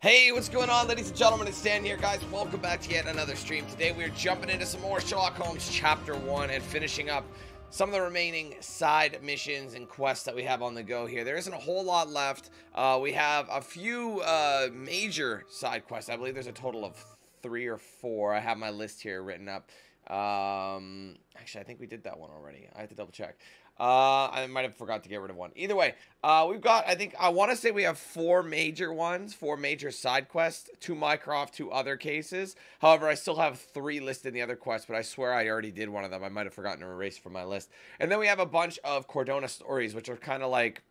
Hey, what's going on, ladies and gentlemen? It's Dan here, guys. Welcome back to yet another stream. Today we are jumping into some more Sherlock Holmes Chapter 1 and finishing up some of the remaining side missions and quests that we have on the go here. There isn't a whole lot left. Uh, we have a few uh, major side quests. I believe there's a total of three or four. I have my list here written up. Um, actually, I think we did that one already. I have to double check. Uh, I might have forgot to get rid of one. Either way, uh, we've got, I think, I want to say we have four major ones, four major side quests, two Mycroft, two other cases. However, I still have three listed in the other quests, but I swear I already did one of them. I might have forgotten to erase from my list. And then we have a bunch of Cordona stories, which are kind of like,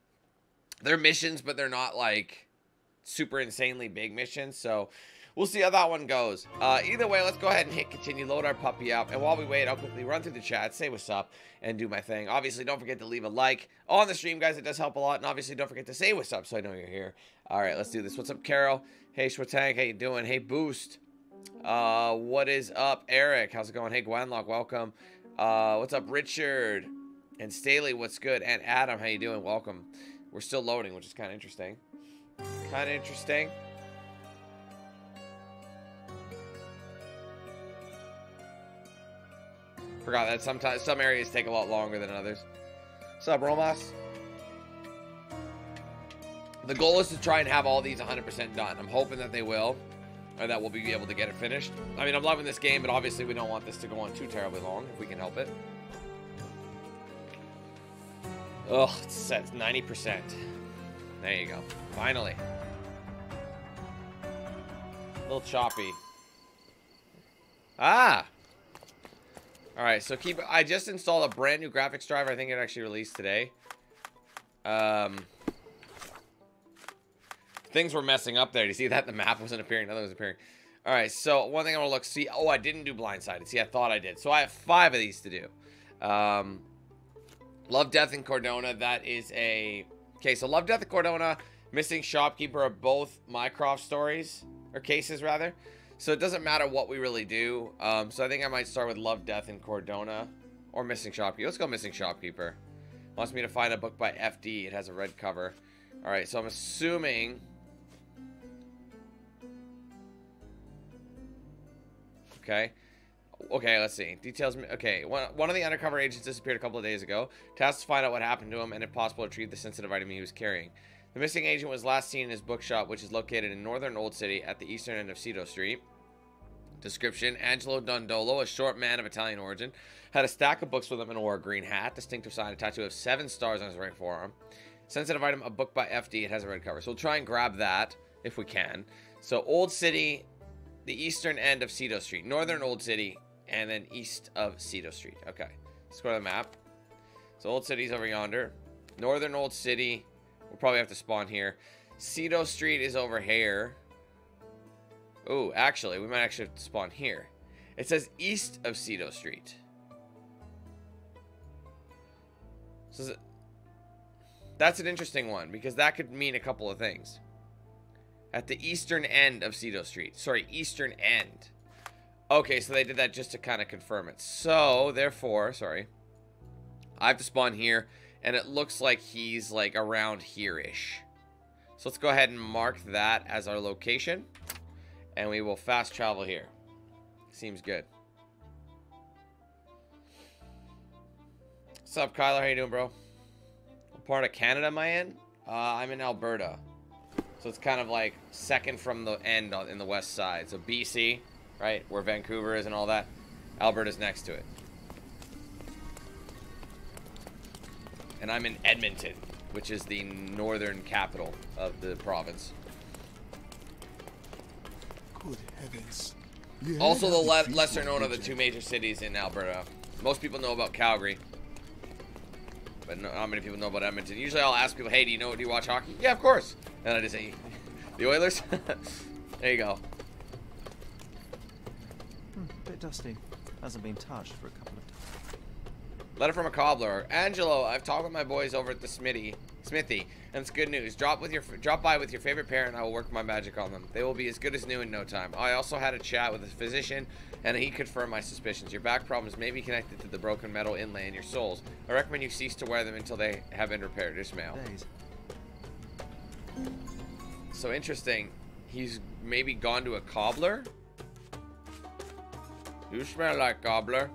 they're missions, but they're not like super insanely big missions. So We'll see how that one goes. Uh, either way, let's go ahead and hit continue, load our puppy up. And while we wait, I'll quickly run through the chat, say what's up, and do my thing. Obviously, don't forget to leave a like on the stream, guys. It does help a lot. And obviously, don't forget to say what's up so I know you're here. All right, let's do this. What's up, Carol? Hey, Schwartank, how you doing? Hey, Boost. Uh, what is up, Eric? How's it going? Hey, Gwenlock, welcome. Uh, what's up, Richard? And Staley, what's good? And Adam, how you doing? Welcome. We're still loading, which is kind of interesting. Kind of interesting. Forgot that sometimes some areas take a lot longer than others. What's up, Romas? The goal is to try and have all these 100% done. I'm hoping that they will, or that we'll be able to get it finished. I mean, I'm loving this game, but obviously we don't want this to go on too terribly long, if we can help it. Ugh, it's set 90%. There you go. Finally. A little choppy. Ah! Alright, so keep... I just installed a brand new graphics driver. I think it actually released today. Um... Things were messing up there. Do you see that? The map wasn't appearing. Nothing was appearing. Alright, so one thing I want to look... See... Oh, I didn't do blindsided. See, I thought I did. So I have five of these to do. Um... Love, Death, and Cordona. That is a... Okay, so Love, Death, and Cordona, Missing Shopkeeper are both Mycroft stories. Or cases, rather. So it doesn't matter what we really do. Um, so I think I might start with Love, Death, and Cordona. Or Missing Shopkeeper. Let's go Missing Shopkeeper. Wants me to find a book by FD. It has a red cover. Alright, so I'm assuming... Okay. Okay, let's see. Details... Okay, one, one of the undercover agents disappeared a couple of days ago. Tasked to find out what happened to him and if possible retrieve the sensitive item he was carrying. The missing agent was last seen in his bookshop, which is located in northern Old City at the eastern end of Cedo Street. Description Angelo Dondolo, a short man of Italian origin, had a stack of books with him and wore a green hat, distinctive sign, a tattoo of seven stars on his right forearm. Sensitive item, a book by FD. It has a red cover. So we'll try and grab that if we can. So Old City, the eastern end of Cedo Street. Northern Old City, and then east of Cedo Street. Okay. Let's go to the map. So Old City's over yonder. Northern Old City. We'll probably have to spawn here. Cedo Street is over here. Oh, actually, we might actually spawn here. It says east of Cedo Street. So that's an interesting one because that could mean a couple of things. At the eastern end of Cedo Street. Sorry, eastern end. Okay, so they did that just to kind of confirm it. So, therefore, sorry. I have to spawn here, and it looks like he's like around here-ish. So let's go ahead and mark that as our location. And we will fast travel here. Seems good. What's up, Kyler? How you doing, bro? What part of Canada am I in? Uh, I'm in Alberta. So it's kind of like second from the end on, in the west side. So BC, right, where Vancouver is and all that. Alberta's next to it. And I'm in Edmonton, which is the northern capital of the province. Good heavens. Also the le lesser known of the two major cities in Alberta. Most people know about Calgary. But no, not many people know about Edmonton. Usually I'll ask people, hey, do you know, do you watch hockey? Yeah, of course. And I just say, the Oilers? there you go. Hmm, bit dusty. Hasn't been touched for a couple of times. Letter from a cobbler. Angelo, I've talked with my boys over at the Smithy, Smithy, and it's good news. Drop with your drop by with your favorite parent. I will work my magic on them. They will be as good as new in no time. I also had a chat with a physician, and he confirmed my suspicions. Your back problems may be connected to the broken metal inlay in your soles. I recommend you cease to wear them until they have been repaired. Ismail. Days. So interesting. He's maybe gone to a cobbler. You smell like cobbler.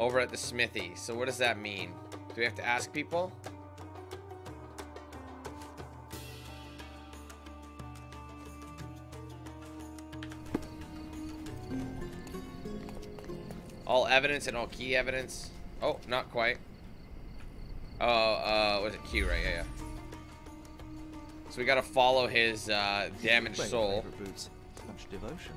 Over at the smithy. So what does that mean? Do we have to ask people? All evidence and all key evidence. Oh, not quite. Oh, uh, was it Q, right? Yeah, yeah. So we gotta follow his uh, damaged sole. boots. Devotion.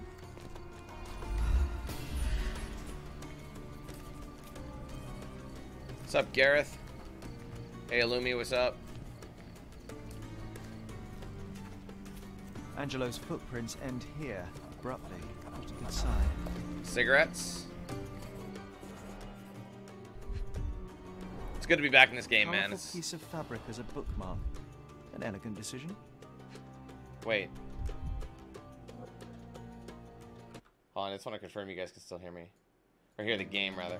What's up, Gareth? Hey, Illumi, what's up? Angelo's footprints end here, abruptly. Not a good sign. Cigarettes? It's good to be back in this game, man. It's... piece of fabric as a bookmark. An elegant decision. Wait. Hold on, I just want to confirm you guys can still hear me. Or hear the game, rather.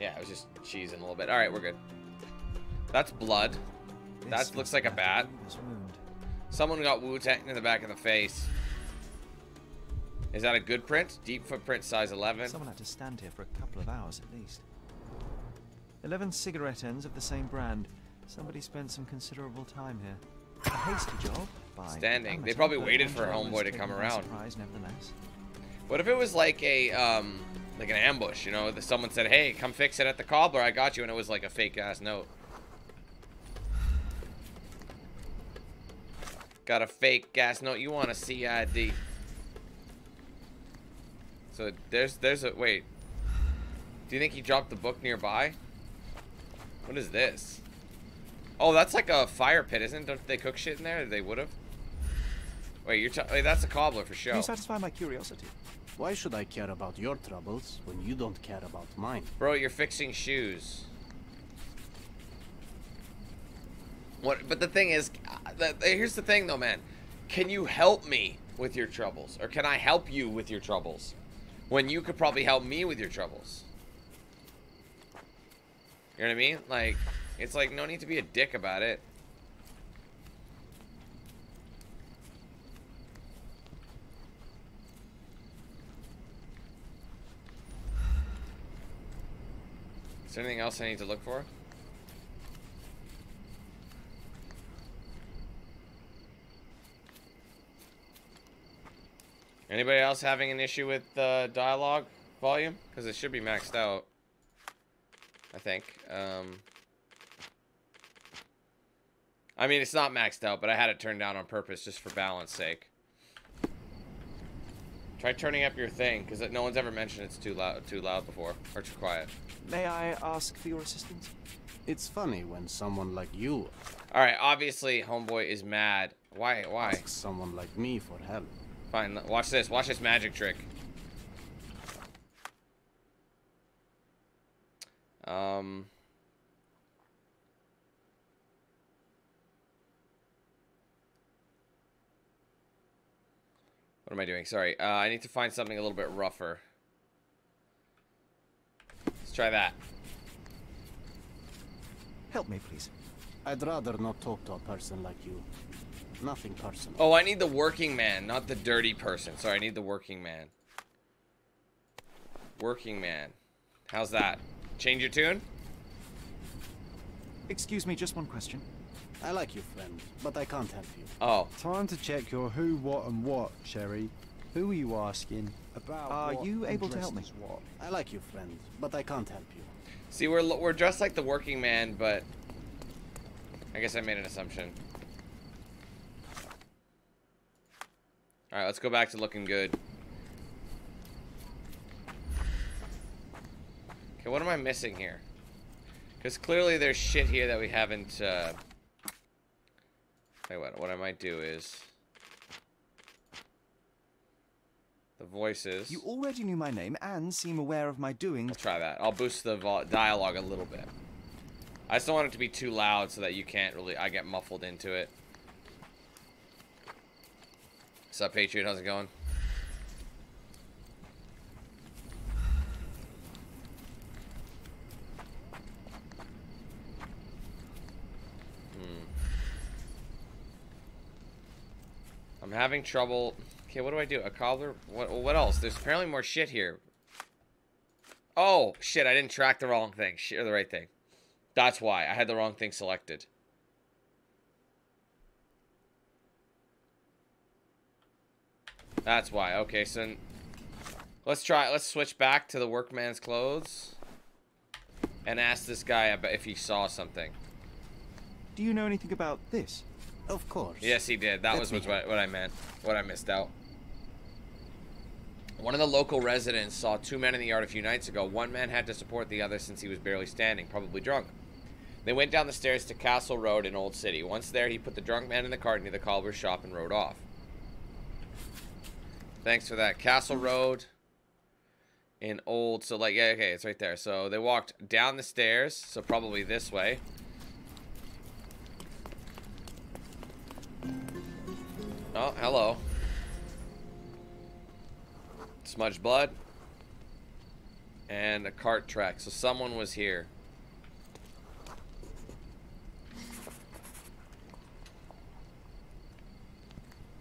Yeah, I was just cheesing a little bit. Alright, we're good. That's blood. That looks like a bat. Someone got Wu-Tang in the back of the face. Is that a good print? Deep footprint, size 11. Someone had to stand here for a couple of hours at least. Eleven cigarette ends of the same brand. Somebody spent some considerable time here. A hasty job by Standing. They probably waited for Homeboy to come around. Surprise, nevertheless. What if it was like a, um, like an ambush, you know? Someone said, hey, come fix it at the cobbler, I got you, and it was like a fake-ass note. Got a fake-ass note, you want a CID. So there's, there's a, wait. Do you think he dropped the book nearby? What is this? Oh, that's like a fire pit, isn't it? Don't they cook shit in there? They would have. Wait, you're, wait, that's a cobbler for show. you satisfy my curiosity? Why should I care about your troubles when you don't care about mine? Bro, you're fixing shoes. What? But the thing is, uh, the, the- here's the thing, though, man. Can you help me with your troubles, or can I help you with your troubles, when you could probably help me with your troubles? You know what I mean? Like, it's like no need to be a dick about it. Is there anything else I need to look for? Anybody else having an issue with uh, dialogue volume? Because it should be maxed out. I think. Um, I mean, it's not maxed out, but I had it turned down on purpose just for balance sake. Try turning up your thing, because no one's ever mentioned it's too loud, too loud before, or too quiet. May I ask for your assistance? It's funny when someone like you All right, obviously, homeboy is mad. Why? Why? asks someone like me for help. Fine. Watch this. Watch this magic trick. Um. What am I doing? Sorry. Uh, I need to find something a little bit rougher. Let's try that. Help me, please. I'd rather not talk to a person like you. Nothing personal. Oh, I need the working man, not the dirty person. Sorry, I need the working man. Working man. How's that? Change your tune? Excuse me, just one question. I like you, friend, but I can't help you. Oh, Time to check your who, what, and what, Sherry. Who are you asking? About Are what you able to help me? What? I like you, friend, but I can't help you. see, we're we're dressed like the working man, but I guess I made an assumption. All right, let's go back to looking good. Okay, what am I missing here? Because clearly there's shit here that we haven't. Uh... Tell you what, what I might do is the voices. You already knew my name and seem aware of my doings. I'll try that. I'll boost the dialogue a little bit. I just don't want it to be too loud so that you can't really. I get muffled into it. What's up, Patriot? How's it going? Hmm. I'm having trouble. Okay, what do I do? A cobbler? What? What else? There's apparently more shit here. Oh, shit, I didn't track the wrong thing. Shit, or the right thing. That's why. I had the wrong thing selected. That's why. Okay, so let's try. Let's switch back to the workman's clothes and ask this guy if he saw something. Do you know anything about this? Of course. Yes, he did. That Let was what, what I meant. What I missed out. One of the local residents saw two men in the yard a few nights ago. One man had to support the other since he was barely standing, probably drunk. They went down the stairs to Castle Road in Old City. Once there, he put the drunk man in the cart near the cobbler's shop and rode off. Thanks for that. Castle Road in Old. So, like, yeah, okay, it's right there. So they walked down the stairs, so probably this way. Oh, hello. Smudged blood. And a cart track. So someone was here.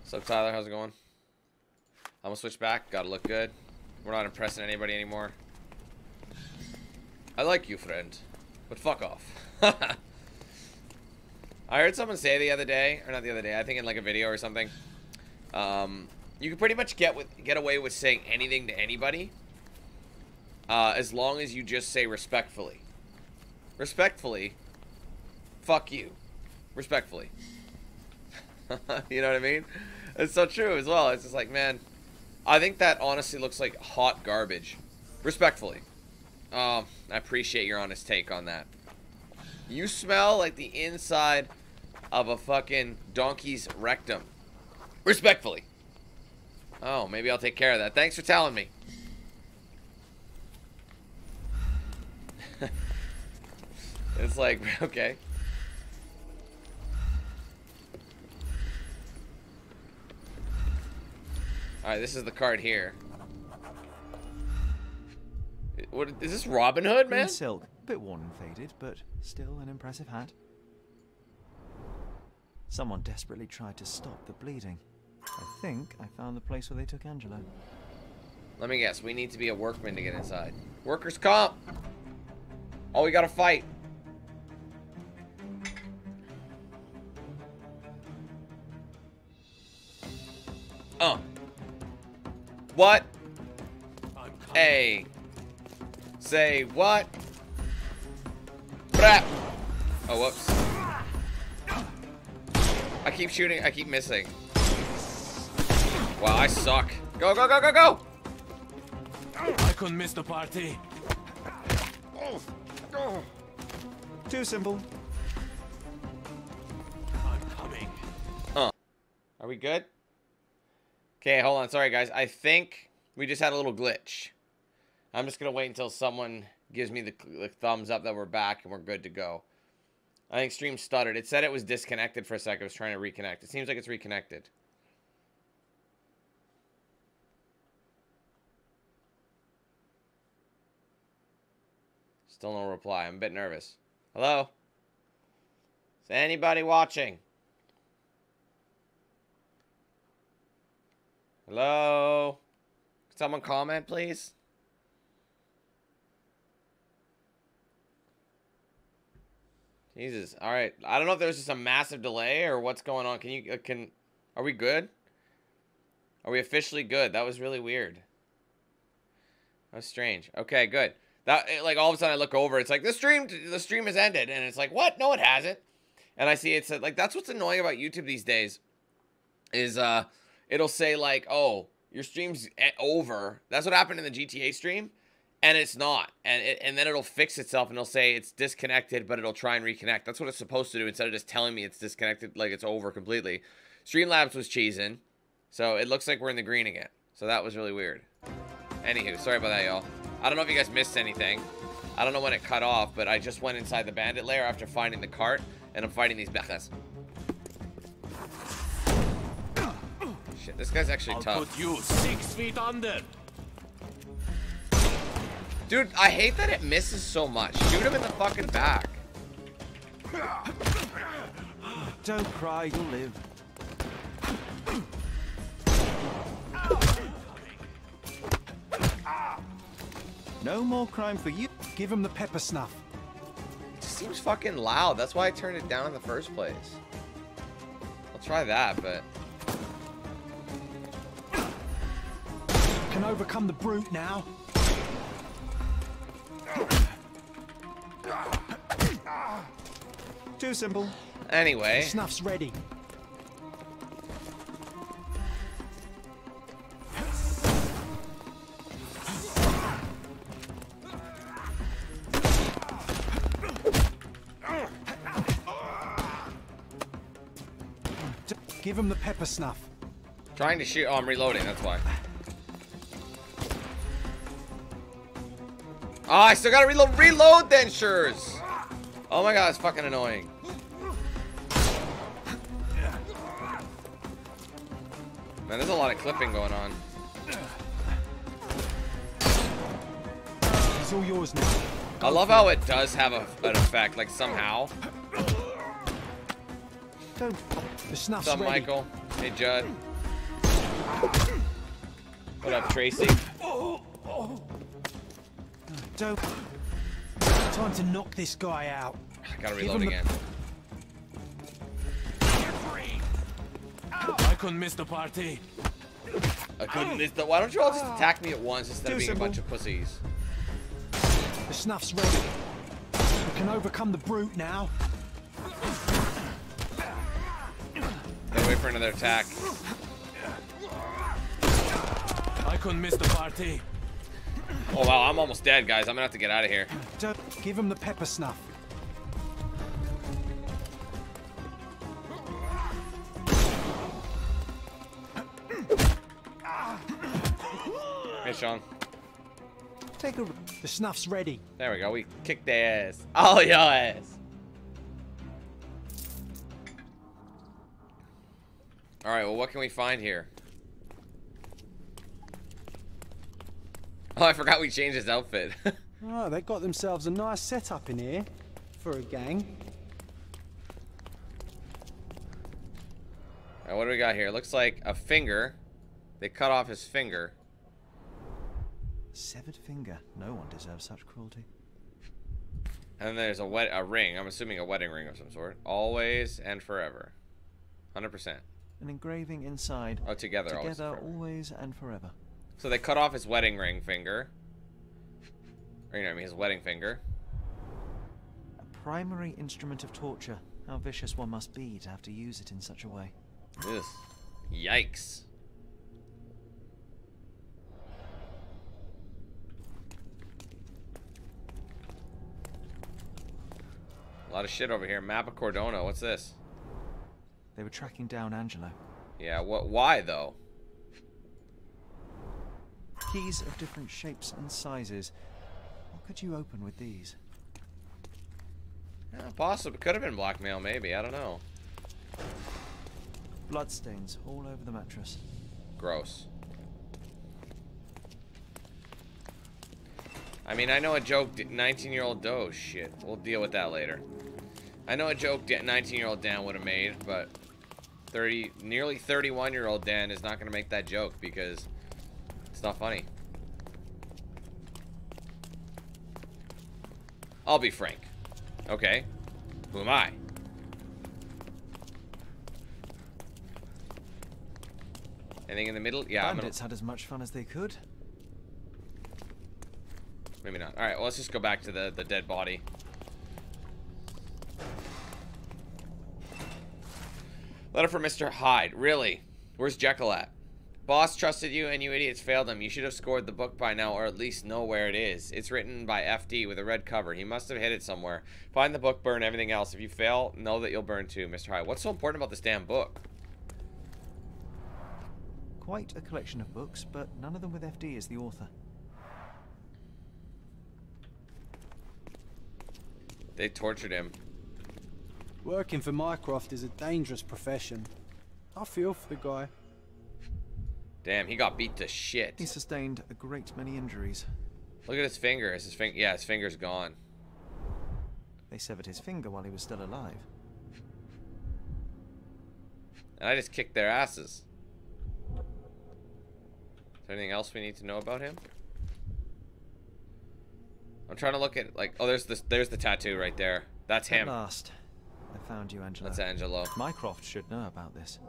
What's up, Tyler? How's it going? I'm gonna switch back. Gotta look good. We're not impressing anybody anymore. I like you, friend. But fuck off. I heard someone say the other day, or not the other day, I think in like a video or something. Um, you can pretty much get with get away with saying anything to anybody, uh, as long as you just say respectfully. Respectfully, fuck you. Respectfully. you know what I mean? It's so true as well. It's just like, man, I think that honestly looks like hot garbage. Respectfully. Um, I appreciate your honest take on that. You smell like the inside of a fucking donkey's rectum. Respectfully. Oh, maybe I'll take care of that. Thanks for telling me. it's like, okay. Alright, this is the card here. What is this Robin Hood, Green man? silk, bit worn and faded, but still an impressive hat. Someone desperately tried to stop the bleeding. I think I found the place where they took Angelo. Let me guess. We need to be a workman to get inside. Workers' comp. Oh, we gotta fight. Oh. What? Hey. Say what? Brap. Oh, whoops. I keep shooting. I keep missing. Wow, I suck. Go, go, go, go, go! I couldn't miss the party. Oh. Too simple. I'm coming. Are we good? Okay, hold on. Sorry, guys. I think we just had a little glitch. I'm just going to wait until someone gives me the, the thumbs up that we're back and we're good to go. I think stream stuttered. It said it was disconnected for a second. I was trying to reconnect. It seems like it's reconnected. Still no reply. I'm a bit nervous. Hello? Is anybody watching? Hello? Someone comment, please? Jesus. All right. I don't know if there's just a massive delay or what's going on. Can you uh, can are we good? Are we officially good? That was really weird. That was strange. Okay, good. That eh, like all of a sudden I look over, it's like the stream the stream has ended and it's like, "What? No it hasn't." And I see it's like that's what's annoying about YouTube these days is uh it'll say like, "Oh, your stream's over." That's what happened in the GTA stream, and it's not. And it, and then it'll fix itself and it'll say it's disconnected, but it'll try and reconnect. That's what it's supposed to do instead of just telling me it's disconnected, like it's over completely. Streamlabs was cheesing, so it looks like we're in the green again. So that was really weird. Anywho, sorry about that, y'all. I don't know if you guys missed anything. I don't know when it cut off, but I just went inside the bandit lair after finding the cart, and I'm fighting these bechas. Shit, this guy's actually I'll tough. put you six feet under. Dude, I hate that it misses so much. Shoot him in the fucking back. Don't cry, you'll live. No more crime for you. Give him the pepper snuff. It just seems fucking loud. That's why I turned it down in the first place. I'll try that, but... Can overcome the brute now. Too simple. Anyway. Snuff's ready. Give him the pepper snuff. Trying to shoot. Oh, I'm reloading. That's why. Oh, I still gotta reload. Reload then, Shures. Oh my god, it's fucking annoying. Man, there's a lot of clipping going on. He's all yours now. I love how it does have a, an effect, like somehow. Don't. The snuff's What's up, ready. Michael? Hey, Judd. What up, Tracy? Don't. Time to knock this guy out. I gotta reload again. I couldn't miss the party. I couldn't oh. miss the. Why don't you all just ah. attack me at once instead of being simple. a bunch of pussies? The snuff's ready. We can overcome the brute now. Gotta wait for another attack. I couldn't miss the party. Oh wow, I'm almost dead, guys. I'm gonna have to get out of here. Don't. Give him the pepper snuff. Hey, Sean. Take a. The snuff's ready. There we go. We kicked their ass. Oh, your ass. All right. Well, what can we find here? Oh, I forgot we changed his outfit. Oh, they got themselves a nice setup in here for a gang. Right, what do we got here? Looks like a finger. They cut off his finger. Severed finger. No one deserves such cruelty. And then there's a wet a ring. I'm assuming a wedding ring of some sort. Always and forever. 100%. An engraving inside. Oh, together, always. Together, and forever. always and forever. So they cut off his wedding ring finger. Or, you know I mean, his wedding finger. A primary instrument of torture. How vicious one must be to have to use it in such a way. Ugh. Yikes. A lot of shit over here. Map of Cordona. What's this? They were tracking down Angelo. Yeah, what? Why, though? Keys of different shapes and sizes. What could you open with these? Yeah, possibly. Could have been blackmail, maybe. I don't know. Bloodstains all over the mattress. Gross. I mean, I know a joke 19-year-old Doe. Shit. We'll deal with that later. I know a joke 19-year-old Dan would have made, but 30, nearly 31-year-old Dan is not going to make that joke because it's not funny. I'll be frank. Okay. Who am I? Anything in the middle? Yeah, I'm gonna, Bandits had as much fun as they could. maybe not. All right, well, let's just go back to the the dead body. Letter from Mr. Hyde. Really? Where's Jekyll at? Boss trusted you and you idiots failed him. You should have scored the book by now or at least know where it is. It's written by FD with a red cover. He must have hid it somewhere. Find the book, burn everything else. If you fail, know that you'll burn too, Mr. Hyde. What's so important about this damn book? Quite a collection of books, but none of them with FD as the author. They tortured him. Working for Mycroft is a dangerous profession. I feel for the guy. Damn, he got beat to shit. He sustained a great many injuries. Look at his finger. Is his finger? Yeah, his finger's gone. They severed his finger while he was still alive. And I just kicked their asses. Is there anything else we need to know about him? I'm trying to look at like oh there's this there's the tattoo right there. That's At him. last, I found you, Angelo. That's Angelo. Mycroft should know about this.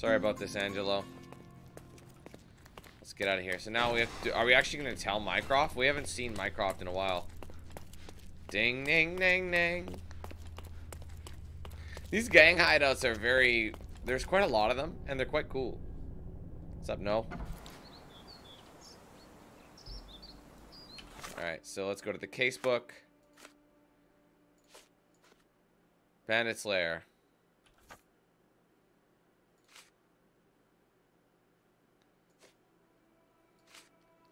Sorry about this, Angelo. Let's get out of here. So now we have to, are we actually gonna tell Mycroft? We haven't seen Mycroft in a while. Ding ding ding ding. These gang hideouts are very there's quite a lot of them and they're quite cool. What's up, no? Alright, so let's go to the casebook. Bandit's Lair.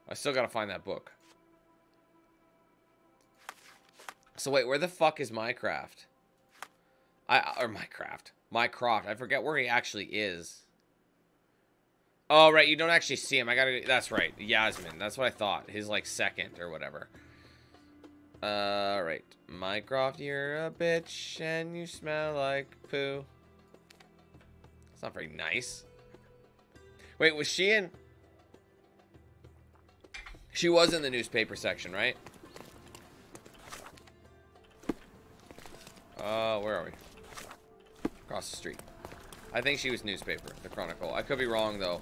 I still gotta find that book. So wait, where the fuck is Minecraft? I or Minecraft. Mycroft. I forget where he actually is. Oh right, you don't actually see him. I gotta that's right. Yasmin. That's what I thought. His like second or whatever. Uh right. Mycroft, you're a bitch and you smell like poo. It's not very nice. Wait, was she in she was in the newspaper section, right? Uh, where are we? Across the street. I think she was newspaper, the Chronicle. I could be wrong, though.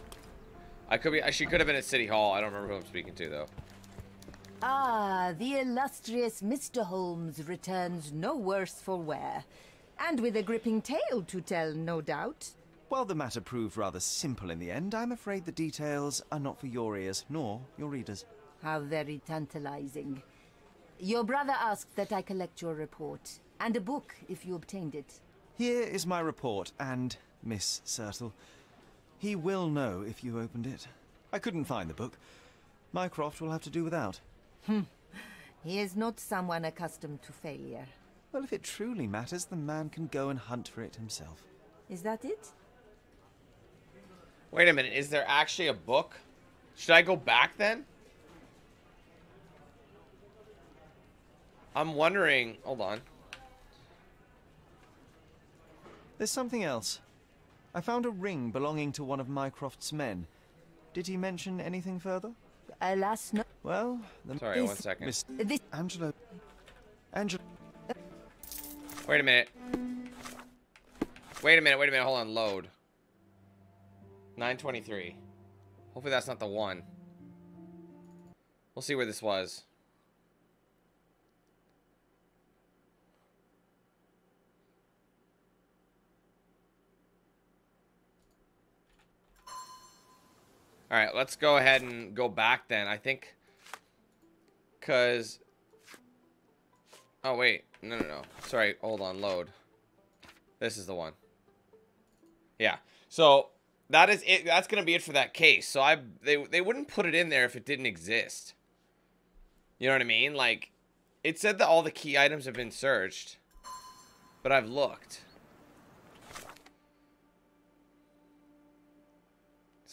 I could be, she could have been at City Hall. I don't remember who I'm speaking to, though. Ah, the illustrious Mr. Holmes returns no worse for wear. And with a gripping tale to tell, no doubt. While the matter proved rather simple in the end, I'm afraid the details are not for your ears, nor your readers. How very tantalizing. Your brother asked that I collect your report, and a book if you obtained it. Here is my report, and Miss Sertle. He will know if you opened it. I couldn't find the book. Mycroft will have to do without. Hmm. He is not someone accustomed to failure. Well, if it truly matters, the man can go and hunt for it himself. Is that it? Wait a minute. Is there actually a book? Should I go back then? I'm wondering. Hold on. There's something else. I found a ring belonging to one of Mycroft's men. Did he mention anything further? Uh, Alas, no. Well, the Sorry, one Is- Miss This Angela. Angela. Wait a minute. Wait a minute, wait a minute, hold on, load. 923. Hopefully that's not the one. We'll see where this was. All right, let's go ahead and go back then. I think because Oh wait, no no no. Sorry, hold on, load. This is the one. Yeah. So that is it. That's gonna be it for that case. So I they they wouldn't put it in there if it didn't exist. You know what I mean? Like, it said that all the key items have been searched, but I've looked.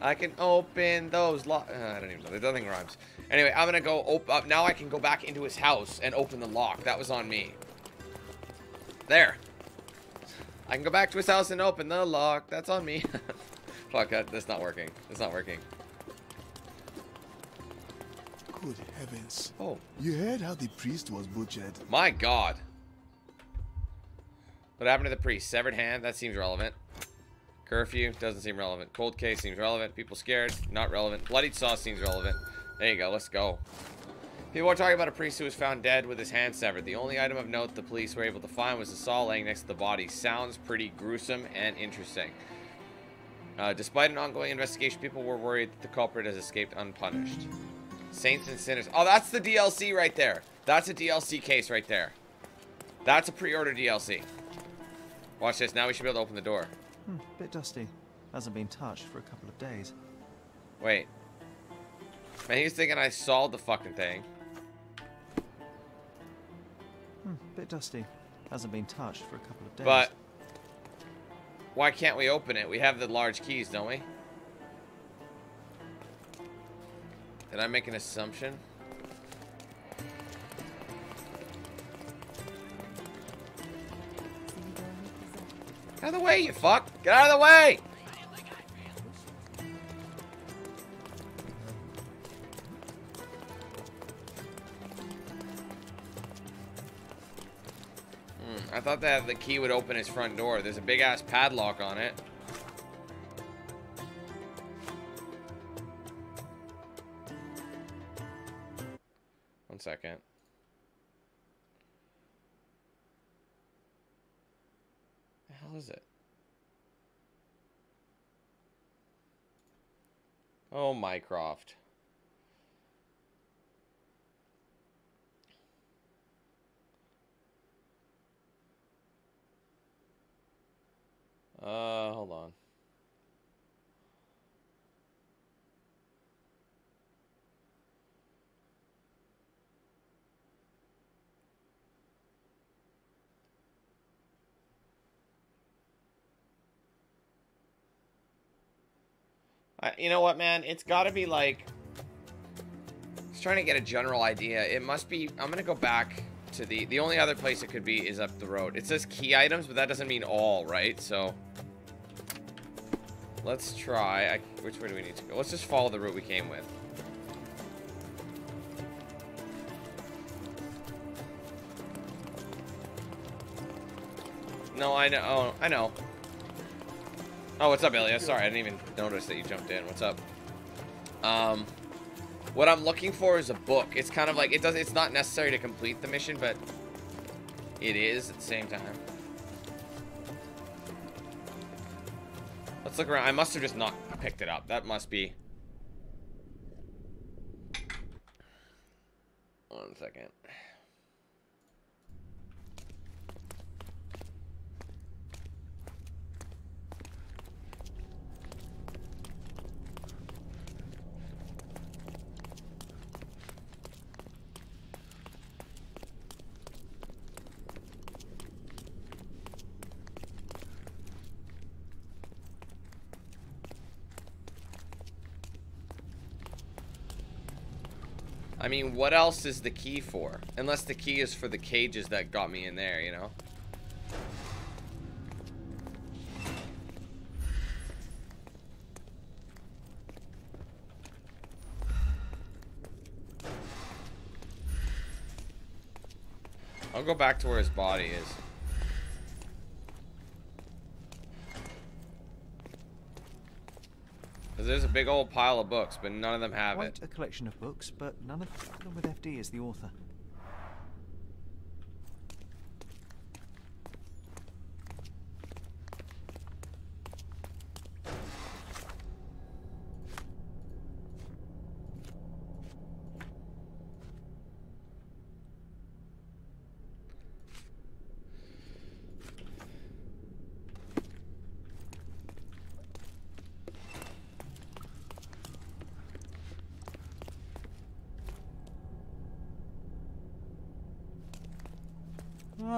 I can open those lock. Uh, I don't even know. Nothing rhymes. Anyway, I'm gonna go open up. Now I can go back into his house and open the lock. That was on me. There. I can go back to his house and open the lock. That's on me. Fuck, that, that's not working. It's not working. Good heavens. Oh, You heard how the priest was butchered. my God. What happened to the priest? Severed hand? That seems relevant. Curfew? Doesn't seem relevant. Cold case seems relevant. People scared? Not relevant. Bloodied saw seems relevant. There you go. Let's go. People are talking about a priest who was found dead with his hand severed. The only item of note the police were able to find was a saw laying next to the body. Sounds pretty gruesome and interesting. Uh, despite an ongoing investigation, people were worried that the culprit has escaped unpunished. Saints and Sinners. Oh, that's the DLC right there. That's a DLC case right there. That's a pre-order DLC. Watch this. Now we should be able to open the door. Hmm, bit dusty. Hasn't been touched for a couple of days. Wait. Man, he's thinking I solved the fucking thing. Hmm, bit dusty. Hasn't been touched for a couple of days. But why can't we open it? We have the large keys, don't we? Did I make an assumption? Get out of the way, you fuck! Get out of the way! Hmm, I thought that the key would open his front door. There's a big ass padlock on it. One second. The hell is it? Oh, Mycroft. Uh, hold on. You know what, man? It's got to be like. Just trying to get a general idea. It must be. I'm gonna go back to the. The only other place it could be is up the road. It says key items, but that doesn't mean all, right? So. Let's try. I, which way do we need to go? Let's just follow the route we came with. No, I know. Oh, I know. Oh, what's up, Ilya? Sorry, I didn't even notice that you jumped in. What's up? Um, what I'm looking for is a book. It's kind of like it does. It's not necessary to complete the mission, but it is at the same time. Let's look around. I must have just not picked it up. That must be. One second. I mean, what else is the key for? Unless the key is for the cages that got me in there, you know? I'll go back to where his body is. There's a big old pile of books, but none of them have Quite it. a collection of books, but none of them with FD as the author.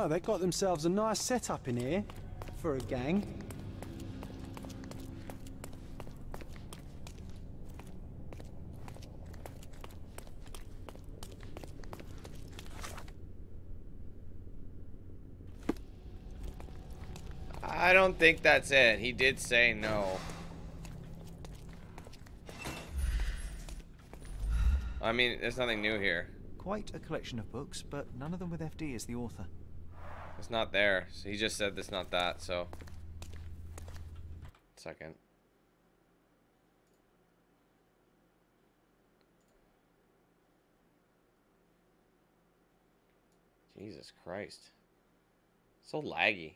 Oh, they got themselves a nice setup in here for a gang. I don't think that's it. He did say no. I mean, there's nothing new here. Quite a collection of books, but none of them with FD as the author. It's not there. So he just said it's not that, so. Second. Jesus Christ. So laggy.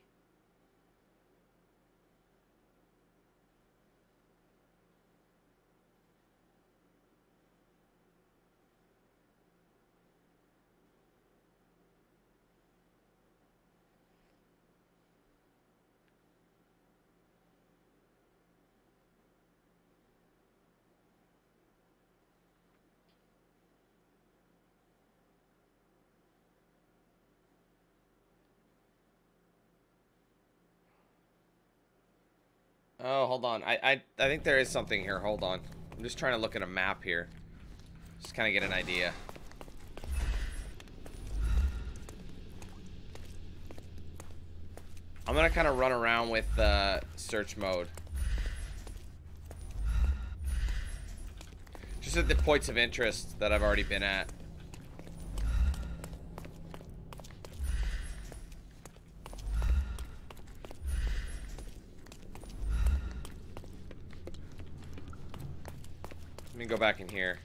Oh, hold on. I, I I think there is something here. Hold on. I'm just trying to look at a map here. Just kind of get an idea. I'm gonna kind of run around with uh, search mode. Just at the points of interest that I've already been at. Me go back in here.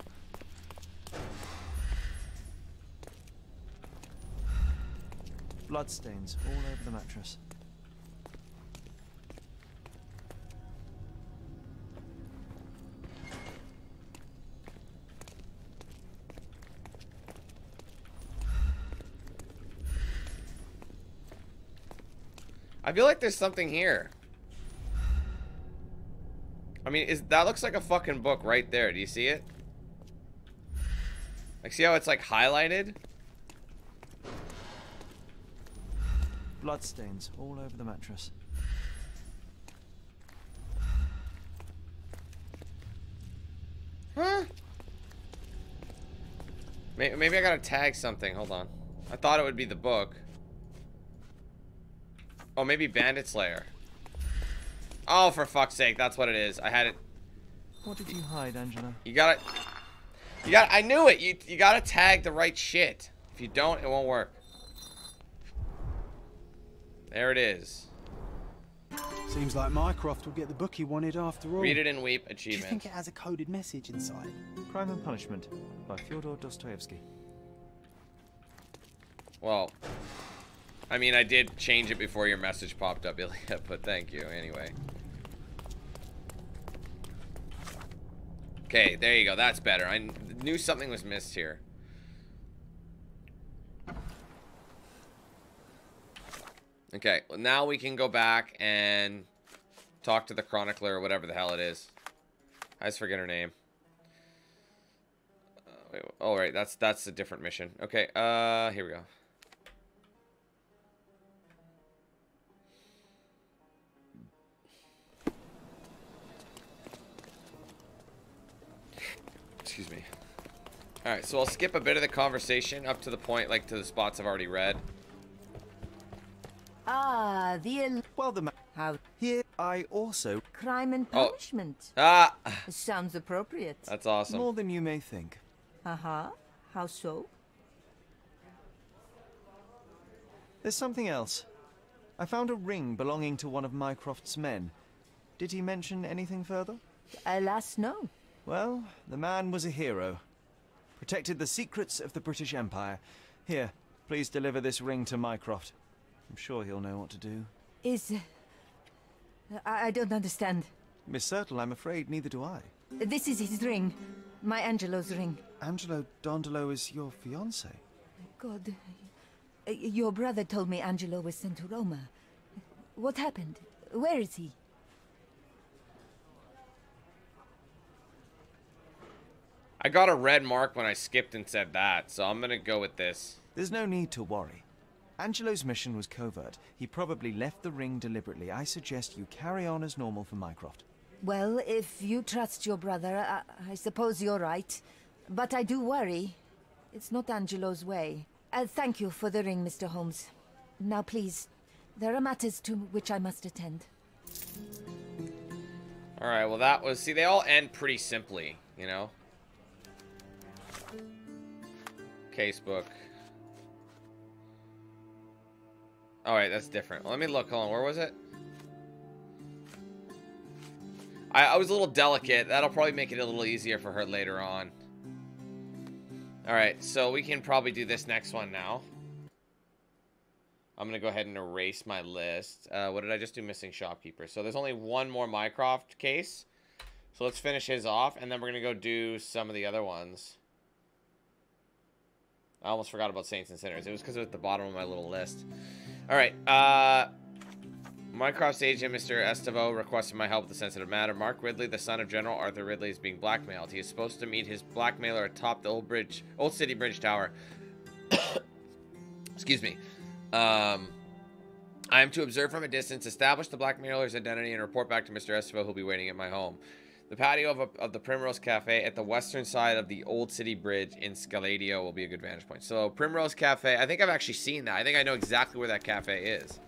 Bloodstains all over the mattress. I feel like there's something here. I mean, is that looks like a fucking book right there. Do you see it? Like, see how it's like highlighted? Bloodstains all over the mattress. Huh? Maybe, maybe I gotta tag something. Hold on. I thought it would be the book. Oh, maybe Bandit Slayer. Oh, for fuck's sake, that's what it is. I had it. What did you hide, Angela? You gotta. You got. to I knew it. You you gotta tag the right shit. If you don't, it won't work. There it is. Seems like Mycroft will get the book he wanted after all. Read it and weep. Achievement. Do you think it has a coded message inside? Crime and Punishment by Fyodor Dostoevsky. Well, I mean, I did change it before your message popped up, Ilya, but thank you anyway. Okay, there you go. That's better. I knew something was missed here. Okay, well now we can go back and talk to the chronicler or whatever the hell it is. I just forget her name. Uh, wait, oh, right, that's that's a different mission. Okay, uh, here we go. Excuse me. Alright, so I'll skip a bit of the conversation up to the point, like to the spots I've already read. Ah, the el- Well, the ma- how here I also crime and Oh. punishment. Ah! Sounds appropriate. That's awesome. more than you may think. Uh huh. How so? There's something else. I found a ring belonging to one of Mycroft's men. Did he mention anything further? Alas, no. Well, the man was a hero. Protected the secrets of the British Empire. Here, please deliver this ring to Mycroft. I'm sure he'll know what to do. Is. I, I don't understand. Miss Sertle, I'm afraid neither do I. This is his ring. My Angelo's ring. Angelo Dondolo is your fiance. God. Your brother told me Angelo was sent to Roma. What happened? Where is he? I got a red mark when I skipped and said that, so I'm gonna go with this. There's no need to worry. Angelo's mission was covert. He probably left the ring deliberately. I suggest you carry on as normal for Mycroft. Well, if you trust your brother, I, I suppose you're right. But I do worry. It's not Angelo's way. Uh, thank you for the ring, Mr. Holmes. Now, please, there are matters to which I must attend. Alright, well that was... See, they all end pretty simply, you know? Casebook. Alright, that's different. Let me look. Hold on. Where was it? I, I was a little delicate. That'll probably make it a little easier for her later on. Alright, so we can probably do this next one now. I'm going to go ahead and erase my list. Uh, what did I just do? Missing shopkeeper. So there's only one more Mycroft case. So let's finish his off, and then we're going to go do some of the other ones. I almost forgot about Saints and Sinners. It was because it was at the bottom of my little list. All right. Uh, Mycroft's agent, Mr. Estevo, requested my help with the sensitive matter. Mark Ridley, the son of General Arthur Ridley, is being blackmailed. He is supposed to meet his blackmailer atop the old bridge, old city bridge tower. Excuse me. Um, I am to observe from a distance, establish the blackmailer's identity, and report back to Mr. Estevo, who'll be waiting at my home. The patio of, a, of the Primrose Cafe at the western side of the Old City Bridge in Scaladio will be a good vantage point. So, Primrose Cafe, I think I've actually seen that. I think I know exactly where that cafe is.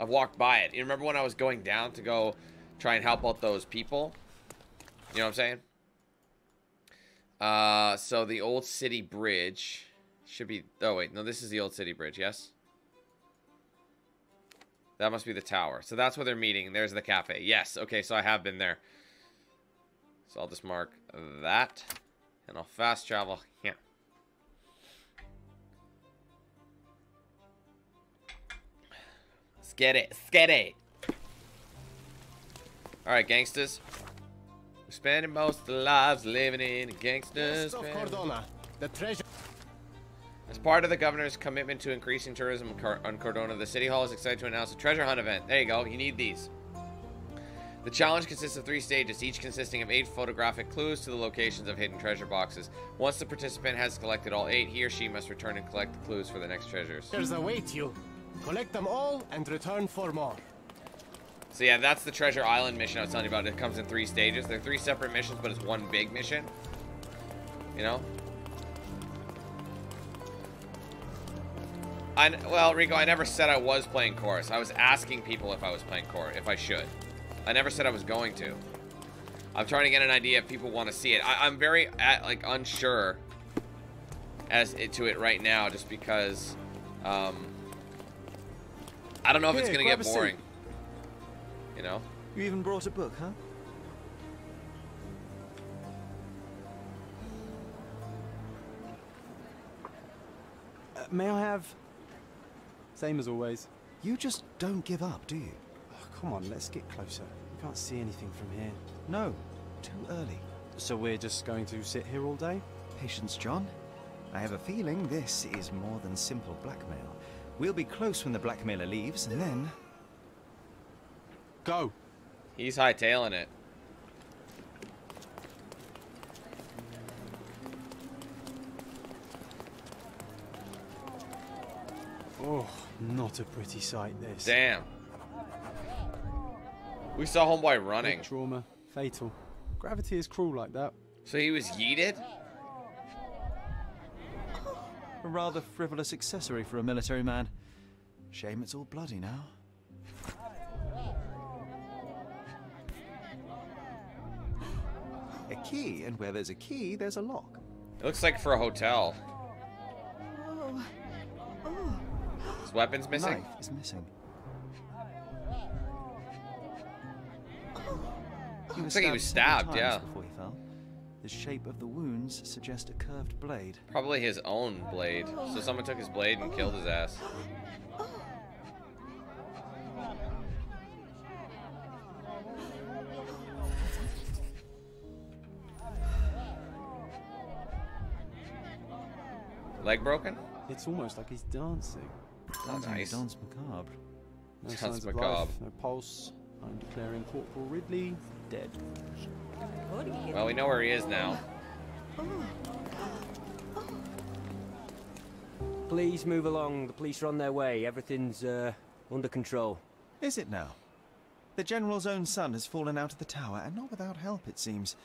I've walked by it. You remember when I was going down to go try and help out those people? You know what I'm saying? Uh, so the Old City Bridge should be... Oh, wait. No, this is the Old City Bridge, yes? That must be the tower. So that's where they're meeting. There's the cafe. Yes. Okay, so I have been there. So I'll just mark that. And I'll fast travel here. Let's get it. Let's get it. Alright, gangsters. We're spending most of the lives living in a gangster's of. Cordona, the treasure. As part of the governor's commitment to increasing tourism on Cordona, the city hall is excited to announce a treasure hunt event. There you go. You need these. The challenge consists of three stages, each consisting of eight photographic clues to the locations of hidden treasure boxes. Once the participant has collected all eight, he or she must return and collect the clues for the next treasures. There's a await you. Collect them all and return for more. So yeah, that's the Treasure Island mission I was telling you about. It comes in three stages. They're three separate missions, but it's one big mission. You know? I, well, Rico, I never said I was playing chorus. I was asking people if I was playing chorus, if I should. I never said I was going to. I'm trying to get an idea if people want to see it. I, I'm very, at, like, unsure as it, to it right now, just because, um, I don't know if it's going to get boring. You know? You even brought a book, huh? Uh, may I have? Same as always. You just don't give up, do you? Oh, come on, let's get closer. We can't see anything from here. No, too early. So we're just going to sit here all day? Patience, John. I have a feeling this is more than simple blackmail. We'll be close when the blackmailer leaves, and then... Go. He's hightailing it. Oh, not a pretty sight, this. Damn. We saw homeboy running. Head trauma. Fatal. Gravity is cruel like that. So he was yeeted? A rather frivolous accessory for a military man. Shame it's all bloody now. A key, and where there's a key, there's a lock. It looks like for a hotel. His weapon's missing? Knife is missing. He Looks like he was stabbed, yeah. Before he fell. The shape of the wounds suggest a curved blade. Probably his own blade. So someone took his blade and killed his ass. Leg broken? It's almost like he's dancing. Sounds like a nice. dance macabre. No Sounds signs of macabre. life, no pulse. I'm declaring Corporal Ridley dead. Well, we know where he is now. Please move along. The police are on their way. Everything's uh, under control. Is it now? The General's own son has fallen out of the tower, and not without help, it seems.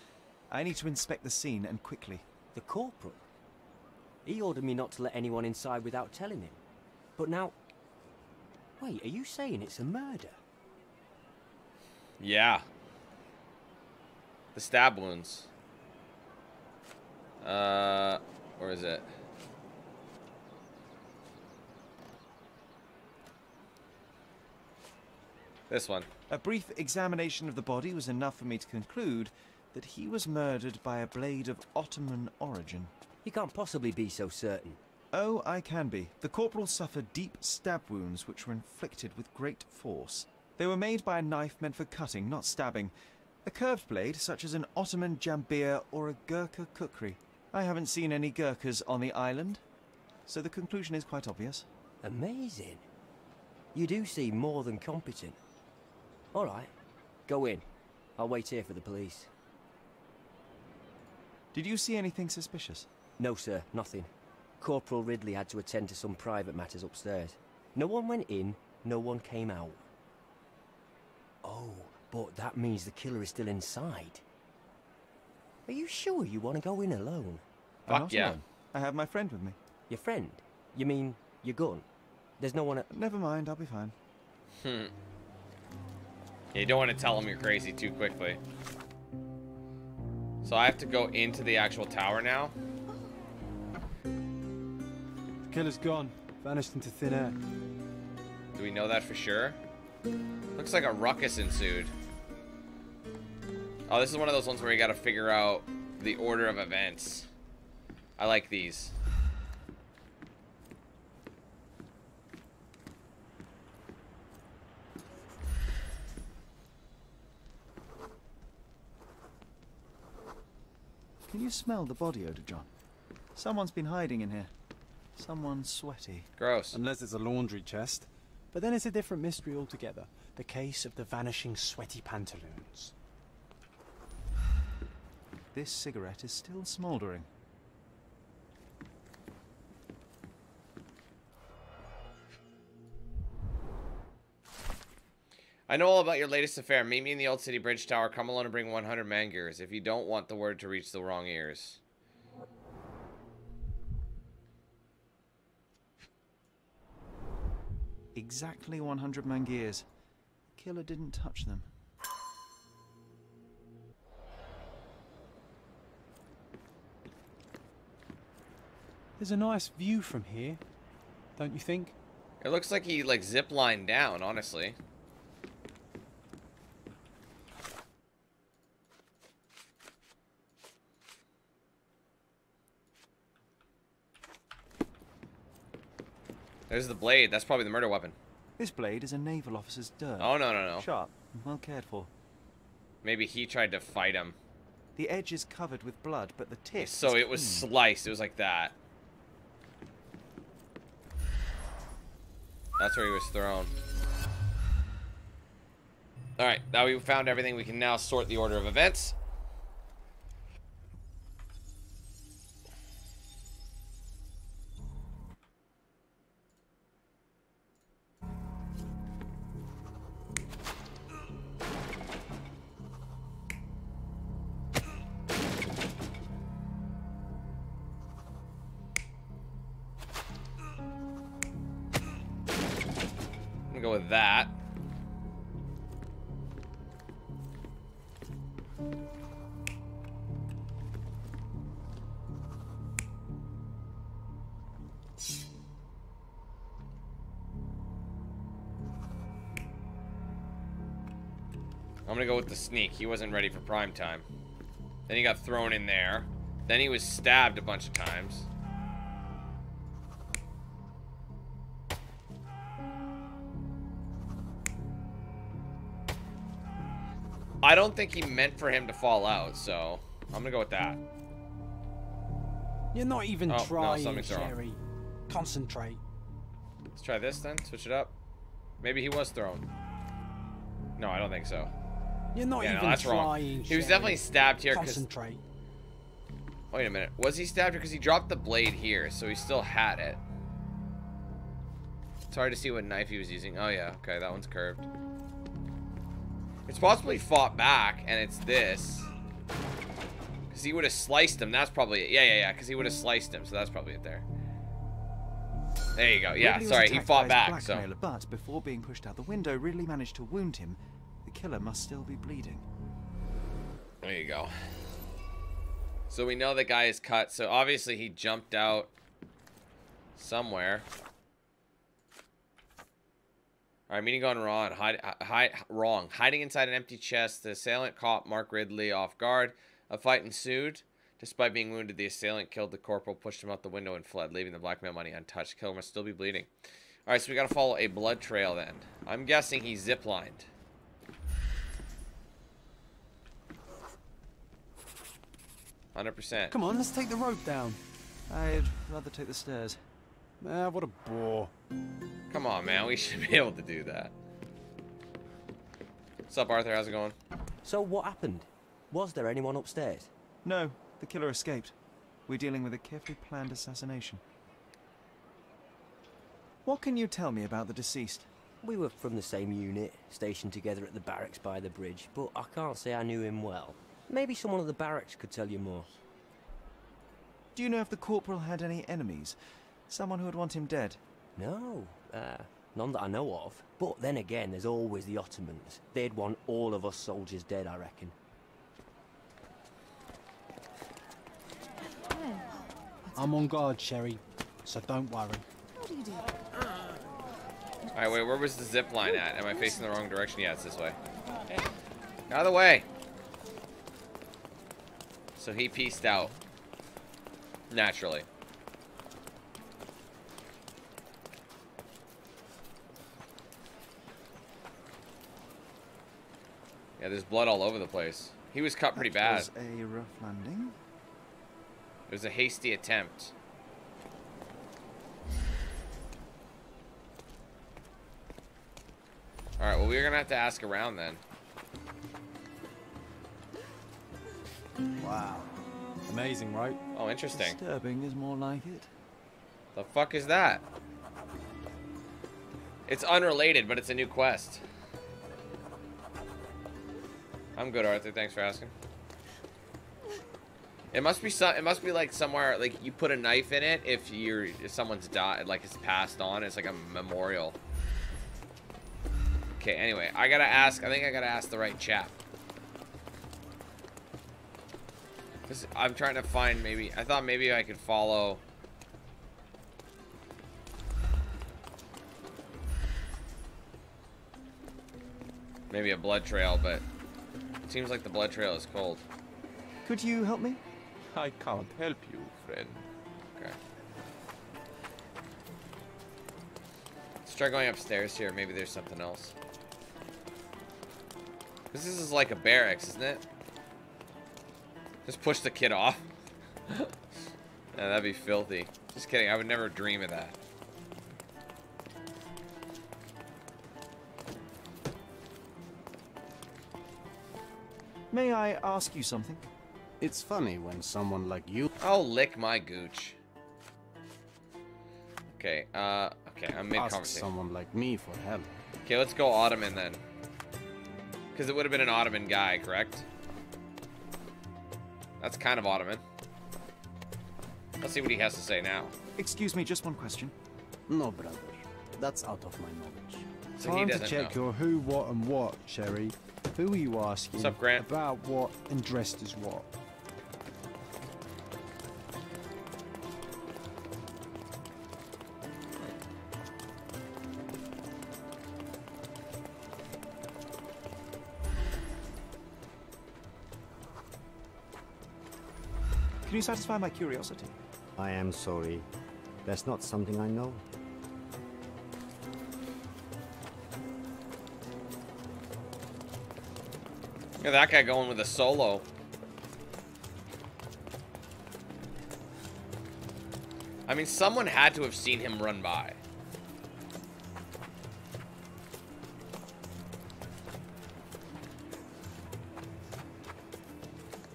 I need to inspect the scene, and quickly. The corporal? He ordered me not to let anyone inside without telling him. But now... Wait, are you saying it's a murder? Yeah. The stab wounds. Uh, where is it? This one. A brief examination of the body was enough for me to conclude that he was murdered by a blade of Ottoman origin. You can't possibly be so certain. Oh, I can be. The corporal suffered deep stab wounds which were inflicted with great force. They were made by a knife meant for cutting, not stabbing. A curved blade, such as an Ottoman jambiya or a Gurkha kukri. I haven't seen any Gurkhas on the island, so the conclusion is quite obvious. Amazing. You do seem more than competent. All right, go in. I'll wait here for the police. Did you see anything suspicious? No, sir, nothing. Corporal Ridley had to attend to some private matters upstairs. No one went in, no one came out. Oh, but that means the killer is still inside. Are you sure you want to go in alone? I'm Fuck not yeah. alone. I have my friend with me. Your friend? You mean your gun? There's no one at... Never mind, I'll be fine. Hmm. Yeah, you don't want to tell him you're crazy too quickly. So I have to go into the actual tower now. The killer's gone, vanished into thin air. Do we know that for sure? Looks like a ruckus ensued. Oh, this is one of those ones where you gotta figure out the order of events. I like these. Can you smell the body odor, John? Someone's been hiding in here. Someone sweaty. Gross. Unless it's a laundry chest. But then it's a different mystery altogether. The case of the vanishing sweaty pantaloons. This cigarette is still smouldering. I know all about your latest affair. Meet me in the Old City Bridge Tower. Come alone and bring 100 mangears if you don't want the word to reach the wrong ears. Exactly 100 mangears. The killer didn't touch them. There's a nice view from here, don't you think? It looks like he like zip lined down, honestly. There's the blade. That's probably the murder weapon. This blade is a naval officer's dirk. Oh, no, no, no. Sharp and well cared for. Maybe he tried to fight him. The edge is covered with blood, but the tip. So it was clean. sliced. It was like that. That's where he was thrown. Alright, now we found everything. We can now sort the order of events. Sneak. He wasn't ready for prime time. Then he got thrown in there. Then he was stabbed a bunch of times. I don't think he meant for him to fall out, so I'm gonna go with that. You're not even Oh, trying. Sherry. Concentrate. Let's try this then. Switch it up. Maybe he was thrown. No, I don't think so. You're not Yeah, no, even that's wrong. He was definitely stabbed here Concentrate. Wait a minute. Was he stabbed because he dropped the blade here, so he still had it? It's hard to see what knife he was using. Oh yeah, okay, that one's curved. It's possibly fought back, and it's this. Because he would have sliced him. That's probably it. Yeah, yeah, yeah. Because he would have sliced him, so that's probably it there. There you go. Yeah, Ridley sorry, he fought back, so... But before being pushed out the window, Ridley managed to wound him. Killer must still be bleeding. There you go. So we know the guy is cut. So obviously he jumped out somewhere. All right, meeting gone wrong. Hide, hide, wrong. Hiding inside an empty chest, the assailant caught Mark Ridley off guard. A fight ensued. Despite being wounded, the assailant killed the corporal, pushed him out the window, and fled, leaving the blackmail money untouched. Killer must still be bleeding. All right, so we got to follow a blood trail then. I'm guessing he ziplined. Hundred percent. Come on, let's take the rope down. I'd rather take the stairs. Ah, what a bore. Come on, man. We should be able to do that. What's up, Arthur? How's it going? So what happened? Was there anyone upstairs? No, the killer escaped. We're dealing with a carefully planned assassination. What can you tell me about the deceased? We were from the same unit, stationed together at the barracks by the bridge, but I can't say I knew him well. Maybe someone at the barracks could tell you more. Do you know if the corporal had any enemies? Someone who would want him dead? No, uh, none that I know of. But then again, there's always the Ottomans. They'd want all of us soldiers dead, I reckon. I'm on guard, Sherry, so don't worry. All right, wait. Where was the zip line at? Am I facing the wrong direction? Yeah, it's this way. Out of the way. So he pieced out. Naturally. Yeah, there's blood all over the place. He was cut pretty bad. That was a rough landing. It was a hasty attempt. Alright, well, we're gonna have to ask around then. Wow. Amazing, right? Oh, interesting. Disturbing is more like it. The fuck is that? It's unrelated, but it's a new quest. I'm good, Arthur. Thanks for asking. It must be some. It must be like somewhere like you put a knife in it if you're if someone's died, like it's passed on. It's like a memorial. Okay. Anyway, I gotta ask. I think I gotta ask the right chap. 'Cause I'm trying to find maybe. I thought maybe I could follow. Maybe a blood trail, but it seems like the blood trail is cold. Could you help me? I can't help you, friend. Okay. Let's try going upstairs here. Maybe there's something else. This is like a barracks, isn't it? Just push the kid off. yeah, that'd be filthy. Just kidding. I would never dream of that. May I ask you something? It's funny when someone like you I'll lick my gooch. Okay, uh, okay, I'm asks mid-conversation. someone like me for help. Okay, let's go Ottoman then. Because it would have been an Ottoman guy, correct? That's kind of Ottoman. Let's see what he has to say now. Excuse me, just one question. No, brother. That's out of my knowledge. So he Time to check know. your who, what, and what, Sherry. Who are you asking? What's up, Grant? About what and dressed as what? You satisfy my curiosity? I am sorry. That's not something I know. Look at that guy going with a solo. I mean, someone had to have seen him run by.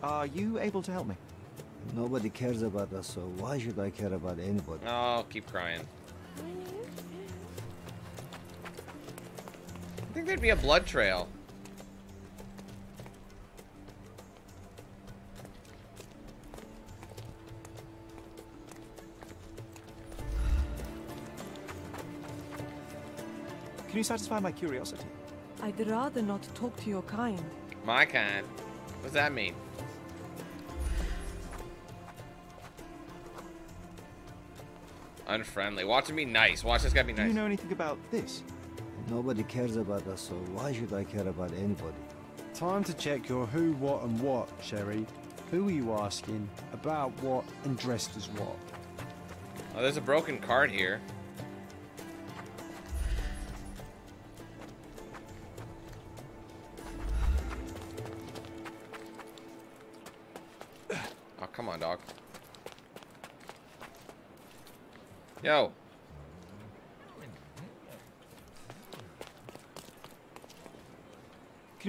Are you able to help me? Nobody cares about us, so why should I care about anybody? Oh, keep crying. I think there'd be a blood trail. Can you satisfy my curiosity? I'd rather not talk to your kind. My kind. What does that mean? Unfriendly. Watch him be nice. Watch this guy be nice. Do you know anything about this? Nobody cares about us, so why should I care about anybody? Time to check your who, what, and what, Sherry. Who are you asking? About what and dressed as what? Oh, there's a broken card here.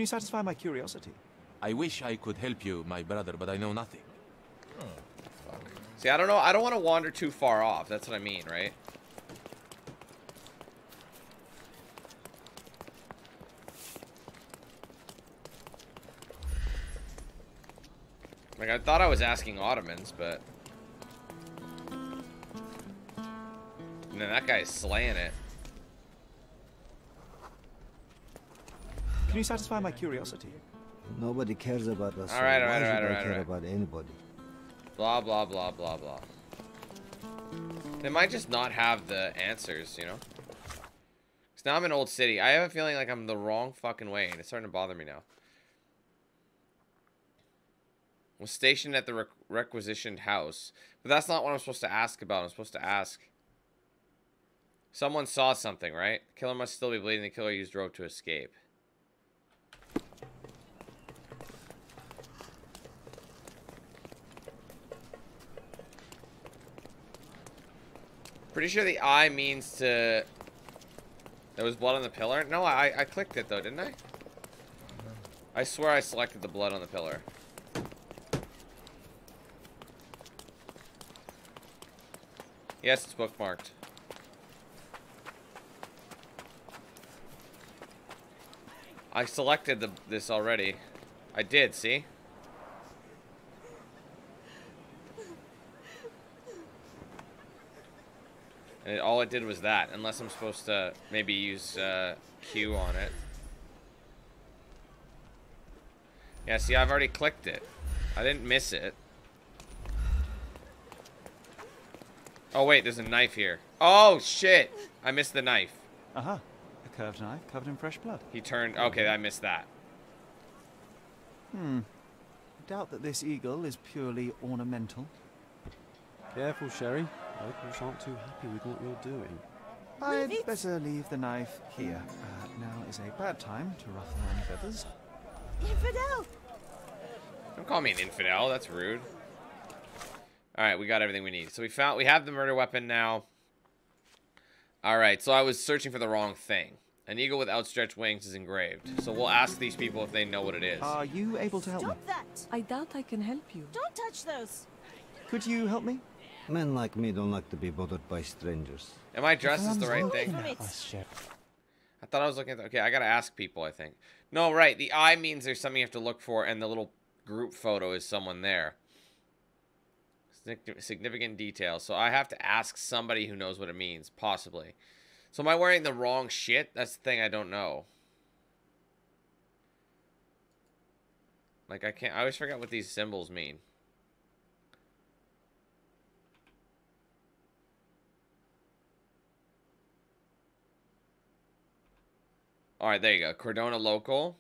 You satisfy my curiosity? I wish I could help you, my brother, but I know nothing. See, I don't know. I don't want to wander too far off. That's what I mean, right? Like, I thought I was asking Ottomans, but... And then that guy's slaying it. Can you satisfy my curiosity? Nobody cares about us, so Alright, why alright, should alright, I alright, care about anybody? Blah, blah, blah, blah, blah. They might just not have the answers, you know? Because now I'm in Old City. I have a feeling like I'm the wrong fucking way, and it's starting to bother me now. Was stationed at the req requisitioned house. But that's not what I'm supposed to ask about. I'm supposed to ask... Someone saw something, right? Killer must still be bleeding. The killer used rope to escape. Pretty sure the I means to... There was blood on the pillar? No, I, I clicked it though, didn't I? I swear I selected the blood on the pillar. Yes, it's bookmarked. I selected the this already. I did, see? And it, all it did was that, unless I'm supposed to maybe use uh, Q on it. Yeah, see, I've already clicked it. I didn't miss it. Oh, wait, there's a knife here. Oh, shit! I missed the knife. Aha. A curved knife covered in fresh blood. He turned... Okay, I missed that. Hmm. Doubt that this eagle is purely ornamental. Careful, Sherry. Locals aren't too happy with what you're doing. I'd better leave the knife here. Uh, now is a bad time to ruffle any feathers. Infidel! Don't call me an infidel. That's rude. All right, we got everything we need. So we found we have the murder weapon now. All right, so I was searching for the wrong thing. An eagle with outstretched wings is engraved. So we'll ask these people if they know what it is. Are you able to help me? Stop that! I doubt I can help you. Don't touch those! Could you help me? Men like me don't like to be bothered by strangers. Am I dressed as the right thing? I thought I was looking at the, okay, I gotta ask people, I think. No, right, the eye means there's something you have to look for, and the little group photo is someone there. Significant detail. So I have to ask somebody who knows what it means, possibly. So am I wearing the wrong shit? That's the thing I don't know. Like I can't I always forget what these symbols mean. Alright, there you go. Cordona local.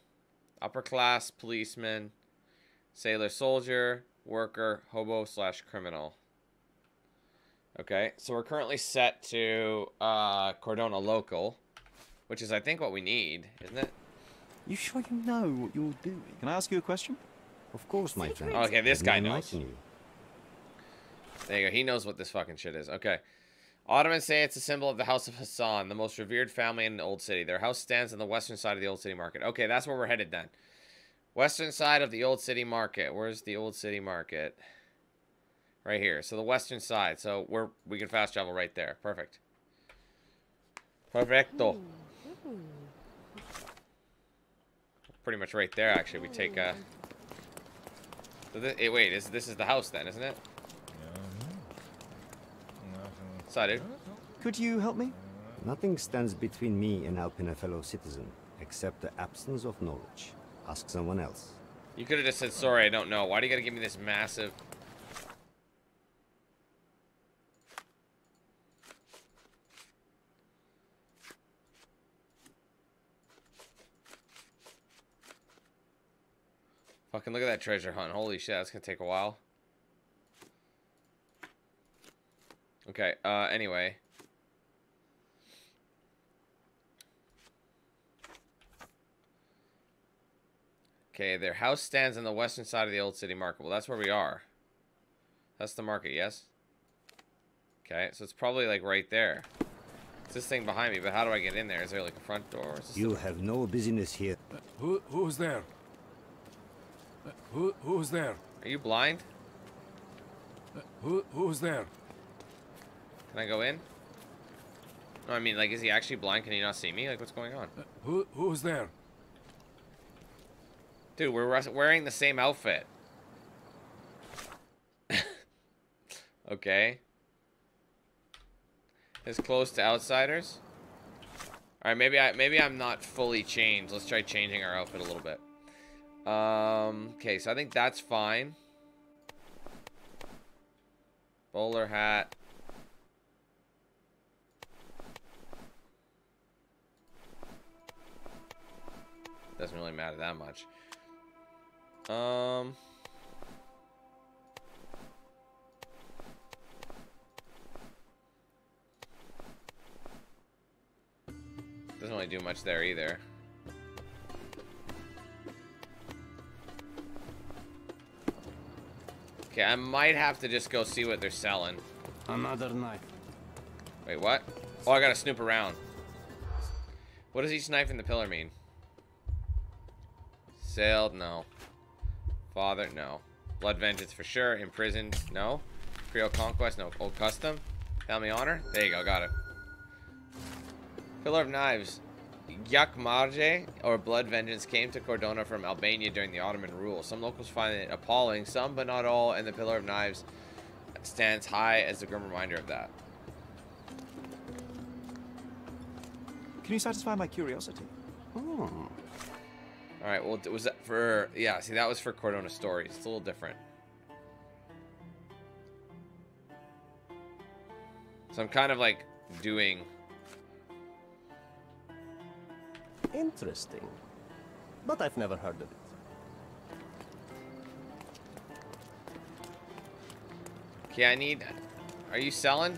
Upper class policeman. Sailor soldier. Worker. Hobo slash criminal. Okay, so we're currently set to uh, Cordona local. Which is, I think, what we need, isn't it? You sure you know what you're doing? Can I ask you a question? Of course, my friend. Okay, this guy knows. you. There you go. He knows what this fucking shit is. Okay. Ottomans say it's a symbol of the House of Hassan, the most revered family in the Old City. Their house stands on the western side of the Old City Market. Okay, that's where we're headed then. Western side of the Old City Market. Where's the Old City Market? Right here. So the western side. So we're we can fast travel right there. Perfect. Perfecto. Pretty much right there. Actually, we take uh. So thi- eh, wait, is this is the house then, isn't it? So, dude. Could you help me? Nothing stands between me and helping a fellow citizen, except the absence of knowledge. Ask someone else. You could have just said, sorry, I don't know. Why do you gotta give me this massive... Fucking look at that treasure hunt. Holy shit, that's gonna take a while. Okay, uh, anyway. Okay, their house stands on the western side of the old city market. Well, that's where we are. That's the market, yes? Okay, so it's probably like right there. It's this thing behind me, but how do I get in there? Is there like a front door? Is You have no business here. Who, who's there? Uh, Who, who's there? Are you blind? Uh, Who, who's there? Can I go in? No, I mean, like, is he actually blind? Can he not see me? Like, what's going on? Uh, Who, who's there? Dude, we're wearing the same outfit. okay. As close to outsiders. All right, maybe I maybe I'm not fully changed. Let's try changing our outfit a little bit. Um, okay, so I think that's fine. Bowler hat. Doesn't really matter that much. Um. Doesn't really do much there either. Okay, I might have to just go see what they're selling. Another knife. Wait, what? Oh, I gotta snoop around. What does each knife in the pillar mean? Sailed, no. Father, no. Blood vengeance for sure. Imprisoned, no. Creole conquest, no. Old custom. Family honor. There you go, got it. Pillar of knives. Gjakmarrja, or blood vengeance, came to Cordona from Albania during the Ottoman rule. Some locals find it appalling, some but not all, and the Pillar of Knives stands high as a grim reminder of that. Can you satisfy my curiosity? Oh, All right. Well, it was that for? Yeah. See, that was for Cordona Stories. It's a little different. So I'm kind of like doing. Interesting. But I've never heard of it. Okay, I need. Are you selling?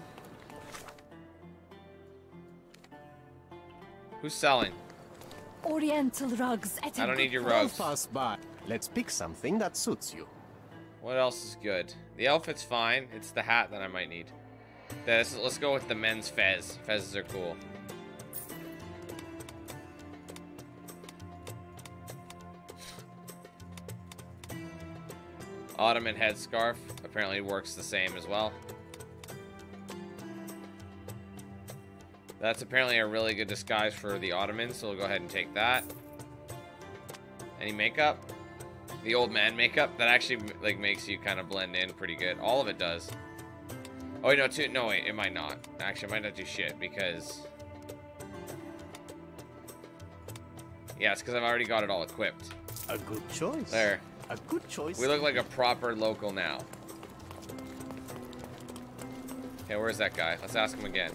Who's selling? Oriental rugs at a I don't need your price. rugs. Pass by. Let's pick something that suits you. What else is good? The outfit's fine. It's the hat that I might need. This, let's go with the men's fez. Fezes are cool. Ottoman headscarf apparently works the same as well. That's apparently a really good disguise for the Ottomans, so we'll go ahead and take that. Any makeup? The old man makeup that actually like makes you kind of blend in pretty good. All of it does. Oh wait, no, too, no wait, it might not. Actually, it might not do shit because Yeah, it's because I've already got it all equipped. A good choice. There. A good choice. We look like a proper local now. Okay, where's that guy? Let's ask him again.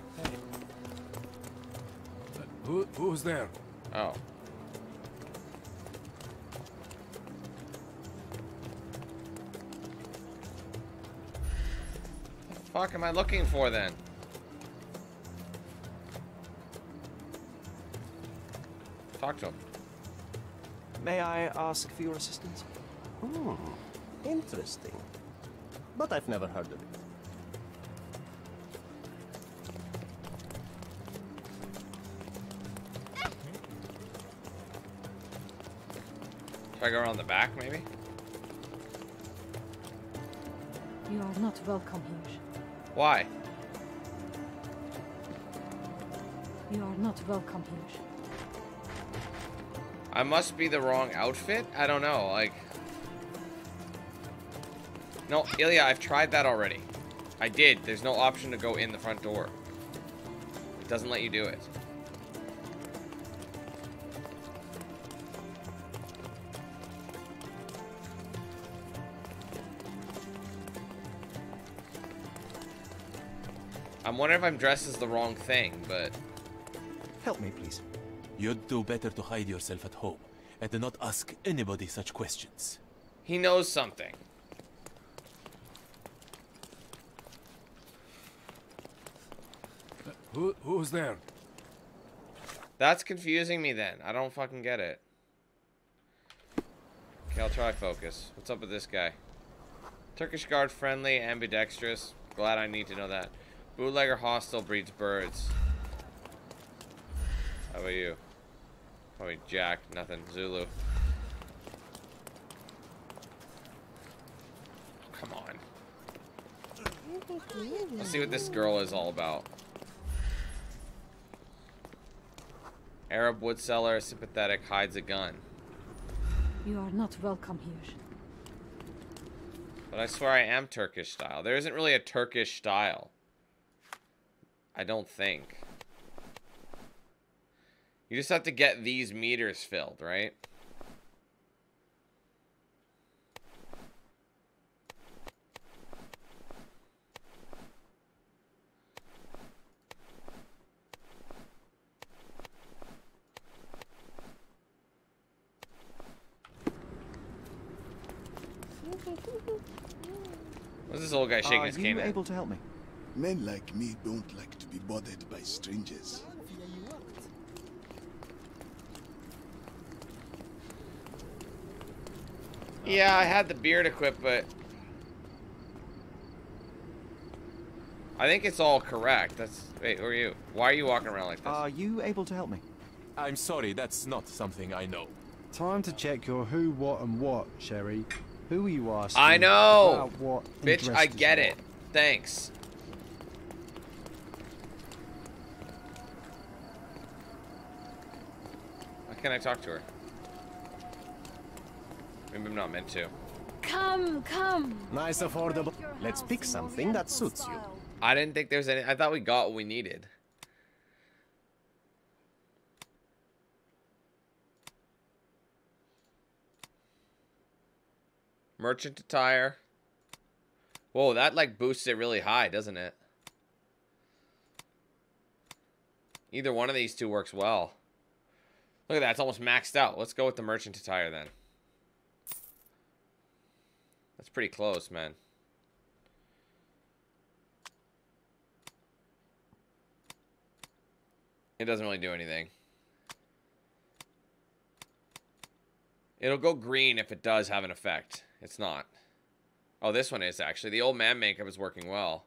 Who, who's there? Oh. What the fuck am I looking for then? Talk to him. May I ask for your assistance? Hmm. Interesting. But I've never heard of it. Should I go around the back, maybe? You are not welcome here. Why? You are not welcome here. I must be the wrong outfit? I don't know, like... No, Ilya, I've tried that already. I did. There's no option to go in the front door. It doesn't let you do it. I'm wondering if I'm dressed as the wrong thing, but... Help me, please. You'd do better to hide yourself at home and do not ask anybody such questions. He knows something. Who, who's there? That's confusing me then. I don't fucking get it. Okay, I'll try focus. What's up with this guy? Turkish guard friendly, ambidextrous. Glad I need to know that. Bootlegger hostile breeds birds. How about you? Probably Jack, nothing. Zulu. Come on. Let's see what this girl is all about. Arab wood seller, sympathetic, hides a gun. You are not welcome here. But I swear I am Turkish style. There isn't really a Turkish style. I don't think. You just have to get these meters filled, right? What's this old guy shaking Are his you cane at? able to help me? Men like me don't like to be bothered by strangers. Yeah, I had the beard equipped, but I think it's all correct. That's wait, who are you? Why are you walking around like this? Are you able to help me? I'm sorry, that's not something I know. Time to check your who, what, and what, Sherry. Who are you asking? I know. About what? Bitch, I get it. Thanks. Why can't I talk to her? Maybe I'm not meant to. Come, come. Nice affordable. Let's pick something that suits you. I didn't think there was any. I thought we got what we needed. Merchant attire. Whoa, that like boosts it really high, doesn't it? Either one of these two works well. Look at that, it's almost maxed out. Let's go with the merchant attire then. That's pretty close, man. It doesn't really do anything. It'll go green if it does have an effect. It's not. Oh, this one is actually. The old man makeup is working well.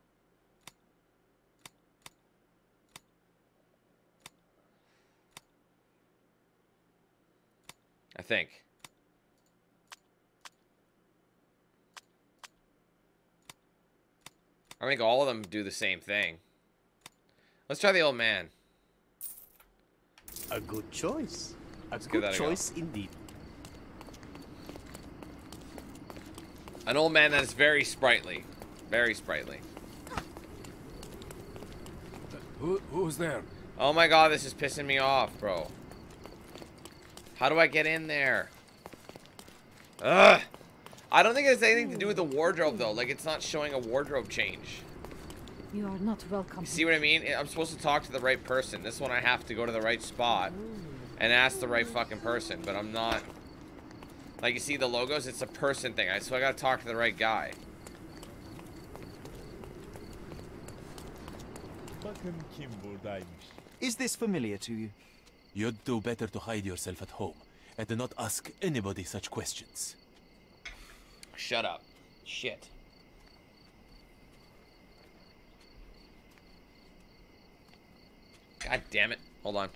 I think. I think all of them do the same thing. Let's try the old man. A good choice. A give good that a go. choice indeed. An old man that is very sprightly. Very sprightly. Who, who's there? Oh my god, this is pissing me off, bro. How do I get in there? Ugh. I don't think it has anything to do with the wardrobe, though. Like, it's not showing a wardrobe change. You are not welcome. See what I mean? I'm supposed to talk to the right person. This one I have to go to the right spot and ask the right fucking person, but I'm not... Like, you see the logos? It's a person thing. I so I gotta talk to the right guy. Is this familiar to you? You'd do better to hide yourself at home and not ask anybody such questions. Shut up. Shit. God damn it. Hold on.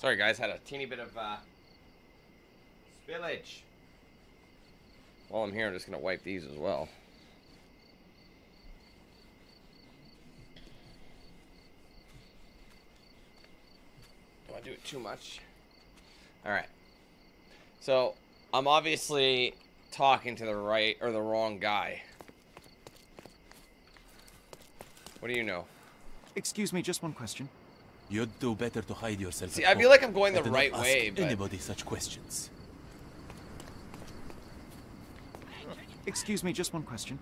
Sorry guys, had a teeny bit of uh, spillage. While I'm here, I'm just gonna wipe these as well. Do I do it too much? Alright. So, I'm obviously talking to the right or the wrong guy. What do you know? Excuse me, just one question. You'd do better to hide yourself See, I feel like I'm going the and do not right ask way, but- anybody such questions. Excuse me, just one question.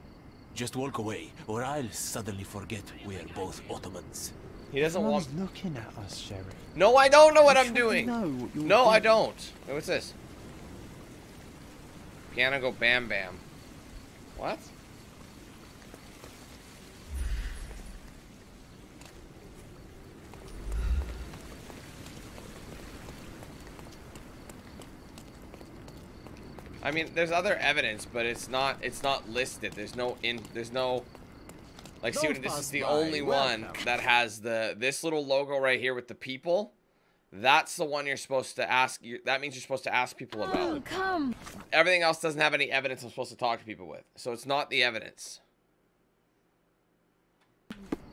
Just walk away, or I'll suddenly forget we are both Ottomans. He doesn't No want. one's looking at us, Sherry. No, I don't know what You I'm doing. know what you're no, I don't. Wait, what's this? Piano go bam bam. What? I mean, there's other evidence, but it's not it's not listed. There's no in there's no like see Don't what this is the only one that has the this little logo right here with the people. That's the one you're supposed to ask. You, that means you're supposed to ask people about. come. Everything else doesn't have any evidence I'm supposed to talk to people with. So it's not the evidence.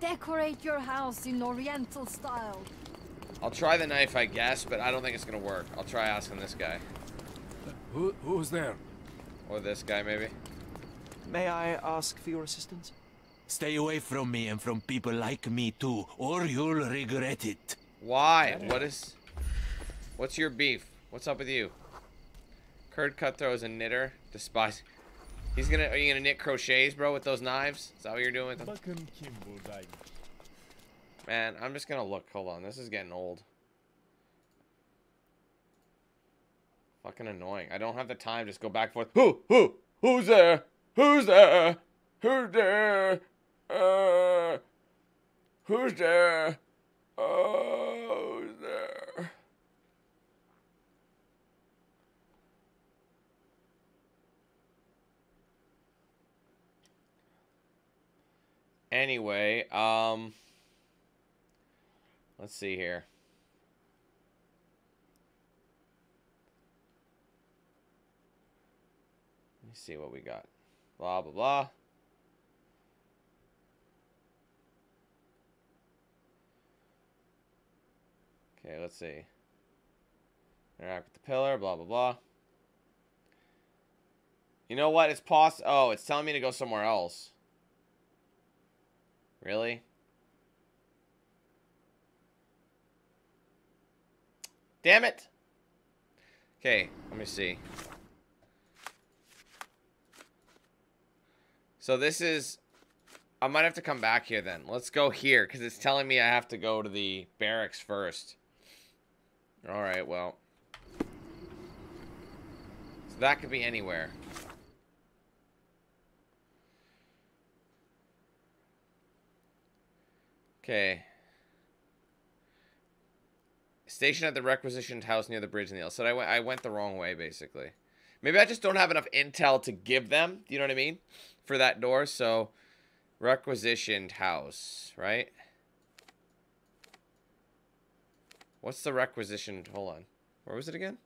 Decorate your house in Oriental style. I'll try the knife, I guess, but I don't think it's gonna work. I'll try asking this guy. Who, who's there? Or this guy, maybe. May I ask for your assistance? Stay away from me and from people like me too, or you'll regret it. Why? What is... What's your beef? What's up with you? Kurt Cutthroat is a knitter. Despise... He's gonna... Are you gonna knit crochets, bro, with those knives? Is that what you're doing with them? Man, I'm just gonna look. Hold on. This is getting old. Fucking annoying. I don't have the time just go back and forth. Who? Who? Who's there? Who's there? Who's there? Uh, who's there? Oh, who's there? Anyway, um, let's see here. Let me see what we got. Blah, blah, blah. Okay, let's see. Interact with the pillar, blah, blah, blah. You know what? It's poss- Oh, it's telling me to go somewhere else. Really? Damn it! Okay, let me see. So this is... I might have to come back here then. Let's go here, because it's telling me I have to go to the barracks first. Alright, well. So that could be anywhere. Okay. Station at the requisitioned house near the bridge in the hill. So I went, I went the wrong way, basically. Maybe I just don't have enough intel to give them. Do you know what I mean? For that door. So, requisitioned house, right? What's the requisitioned? Hold on. Where was it again?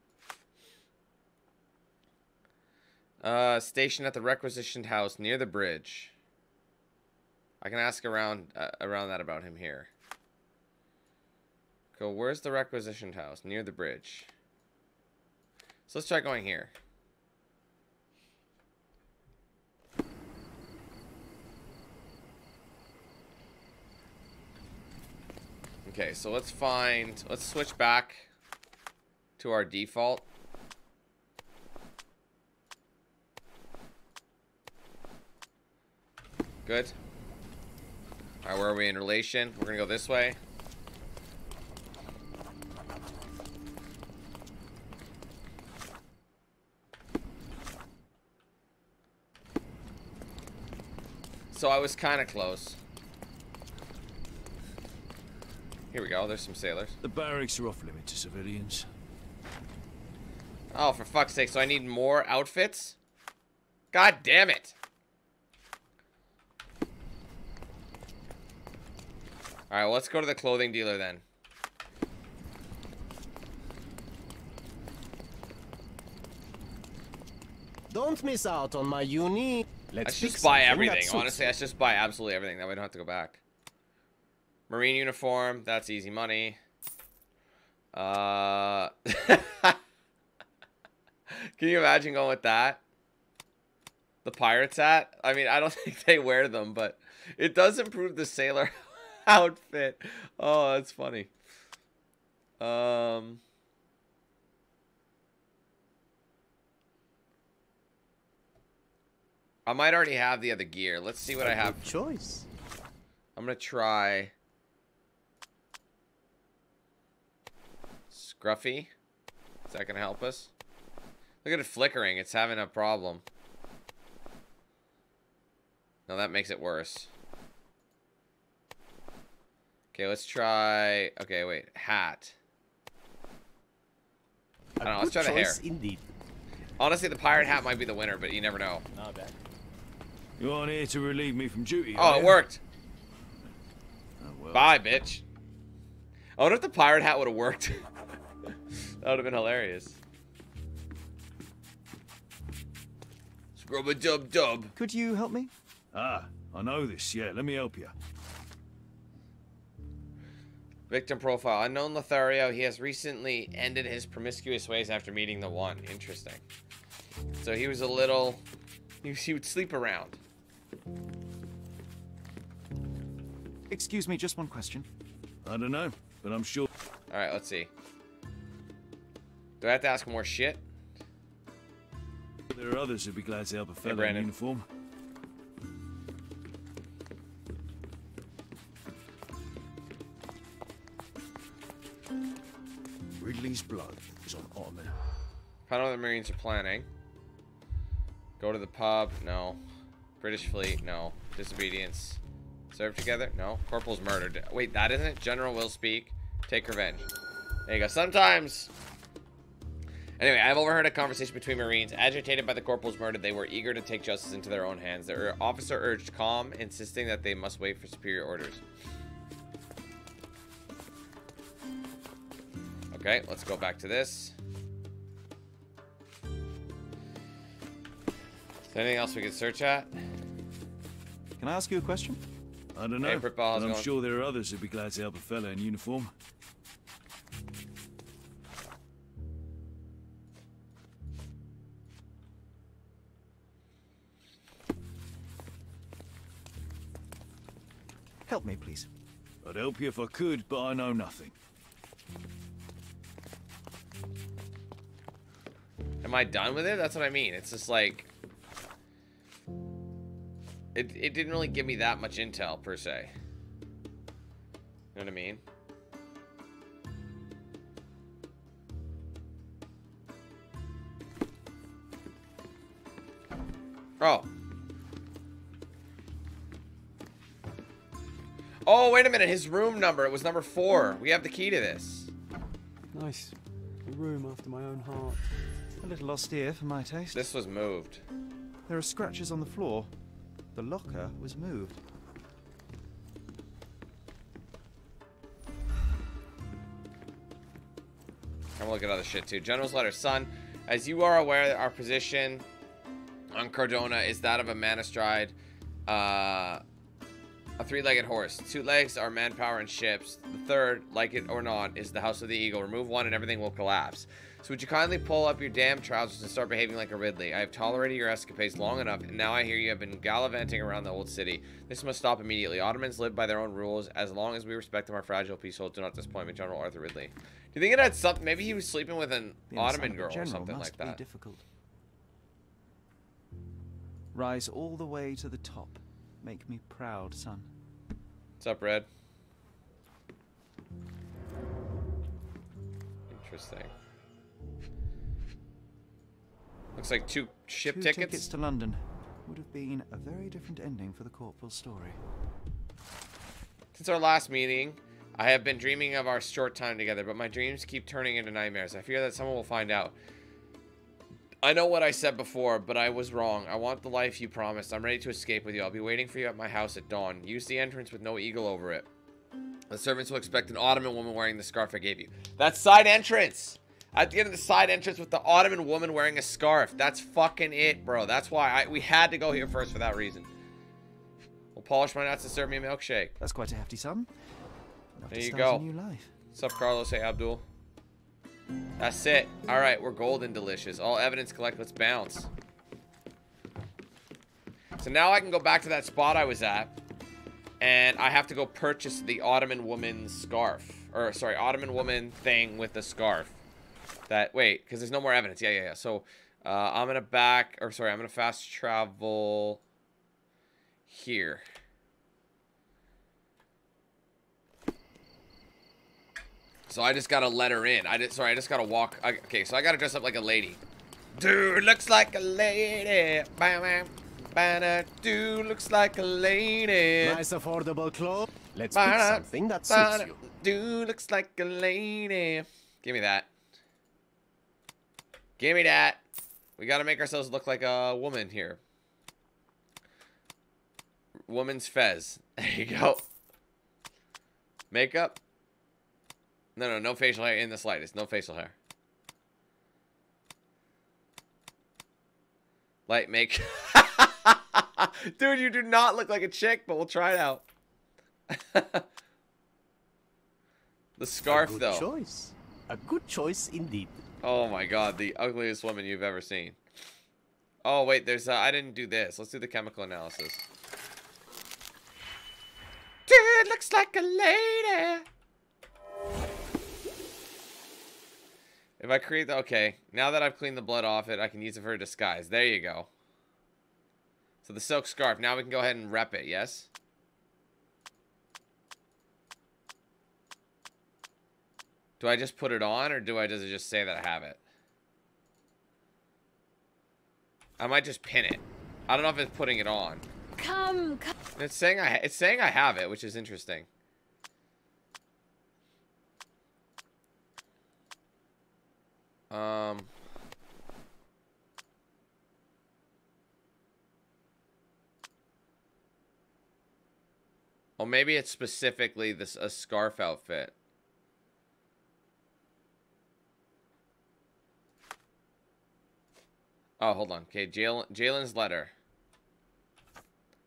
Uh, stationed at the requisitioned house near the bridge. I can ask around uh, around that about him here. Cool. Where's the requisitioned house? Near the bridge. So let's try going here. Okay, so let's find, let's switch back to our default. Good. Alright, where are we in relation? We're gonna go this way. So I was kind of close. Here we go. There's some sailors. The barracks are off limit to civilians. Oh, for fuck's sake. So I need more outfits? God damn it. Alright, well, let's go to the clothing dealer then. Don't miss out on my uni. Let's should fix just buy everything. Honestly, I should just buy absolutely everything. That way I don't have to go back. Marine uniform. That's easy money. Uh, Can you imagine going with that? The pirate's hat? I mean, I don't think they wear them, but it does improve the sailor outfit. Oh, that's funny. Um... I might already have the other gear. Let's see what I have. choice. I'm gonna try Scruffy. Is that gonna help us? Look at it flickering. It's having a problem. No, that makes it worse. Okay, let's try. Okay, wait. Hat. I don't know. Let's try good the hair. Indeed. Honestly, the pirate hat might be the winner, but you never know. Not bad. You aren't here to relieve me from duty, Oh, it worked. Oh, well. Bye, bitch. I wonder if the pirate hat would have worked. that would have been hilarious. Scrub a dub dub. Could you help me? Ah, I know this. Yeah, let me help you. Victim profile. Unknown Lothario. He has recently ended his promiscuous ways after meeting the one. Interesting. So he was a little... He, he would sleep around. Excuse me, just one question. I don't know, but I'm sure. Alright, let's see. Do I have to ask more shit? There are others who'd be glad to help a fellow in uniform. Ridley's blood is on Ottoman. Find out what the Marines are planning. Go to the pub. No. British fleet. No. Disobedience. Serve together. No. Corporal's murdered. Wait, that isn't it? General will speak. Take revenge. There you go. Sometimes. Anyway, I've overheard a conversation between Marines. Agitated by the corporal's murder, they were eager to take justice into their own hands. Their officer urged calm, insisting that they must wait for superior orders. Okay, let's go back to this. Is there anything else we can search at? Can I ask you a question? I don't know, Hey, Britball, but I'm going? sure there are others who'd be glad to help a fellow in uniform. Help me, please. I'd help you if I could, but I know nothing. Am I done with it? That's what I mean. It's just like... It, it didn't really give me that much intel, per se. You know what I mean? Oh. Oh, wait a minute. His room number. It was number four. We have the key to this. Nice. A room after my own heart. A little austere for my taste. This was moved. There are scratches on the floor. The locker was moved. I'm gonna look at other shit too. General's letter, son. As you are aware, our position on Cordona is that of a Manastride, uh, a three-legged horse. Two legs are manpower and ships. The third, like it or not, is the House of the Eagle. Remove one and everything will collapse. So would you kindly pull up your damn trousers and start behaving like a Ridley? I have tolerated your escapades long enough, and now I hear you have been gallivanting around the old city. This must stop immediately. Ottomans live by their own rules. As long as we respect them, our fragile peace peacehold do not disappoint me. General Arthur Ridley. Do you think it had something? Maybe he was sleeping with an the Ottoman girl or general something must like be that. difficult. Rise all the way to the top. Make me proud, son. What's up, Red? Interesting. Looks like two ship Two tickets. to London would have been a very different ending for the corporal's story. Since our last meeting, I have been dreaming of our short time together, but my dreams keep turning into nightmares. I fear that someone will find out. I know what I said before, but I was wrong. I want the life you promised. I'm ready to escape with you. I'll be waiting for you at my house at dawn. Use the entrance with no eagle over it. The servants will expect an Ottoman woman wearing the scarf I gave you. That's side entrance! At the end of the side entrance with the Ottoman woman wearing a scarf. That's fucking it, bro. That's why I, we had to go here first for that reason. We'll polish my nuts and serve me a milkshake. That's quite a hefty sum. There you go. new life. What's up, Carlos? Hey, Abdul. That's it. All right, we're golden delicious. All evidence collect. Let's bounce. So now I can go back to that spot I was at, and I have to go purchase the Ottoman woman's scarf, or sorry, Ottoman woman thing with the scarf. That wait, because there's no more evidence. Yeah, yeah, yeah. So uh, I'm gonna back, or sorry, I'm gonna fast travel here. So I just gotta let her in. I just sorry, I just gotta walk. I, okay, so I gotta dress up like a lady. Dude looks like a lady. Bam, bam, bam, Dude looks like a lady. Nice affordable clothes. Let's Ba- pick something that suits you. Dude looks like a lady. Give me that. Give me that. We gotta make ourselves look like a woman here. Woman's fez. There you go. Makeup. No, no, no facial hair in the slightest. No facial hair. Light make. Dude, you do not look like a chick, but we'll try it out. the scarf, a good though. choice. A good choice indeed. Oh my god, the ugliest woman you've ever seen. Oh wait, there's uh, I didn't do this. Let's do the chemical analysis. Dude looks like a lady. If I create the okay, now that I've cleaned the blood off it, I can use it for a disguise. There you go. So the silk scarf. Now we can go ahead and rep it. Yes. Do I just put it on, or do I does it just say that I have it? I might just pin it. I don't know if it's putting it on. Come, come. It's saying I it's saying I have it, which is interesting. Um. Well, maybe it's specifically this a scarf outfit. Oh, hold on. Okay, Jalen, Jalen's letter.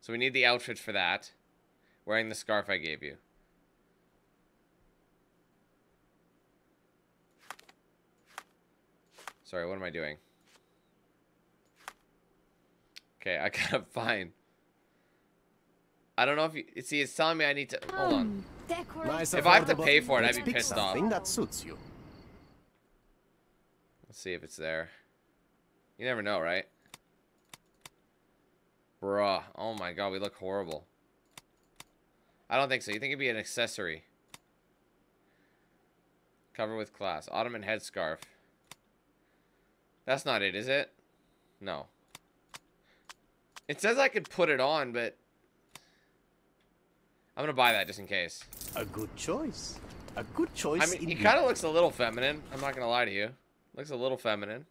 So we need the outfit for that. Wearing the scarf I gave you. Sorry, what am I doing? Okay, I gotta find. I don't know if you see. It's telling me I need to. Hold on. Um, nice If I have to pay for it, I'd be pissed off. something that suits you. Let's see if it's there. You never know, right? Bruh. Oh my god, we look horrible. I don't think so. You think it'd be an accessory? Cover with class. Ottoman headscarf. That's not it, is it? No. It says I could put it on, but... I'm gonna buy that just in case. A good choice. A good choice I mean, he kind of looks a little feminine. I'm not gonna lie to you. Looks a little feminine.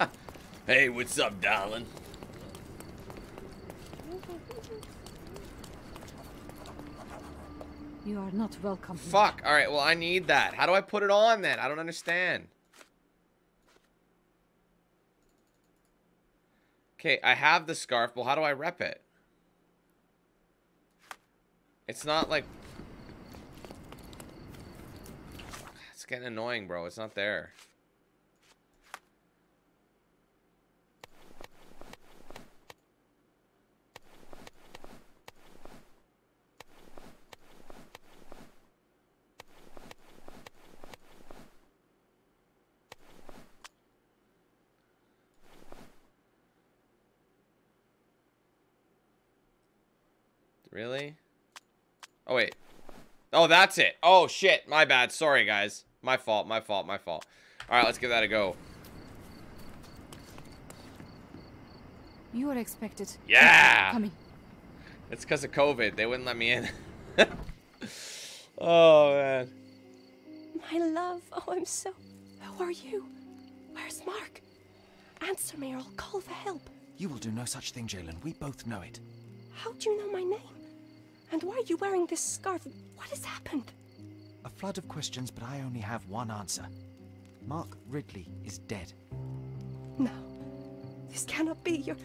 hey, what's up, darling? You are not welcome. Fuck. All right. Well, I need that. How do I put it on then? I don't understand. Okay, I have the scarf. Well, how do I rep it? It's not like... It's getting annoying, bro. It's not there. Really? Oh, wait. Oh, that's it. Oh, shit. My bad. Sorry, guys. My fault. My fault. My fault. All right, let's give that a go. You are expected. Yeah! Coming. It's because of COVID. They wouldn't let me in. oh, man. My love, oh, I'm so. Who are you? Where's Mark? Answer me or I'll call for help. You will do no such thing, Jalen. We both know it. How do you know my name? And why are you wearing this scarf? What has happened? A flood of questions, but I only have one answer. Mark Ridley is dead. No. This cannot be. You're.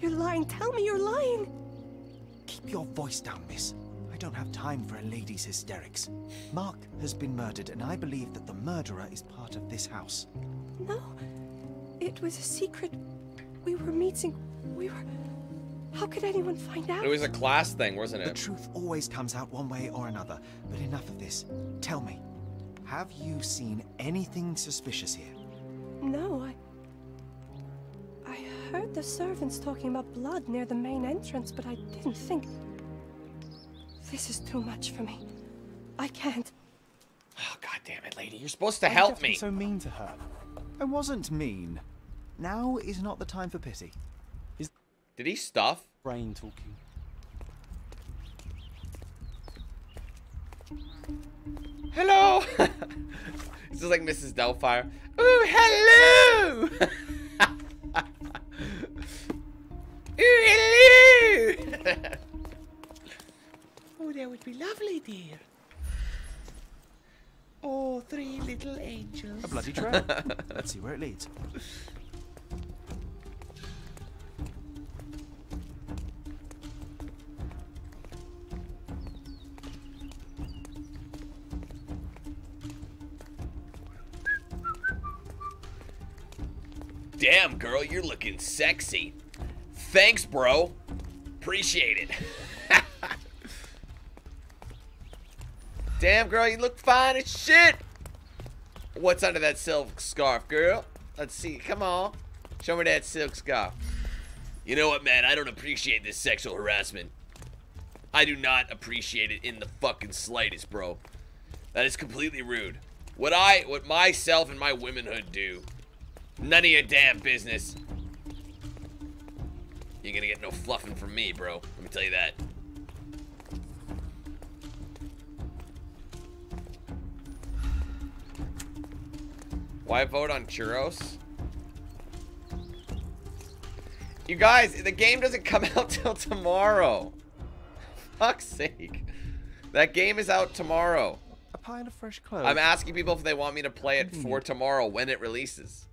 You're lying. Tell me you're lying. Keep your voice down, miss. I don't have time for a lady's hysterics. Mark has been murdered, and I believe that the murderer is part of this house. No. It was a secret. We were meeting. We were. How could anyone find out? It was a class thing, wasn't it? The truth always comes out one way or another, but enough of this. Tell me, have you seen anything suspicious here? No, I. I heard the servants talking about blood near the main entrance, but I didn't think. This is too much for me. I can't. Oh, God damn it, lady. You're supposed to Why help have to be me. so mean to her. I wasn't mean. Now is not the time for pity. Did he stuff? Brain talking. Hello! this is like Mrs. Doubtfire. Ooh, hello! Ooh, hello! oh, that would be lovely, dear. Oh, three little angels. A bloody trail. Let's see where it leads. Damn, girl, you're looking sexy. Thanks, bro. Appreciate it. Damn, girl, you look fine as shit. What's under that silk scarf, girl? Let's see. Come on. Show me that silk scarf. You know what, man? I don't appreciate this sexual harassment. I do not appreciate it in the fucking slightest, bro. That is completely rude. What I, what myself and my womanhood do, none of your damn business. You're gonna get no fluffing from me, bro. Let me tell you that. Why vote on churros? You guys, the game doesn't come out till tomorrow. Fuck's sake. That game is out tomorrow. A pile of fresh clothes. I'm asking people if they want me to play it for mm-hmm. tomorrow when it releases.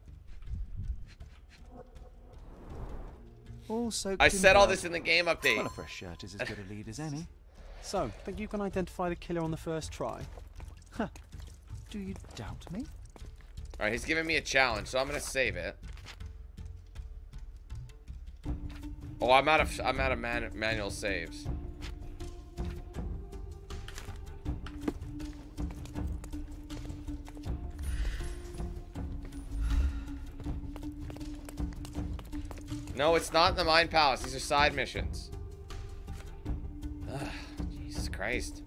All soaked I said all this in the game update. Well, a fresh shirt is as good a lead as any. So, think you can identify the killer on the first try? Do you doubt me? Alright, he's giving me a challenge, so I'm gonna save it. Oh, I'm out of I'm out of man, manual saves. No, it's not in the Mind Palace. These are side missions. Ugh, Jesus Christ.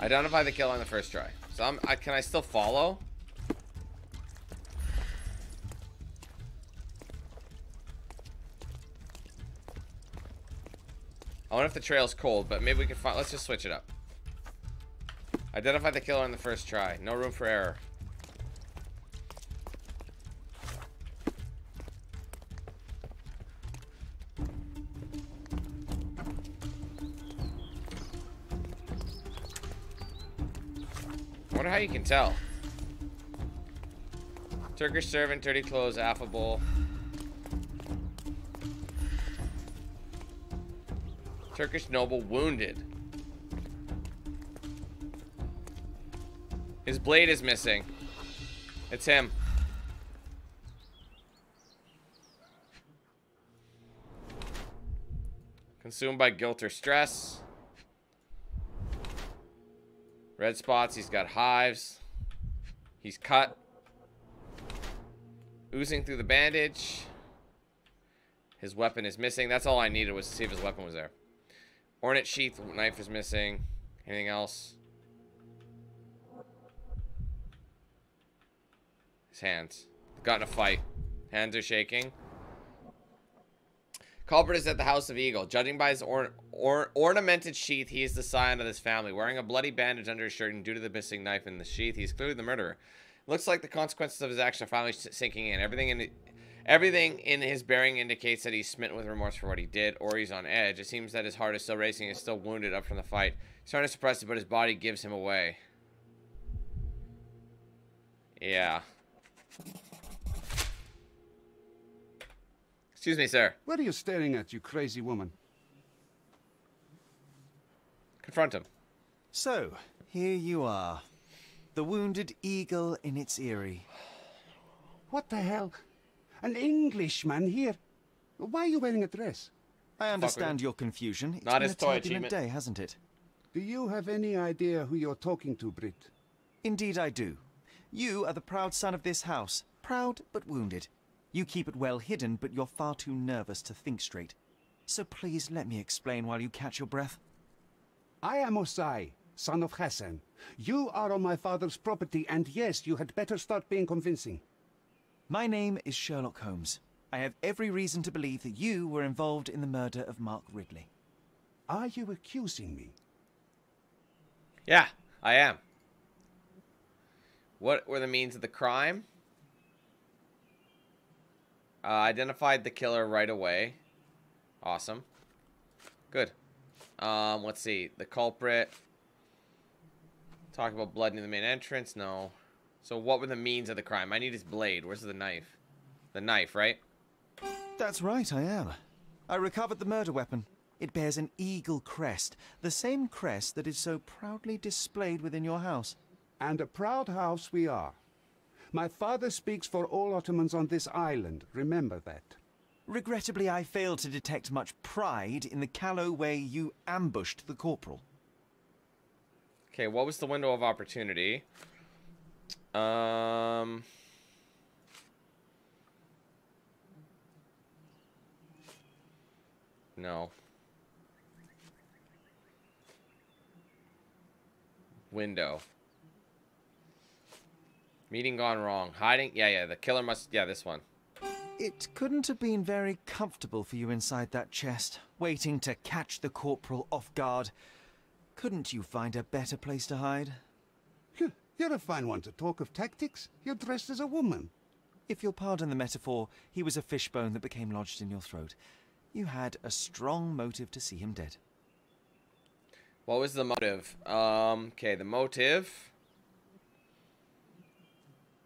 Identify the kill on the first try. So I'm, I, can I still follow? I wonder if the trail's cold, but maybe we can find. Let's just switch it up. Identify the killer on the first try. No room for error. Wonder how you can tell. Turkish servant, dirty clothes, affable. Turkish noble wounded. His blade is missing. It's him. Consumed by guilt or stress. Red spots, he's got hives. He's cut. Oozing through the bandage. His weapon is missing. That's all I needed was to see if his weapon was there. Ornate sheath, knife is missing. Anything else? His hands. Got in a fight. Hands are shaking. Culprit is at the House of Eagle. Judging by his or or ornamented sheath, he is the scion of this family. Wearing a bloody bandage under his shirt and due to the missing knife in the sheath, he's clearly the murderer. Looks like the consequences of his action are finally sinking in. Everything in everything in his bearing indicates that he's smitten with remorse for what he did, or he's on edge. It seems that his heart is still racing and still wounded up from the fight. He's trying to suppress it, but his body gives him away. Yeah. Excuse me, sir. What are you staring at, you crazy woman? Confront him. So, here you are. The wounded eagle in its eyrie. What the hell? An Englishman here? Why are you wearing a dress? I understand your confusion. It's Not been his a toy turbulent achievement. day, hasn't it? Do you have any idea who you're talking to, Brit? Indeed I do. You are the proud son of this house. Proud, but wounded. You keep it well hidden, but you're far too nervous to think straight. So please let me explain while you catch your breath. I am Osai, son of Hassan. You are on my father's property, and yes, you had better start being convincing. My name is Sherlock Holmes. I have every reason to believe that you were involved in the murder of Mark Ridley. Are you accusing me? Yeah, I am. What were the means of the crime? Uh, identified the killer right away. Awesome. Good. Um, let's see. The culprit. Talk about blood near the main entrance. No. So what were the means of the crime? I need his blade. Where's the knife? The knife, right? That's right, I am. I recovered the murder weapon. It bears an eagle crest, the same crest that is so proudly displayed within your house. And a proud house we are. My father speaks for all Ottomans on this island. Remember that. Regrettably, I failed to detect much pride in the callow way you ambushed the corporal. Okay, what was the window of opportunity? Um... No. Window. Meeting gone wrong. Hiding? Yeah, yeah, the killer must... Yeah, this one. It couldn't have been very comfortable for you inside that chest, waiting to catch the corporal off guard. Couldn't you find a better place to hide? You're a fine one to talk of tactics. You're dressed as a woman. If you'll pardon the metaphor, he was a fishbone that became lodged in your throat. You had a strong motive to see him dead. What was the motive? Um, okay, the motive...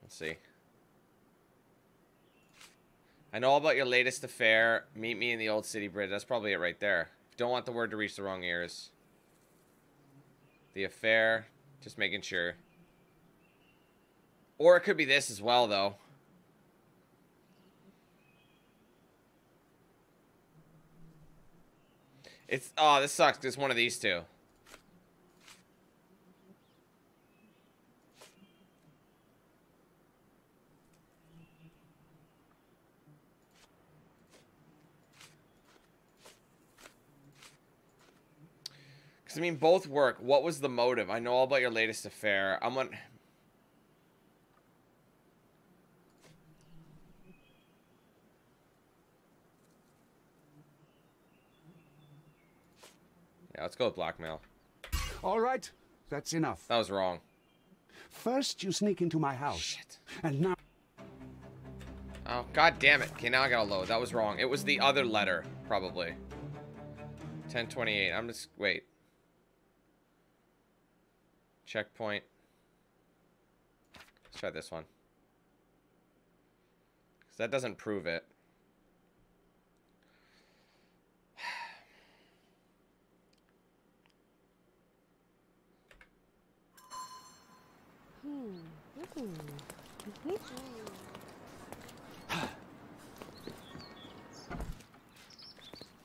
Let's see. I know all about your latest affair. Meet me in the old city bridge. That's probably it right there. Don't want the word to reach the wrong ears. The affair. Just making sure. Or it could be this as well, though. It's... Oh, this sucks. It's one of these two. Because, I mean, both work. What was the motive? I know all about your latest affair. I'm on... Yeah, let's go with blackmail. All right, that's enough. That was wrong. First, you sneak into my house. Shit. And now... Oh, god damn it. Okay, now I gotta load. That was wrong. It was the other letter, probably. 1028. I'm just... Wait. Checkpoint. Let's try this one. Because that doesn't prove it.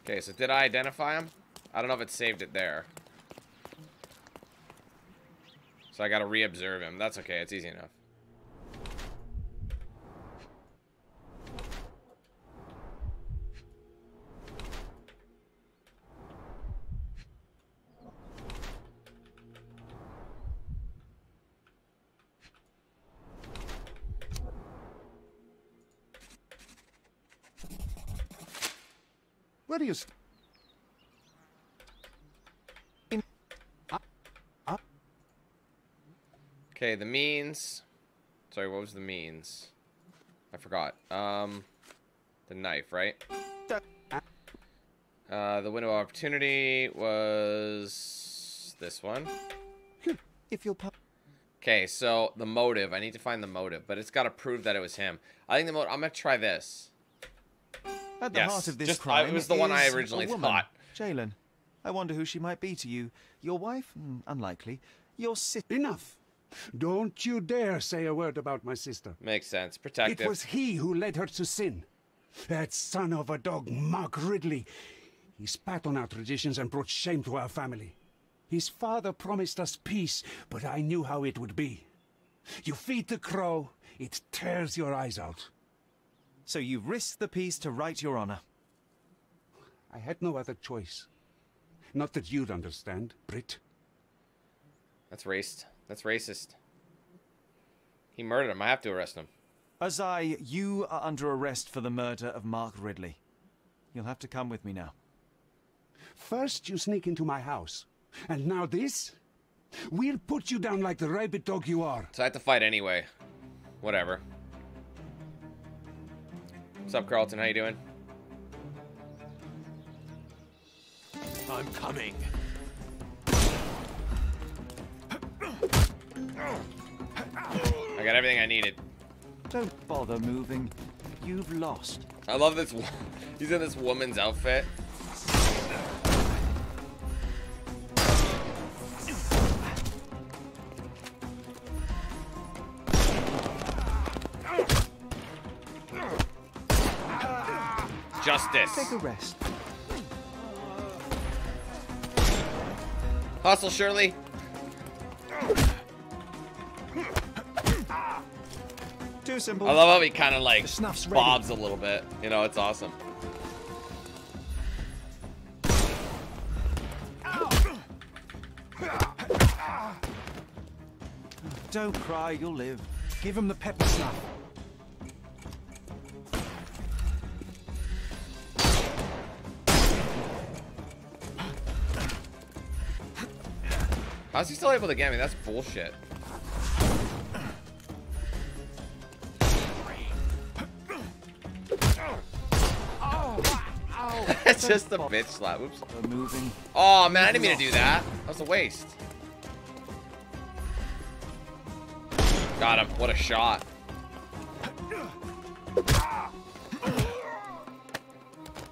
Okay, so did I identify him? I don't know if it saved it there. So I gotta re-observe him. That's okay, it's easy enough. Where do you st- Okay, the means. Sorry, what was the means? I forgot. Um, the knife, right? Uh, the window of opportunity was this one. If you'll pardon. Okay, so the motive. I need to find the motive, but it's got to prove that it was him. I think the motive. I'm gonna try this. At the Yes, heart of this just- I- crime it was the one I is originally a woman, thought. Jalen. I wonder who she might be to you. Your wife? Hmm, unlikely. Your sister? Enough. Don't you dare say a word about my sister. Makes sense. Protective. It was he who led her to sin. That son of a dog, Mark Ridley. He spat on our traditions and brought shame to our family. His father promised us peace, but I knew how it would be. You feed the crow, it tears your eyes out. So you've risked the peace to right your honor. I had no other choice. Not that you'd understand, Brit. That's racist. That's racist. He murdered him. I have to arrest him. Azai, you are under arrest for the murder of Mark Ridley. You'll have to come with me now. First you sneak into my house, and now this? We'll put you down like the rabid dog you are. So I have to fight anyway. Whatever. What's up, Carlton? How you doing? I'm coming. I got everything I needed. Don't bother moving. You've lost. I love this. He's in this woman's outfit. Justice. Take a rest. Hustle, Shirley. Too simple. I love how he kind of like snuff's ready. bobs a little bit. You know, it's awesome. Don't cry, you'll live. Give him the pepper snuff. How's he still able to get me? That's bullshit. It's just a bitch slap. Oops. moving. Oh man, I didn't mean to do that. That was a waste. Got him. What a shot.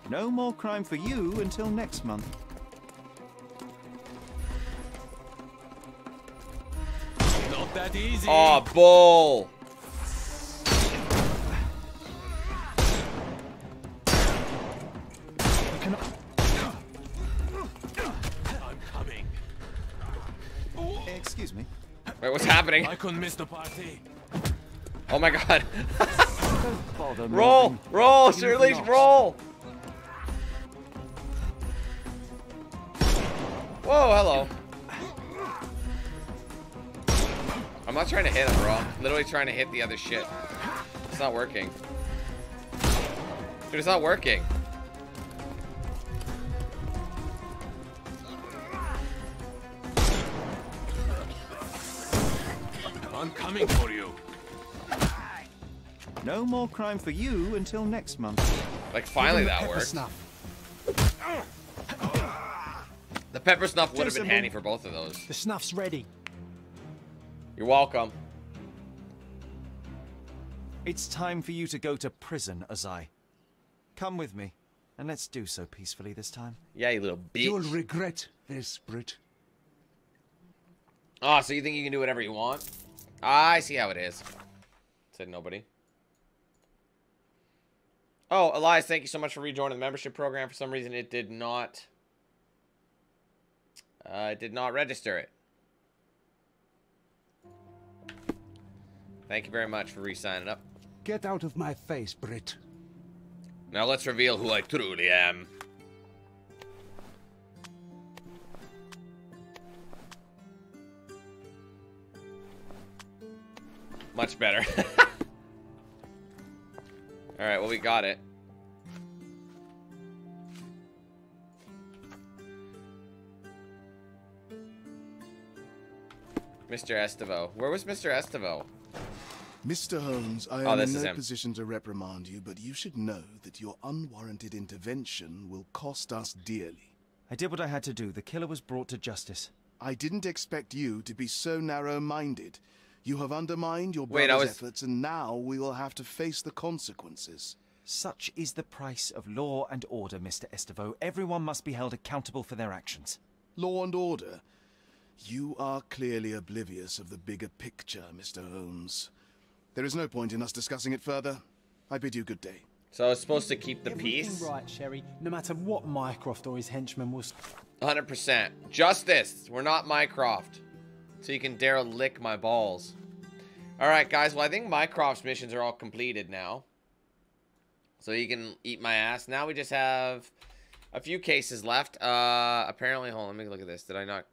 No more crime for you until next month. Not that easy. Oh, bull. Wait, what's happening? I couldn't miss the party. Oh my god. Roll, roll, You've Shirley, roll. Whoa, hello. I'm not trying to hit him, bro. I'm literally trying to hit the other shit. It's not working. Dude, it's not working. Coming for you. No more crime for you until next month. Like, finally Give him the that pepper worked. Snuff. The pepper snuff would have been handy for both of those. The snuff's ready. You're welcome. It's time for you to go to prison, Azai. Come with me, and let's do so peacefully this time. Yeah, you little bitch. You'll regret this, Brit. Oh, so you think you can do whatever you want? I see how it is. Said nobody. Oh, Elias, thank you so much for rejoining the membership program. For some reason, it did not... Uh, it did not register it. Thank you very much for re-signing up. Get out of my face, Brit. Now let's reveal who I truly am. Much better. Alright, well we got it. Mr. Estevo. Where was Mr. Estevo? Mr. Holmes, I Oh, am in no him. position to reprimand you, but you should know that your unwarranted intervention will cost us dearly. I did what I had to do. The killer was brought to justice. I didn't expect you to be so narrow-minded. You have undermined your Wait, brother's was- efforts, and now we will have to face the consequences. Such is the price of law and order, Mr. Estevo. Everyone must be held accountable for their actions. Law and order? You are clearly oblivious of the bigger picture, Mr. Holmes. There is no point in us discussing it further. I bid you good day. So I was supposed to keep the Everything peace? right, Sherry. No matter what Mycroft or his henchmen was... 100%. Justice. We're not Mycroft. So you can dare lick my balls. Alright, guys. Well, I think Mycroft's missions are all completed now. So you can eat my ass. Now we just have a few cases left. Uh, apparently, hold on. Let me look at this. Did I not...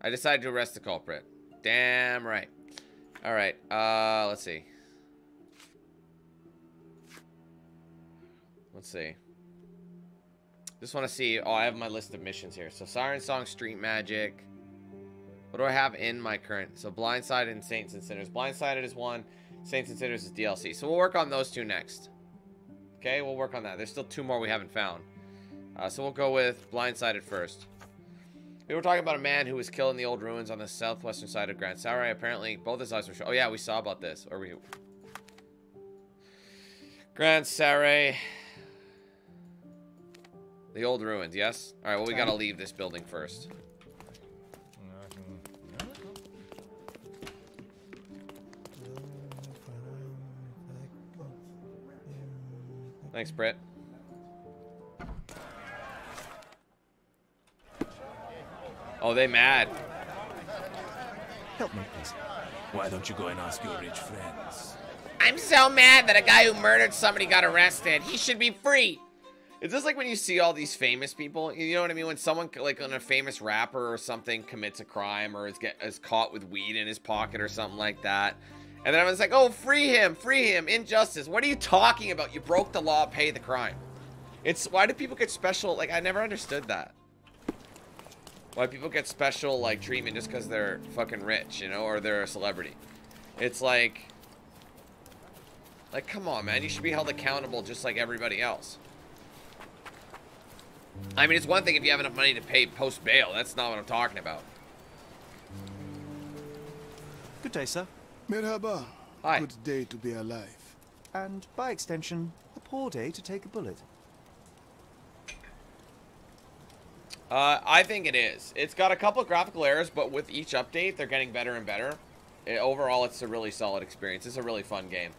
I decided to arrest the culprit. Damn right. Alright. Uh, let's see. Let's see. Just want to see. Oh, I have my list of missions here. So Siren Song, Street Magic. What do I have in my current? So Blindsided and Saints and Sinners. Blindsided is one. Saints and Sinners is DLC. So we'll work on those two next. Okay, we'll work on that. There's still two more we haven't found. Uh, so we'll go with Blindsided first. We were talking about a man who was killed in the old ruins on the southwestern side of Grand Sarai. Apparently, both his eyes were shot. Oh yeah, we saw about this. Or we... Grand Sarai. The old ruins, yes? Alright, well, we gotta leave this building first. Thanks, Britt. Oh, they mad. Help me, please. Why don't you go and ask your rich friends? I'm so mad that a guy who murdered somebody got arrested. He should be free. Is this like when you see all these famous people? You know what I mean? When someone like on a famous rapper or something commits a crime or is get is caught with weed in his pocket or something like that. And then everyone's like, oh, free him, free him, injustice. What are you talking about? You broke the law, pay the crime. It's, why do people get special, like, I never understood that. Why people get special, like, treatment just because they're fucking rich, you know, or they're a celebrity. It's like, like, come on, man. You should be held accountable just like everybody else. I mean, it's one thing if you have enough money to pay post bail. That's not what I'm talking about. Good day, sir. Merhaba. Hi. Good day to be alive. And by extension, a poor day to take a bullet. Uh, I think it is. It's got a couple of graphical errors, but with each update, they're getting better and better. It- overall, it's a really solid experience. It's a really fun game.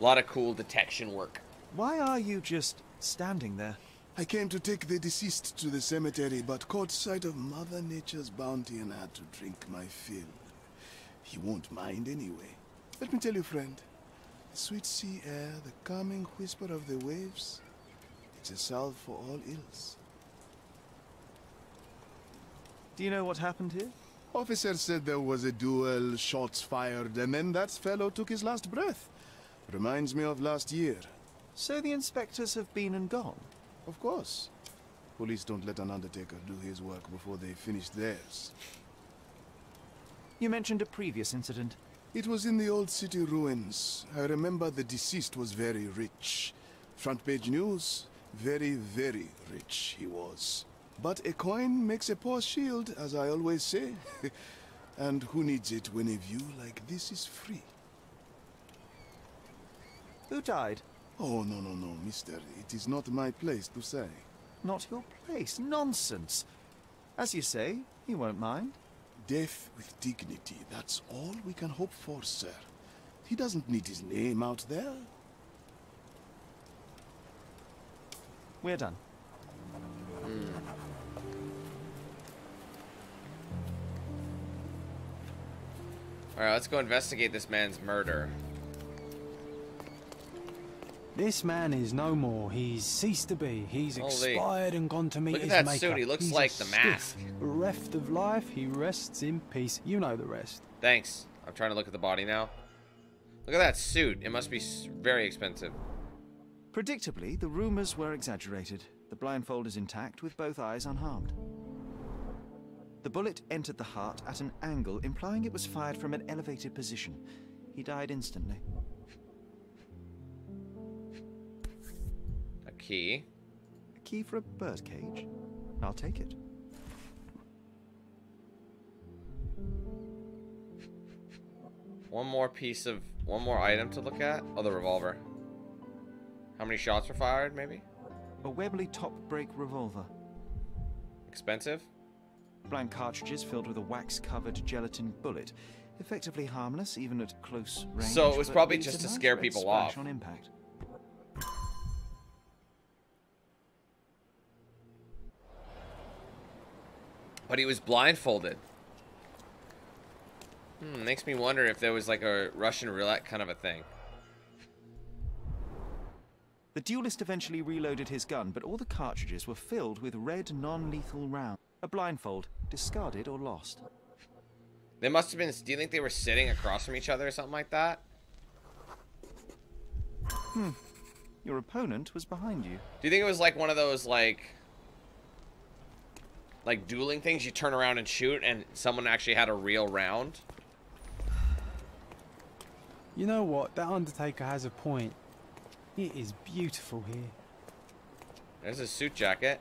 A lot of cool detection work. Why are you just standing there? I came to take the deceased to the cemetery, but caught sight of Mother Nature's bounty and had to drink my fill. He won't mind anyway. Let me tell you, friend. The sweet sea air, the calming whisper of the waves, it's a salve for all ills. Do you know what happened here? Officer said there was a duel, shots fired, and then that fellow took his last breath. Reminds me of last year. So the inspectors have been and gone? Of course. Police don't let an undertaker do his work before they finish theirs. You mentioned a previous incident. It was in the old city ruins. I remember the deceased was very rich. Front page news, very, very rich he was. But a coin makes a poor shield, as I always say. And who needs it when a view like this is free? Who died? Oh, no, no, no, mister. It is not my place to say. Not your place. Nonsense. As you say, he won't mind. Death with dignity, that's all we can hope for, sir. He doesn't need his name out there. We're done. Alright, let's go investigate this man's murder. This man is no more. He's ceased to be. He's Holy. expired and gone to meet Look at his that maker. suit. He looks He's like the mask. Bereft of life, he rests in peace. You know the rest. Thanks. I'm trying to look at the body now. Look at that suit. It must be very expensive. Predictably, the rumors were exaggerated. The blindfold is intact, with both eyes unharmed. The bullet entered the heart at an angle, implying it was fired from an elevated position. He died instantly. Key. A key for a birdcage? I'll take it. One more piece of... One more item to look at. Oh, the revolver. How many shots were fired, maybe? A Webley top break revolver. Expensive? Blank cartridges filled with a wax covered gelatin bullet. Effectively harmless, even at close range. So it was probably just to nice scare people off. On impact. But he was blindfolded. Hmm, makes me wonder if there was like a Russian roulette kind of a thing. The duelist eventually reloaded his gun, but all the cartridges were filled with red non lethal rounds. A blindfold, discarded or lost. They must have been... Do you think they were sitting across from each other or something like that? Hmm. Your opponent was behind you. Do you think it was like one of those like... Like dueling things you turn around and shoot and someone actually had a real round? You know what? That Undertaker has a point. It is beautiful here. There's a suit jacket.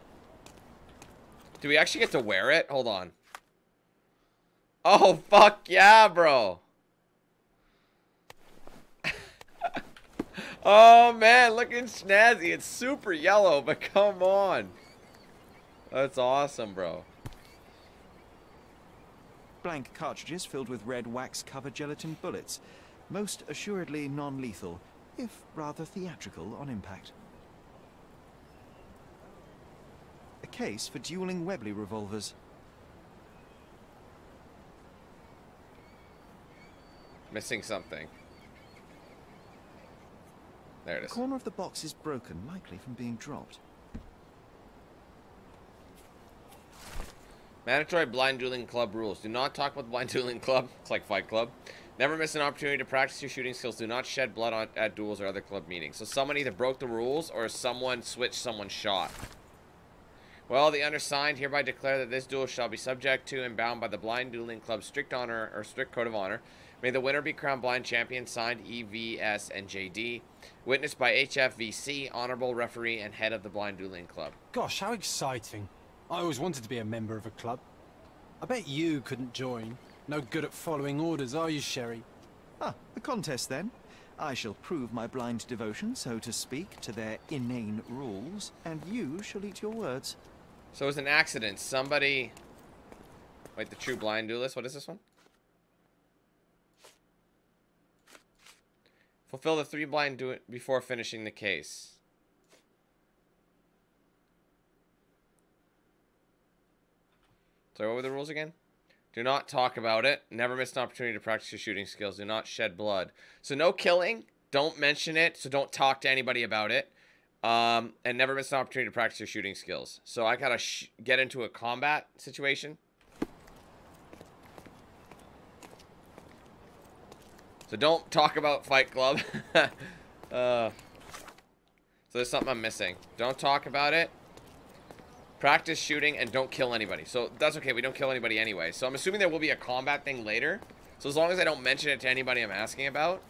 Do we actually get to wear it? Hold on. Oh, fuck yeah, bro. oh, man, looking snazzy. It's super yellow, but come on. That's awesome, bro. Blank cartridges filled with red wax covered gelatin bullets. Most assuredly non lethal, if rather theatrical on impact. A case for dueling Webley revolvers. Missing something. There it is. The corner of the box is broken, likely from being dropped. Mandatory blind dueling club rules. Do not talk about blind dueling club. It's like Fight Club. Never miss an opportunity to practice your shooting skills. Do not shed blood on, at duels or other club meetings. So someone either broke the rules or someone switched someone's shot. Well, the undersigned hereby declare that this duel shall be subject to and bound by the Blind Dueling Club's strict honor or strict code of honor. May the winner be crowned blind champion, signed EVS and JD. Witnessed by HFVC, honorable referee and head of the Blind Dueling Club. Gosh, how exciting. I always wanted to be a member of a club. I bet you couldn't join. No good at following orders, are you, Sherry? Ah, the contest then. I shall prove my blind devotion, so to speak, to their inane rules, and you shall eat your words. So it was an accident. Somebody... Wait, the true blind duelist? What is this one? Fulfill the three blind do it before finishing the case. Sorry, what were the rules again? Do not talk about it. Never miss an opportunity to practice your shooting skills. Do not shed blood. So no killing. Don't mention it. So don't talk to anybody about it. Um, and never miss an opportunity to practice your shooting skills. So I gotta get into a combat situation. So don't talk about Fight Club. uh, so there's something I'm missing. Don't talk about it. Practice shooting and don't kill anybody. So that's okay. We don't kill anybody anyway. So I'm assuming there will be a combat thing later. So as long as I don't mention it to anybody I'm asking about.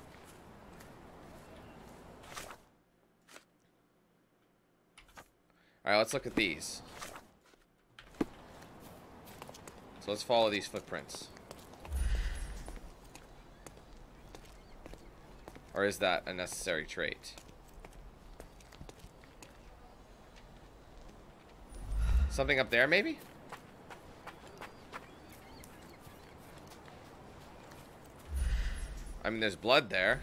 Alright, let's look at these. So let's follow these footprints. Or is that a necessary trait? Something up there, maybe? I mean, there's blood there.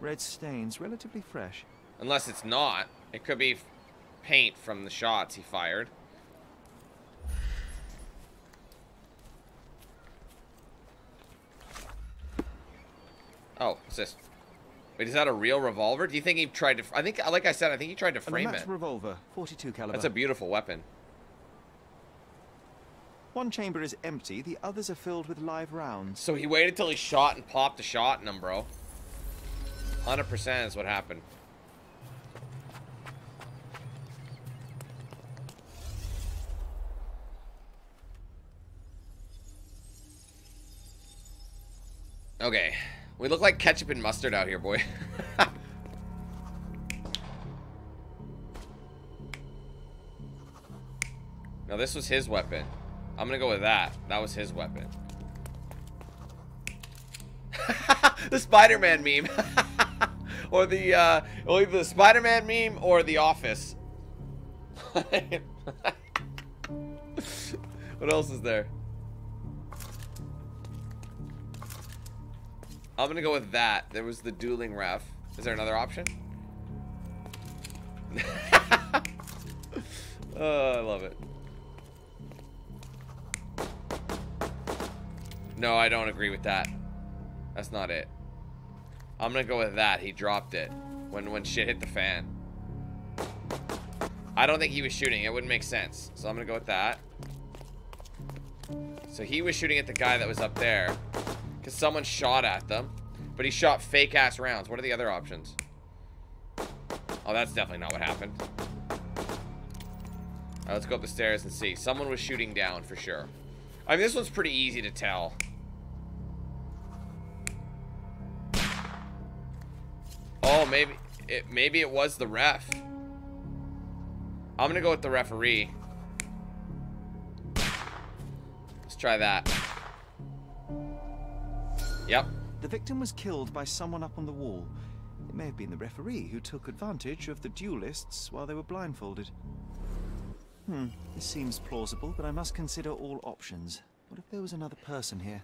Red stains, relatively fresh. Unless it's not. It could be paint from the shots he fired. Oh, what's this? Wait, is that a real revolver? Do you think he tried to... I think, like I said, I think he tried to frame it. revolver, 42 caliber. That's a beautiful weapon. One chamber is empty, the others are filled with live rounds. So he waited till he shot and popped a shot in him, bro. 100% is what happened. Okay. We look like ketchup and mustard out here, boy. now, this was his weapon. I'm gonna go with that. That was his weapon. the Spider-Man meme. or the, uh, or the Spider-Man meme or The Office. what else is there? I'm gonna go with that. There was the dueling ref. Is there another option? oh, I love it. No, I don't agree with that. That's not it. I'm gonna go with that. He dropped it when when shit hit the fan. I don't think he was shooting. It wouldn't make sense. So I'm gonna go with that. So he was shooting at the guy that was up there. Because someone shot at them. But he shot fake ass rounds. What are the other options? Oh, that's definitely not what happened. Alright, let's go up the stairs and see. Someone was shooting down for sure. I mean, this one's pretty easy to tell. Oh, maybe it maybe it was the ref. I'm gonna go with the referee. Let's try that. Yep. The victim was killed by someone up on the wall. It may have been the referee who took advantage of the duelists while they were blindfolded. Hmm, this seems plausible, but I must consider all options. What if there was another person here?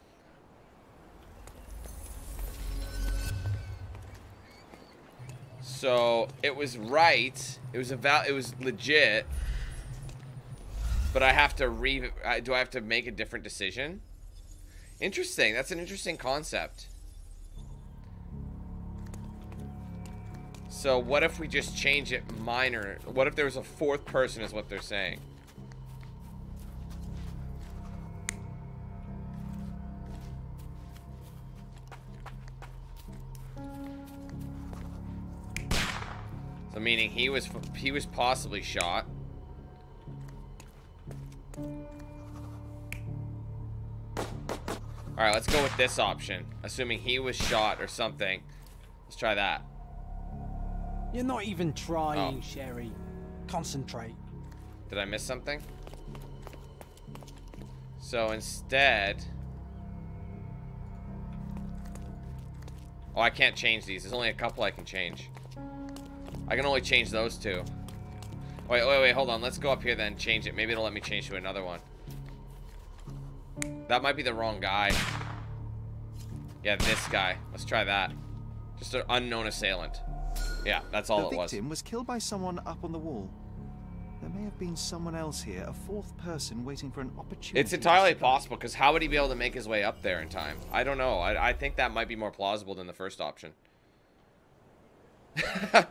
So it was right. It was a about. It was legit. But I have to re. Do I have to make a different decision? Interesting. That's an interesting concept. So what if we just change it minor? What if there was a fourth person is what they're saying? So meaning he was he was possibly shot. Alright, let's go with this option. Assuming he was shot or something. Let's try that. You're not even trying, oh. Sherry. Concentrate. Did I miss something? So instead... Oh, I can't change these. There's only a couple I can change. I can only change those two. Wait, wait, wait, hold on. Let's go up here then change it. Maybe it'll let me change to another one. That might be the wrong guy. Yeah, this guy. Let's try that. Just an unknown assailant. Yeah, that's all it was. The victim was killed by someone up on the wall. There may have been someone else here, a fourth person waiting for an opportunity. It's entirely possible, because how would he be able to make his way up there in time? I don't know. I, I think that might be more plausible than the first option.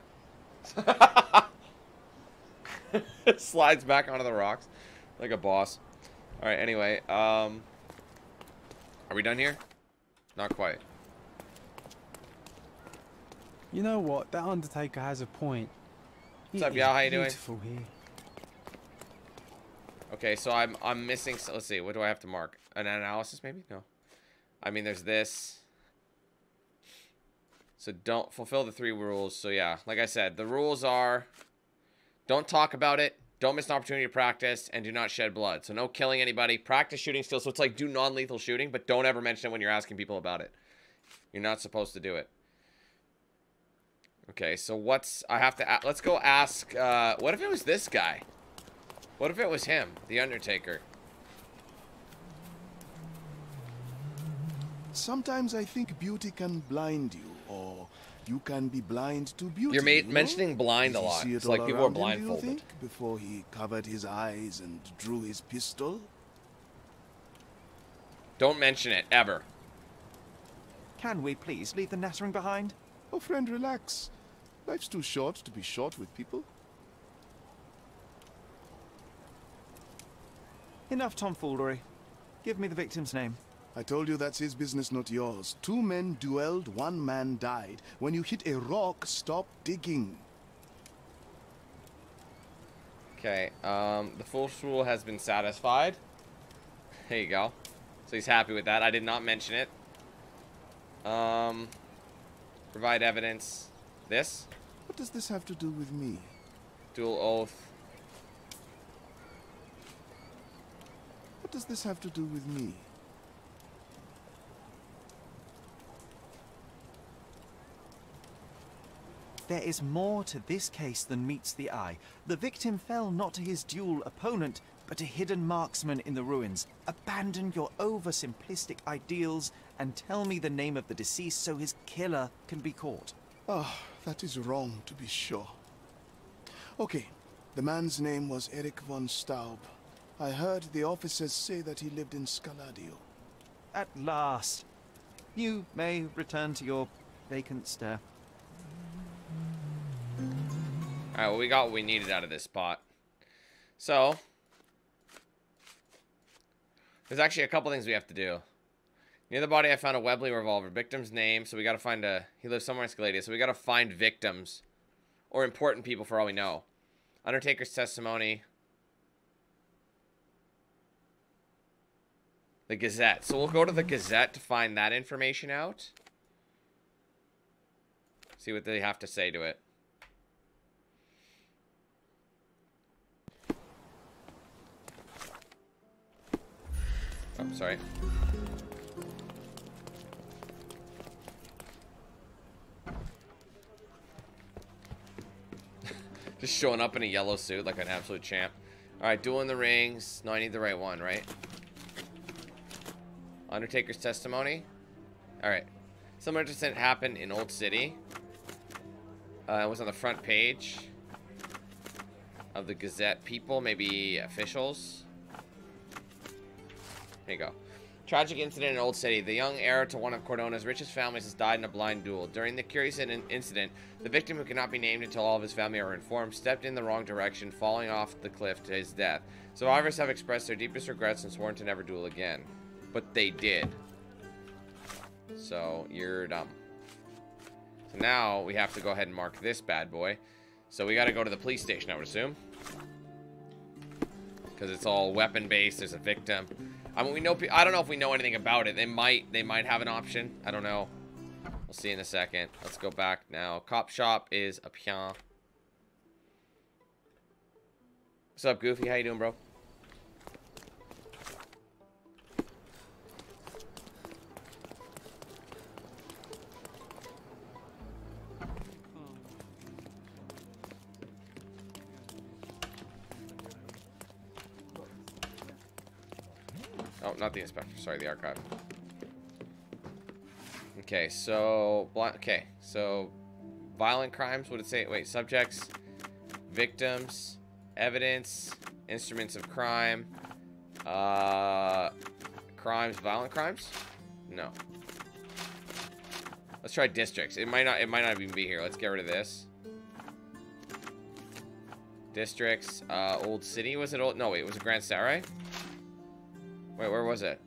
Slides back onto the rocks like a boss. Alright, anyway. Um, are we done here? Not quite. You know what? That Undertaker has a point. What's up, y'all? How you doing? Here. Okay, so I'm I'm missing. So let's see. What do I have to mark? An analysis, maybe? No. I mean, there's this. So don't fulfill the three rules. So yeah, like I said, the rules are: don't talk about it, don't miss an opportunity to practice, and do not shed blood. So no killing anybody. Practice shooting still. So it's like do non-lethal shooting, but don't ever mention it when you're asking people about it. You're not supposed to do it. Okay, so what's... I have to... Let's go ask... Uh, what if it was this guy? What if it was him? The Undertaker. Sometimes I think beauty can blind you, or you can be blind to beauty. You're ma you know? mentioning blind Did a lot. see it It's all like people are around him, you blindfolded. think, before he covered his eyes and drew his pistol. Don't mention it, ever. Can we please leave the nattering behind? Oh, friend, relax. Life's too short to be short with people. Enough tomfoolery. Give me the victim's name. I told you that's his business, not yours. Two men duelled, one man died. When you hit a rock, stop digging. Okay, um, the first rule has been satisfied. There you go. So he's happy with that. I did not mention it. Um, provide evidence. This? What does this have to do with me? Duel oath. What does this have to do with me? There is more to this case than meets the eye. The victim fell not to his duel opponent, but a hidden marksman in the ruins. Abandon your oversimplistic ideals and tell me the name of the deceased so his killer can be caught. Oh, that is wrong, to be sure. Okay, the man's name was Eric von Staub. I heard the officers say that he lived in Scaladio. At last. You may return to your vacant stare. Alright, well, we got what we needed out of this spot. So, there's actually a couple things we have to do. Near the body, I found a Webley revolver. Victim's name, so we gotta find a... He lives somewhere in Scaladio, so we gotta find victims. Or important people for all we know. Undertaker's testimony. The Gazette. So we'll go to the Gazette to find that information out. See what they have to say to it. Sorry. Just showing up in a yellow suit like an absolute champ. Alright, duel in the rings. No, I need the right one, right? Undertaker's testimony. Alright. Similar incident happened in Old City. Uh, it was on the front page of the Gazette. People, maybe officials. Here you go. Tragic incident in Old City. The young heir to one of Cordona's richest families has died in a blind duel. During the curious in incident, the victim, who cannot be named until all of his family are informed, stepped in the wrong direction, falling off the cliff to his death. Survivors have expressed their deepest regrets and sworn to never duel again. But they did. So, you're dumb. So now, we have to go ahead and mark this bad boy. So we gotta go to the police station, I would assume. Because it's all weapon-based, there's a victim. I mean, we know. I don't know if we know anything about it. They might. They might have an option. I don't know. We'll see in a second. Let's go back now. Cop shop is a here. What's up, Goofy? How you doing, bro? Not the inspector. Sorry, the archive. Okay, so... Okay, so... Violent crimes, what did it say? Wait, subjects, victims, evidence, instruments of crime, uh... Crimes, violent crimes? No. Let's try districts. It might not. It might not even be here. Let's get rid of this. Districts. Uh, old city. Was it old? No, wait. Was it Grand Sarai? Wait, where was it?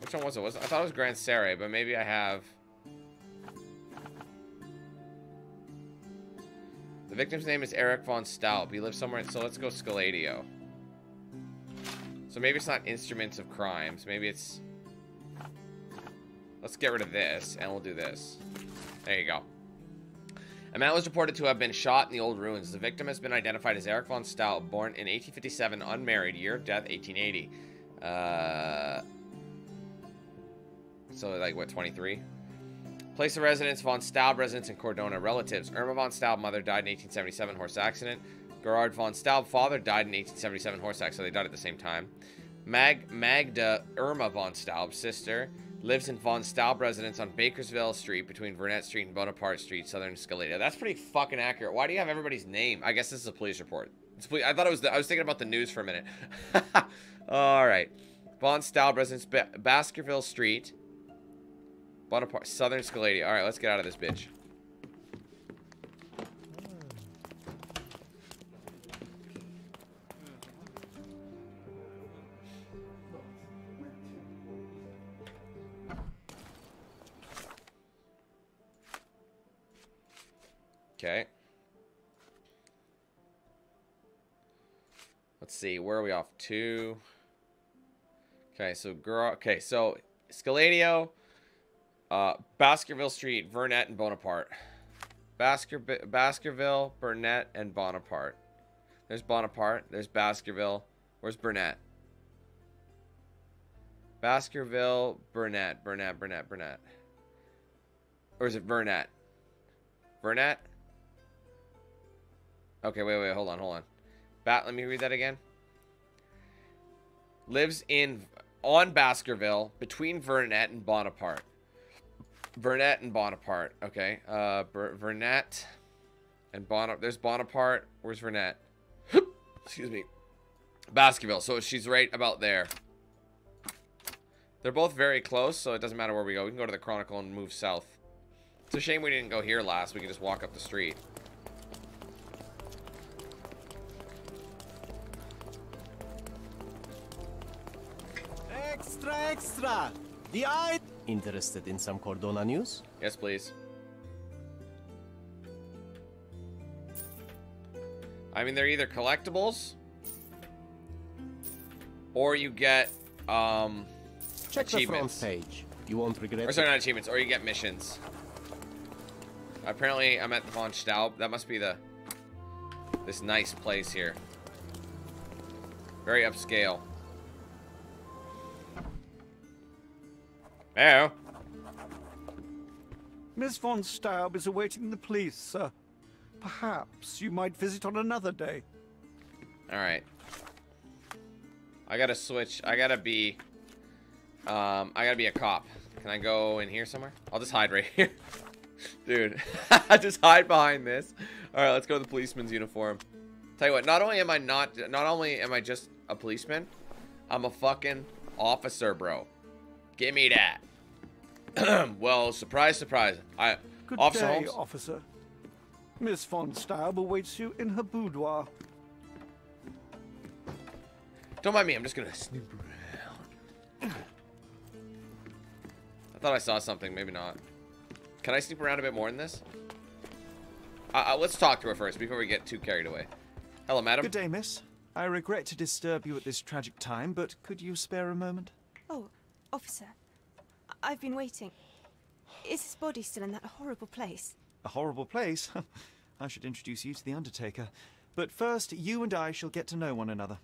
Which one was it? Was I thought it was Grand Sarai, but maybe I have. The victim's name is Eric von Staub. He lives somewhere. So let's go Scaladio. So maybe it's not instruments of crimes. Maybe it's. Let's get rid of this, and we'll do this. There you go. A man was reported to have been shot in the old ruins. The victim has been identified as Eric von Staub, born in 1857, unmarried, year of death 1880. Uh, so, like, what, 23? Place of residence, von Staub residence in Cordona. Relatives, Irma von Staub, mother, died in 1877, horse accident. Gerard von Staub, father, died in 1877, horse accident, so they died at the same time. Mag Magda Irma von Staub, sister, lives in von Staub residence on Bakersville Street between Vernet Street and Bonaparte Street, Southern Scaladio. That's pretty fucking accurate. Why do you have everybody's name? I guess this is a police report. Police, I thought it was. The, I was thinking about the news for a minute. All right, von Staub residence, ba Baskerville Street, Bonaparte, Southern Scaladio. All right, let's get out of this bitch. Okay. Let's see, where are we off to? Okay, so girl. Okay, so Scaladio, uh, Baskerville Street, Vernet, and Bonaparte. Basker Baskerville, Burnett, and Bonaparte. There's Bonaparte. There's Baskerville. Where's Burnett? Baskerville, Burnett, Burnett, Burnett, Burnett. Or is it Burnett? Burnett? Okay, wait, wait, hold on, hold on. Bat, let me read that again. Lives in on Baskerville between Vernet and Bonaparte. Vernet and Bonaparte. Okay. Uh, Vernet and Bonaparte. There's Bonaparte. Where's Vernet? Excuse me. Baskerville. So she's right about there. They're both very close, so it doesn't matter where we go. We can go to the Chronicle and move south. It's a shame we didn't go here last. We can just walk up the street. Extra, extra! The eye... Interested in some Cordona news? Yes, please. I mean, they're either collectibles... Or you get, um... Check the front page. You won't regret Or sorry, not achievements. Or you get missions. Apparently, I'm at the Von Staub. That must be the... This nice place here. Very upscale. Hello. Miss von Staub is awaiting the police, sir. Perhaps you might visit on another day. Alright. I gotta switch. I gotta be... Um, I gotta be a cop. Can I go in here somewhere? I'll just hide right here. Dude. just hide behind this. Alright, let's go to the policeman's uniform. Tell you what, not only am I not... Not only am I just a policeman, I'm a fucking officer, bro. Give me that. well, surprise, surprise. I, Good Officer day, Holmes. officer. Miss von Staub awaits you in her boudoir. Don't mind me. I'm just gonna snoop around. I thought I saw something. Maybe not. Can I snoop around a bit more in this? Uh, uh, let's talk to her first before we get too carried away. Hello, madam. Good day, miss. I regret to disturb you at this tragic time, but could you spare a moment? Oh, officer. I- I've been waiting. Is his body still in that horrible place? A horrible place? I should introduce you to the Undertaker. But first, you and I shall get to know one another.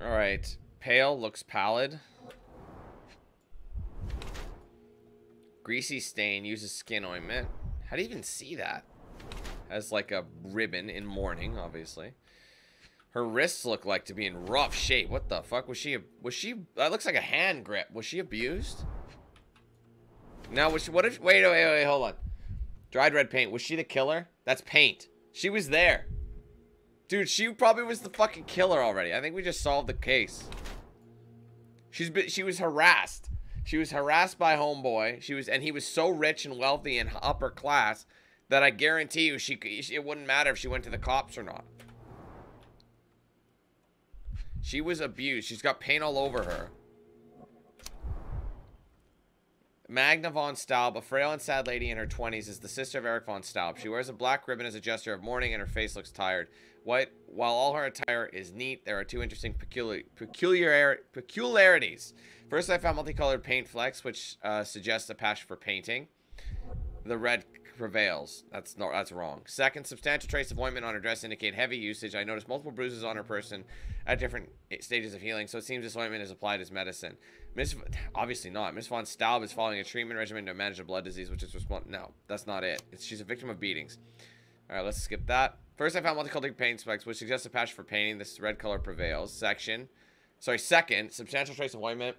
All right. Pale looks pallid. Greasy stain uses skin ointment. How do you even see that? Has like a ribbon in mourning, obviously. Her wrists look like to be in rough shape. What the fuck was she? Was she? That looks like a hand grip. Was she abused? Now, was she? What if? Wait, wait, wait, hold on. Dried red paint. Was she the killer? That's paint. She was there. Dude, she probably was the fucking killer already. I think we just solved the case. She's been, she was harassed. She was harassed by homeboy. She was, and he was so rich and wealthy and upper class that I guarantee you, she it wouldn't matter if she went to the cops or not. She was abused. She's got paint all over her. Magda von Staub, a frail and sad lady in her 20s, is the sister of Eric von Staub. She wears a black ribbon as a gesture of mourning, and her face looks tired. White, while all her attire is neat, there are two interesting peculiar, peculiar, peculiarities. First, I found multicolored paint flecks, which uh, suggests a passion for painting. The red prevails. That's not. That's wrong. Second, substantial trace of ointment on her dress indicate heavy usage. I noticed multiple bruises on her person at different stages of healing, so it seems this ointment is applied as medicine. Miss, obviously not. Miss von Staub is following a treatment regimen to manage a blood disease, which is respond. No, that's not it. It's, she's a victim of beatings. All right, let's skip that. First, I found multicolored paint specks, which suggests a passion for painting. This red color prevails. Section, sorry. Second, substantial trace of ointment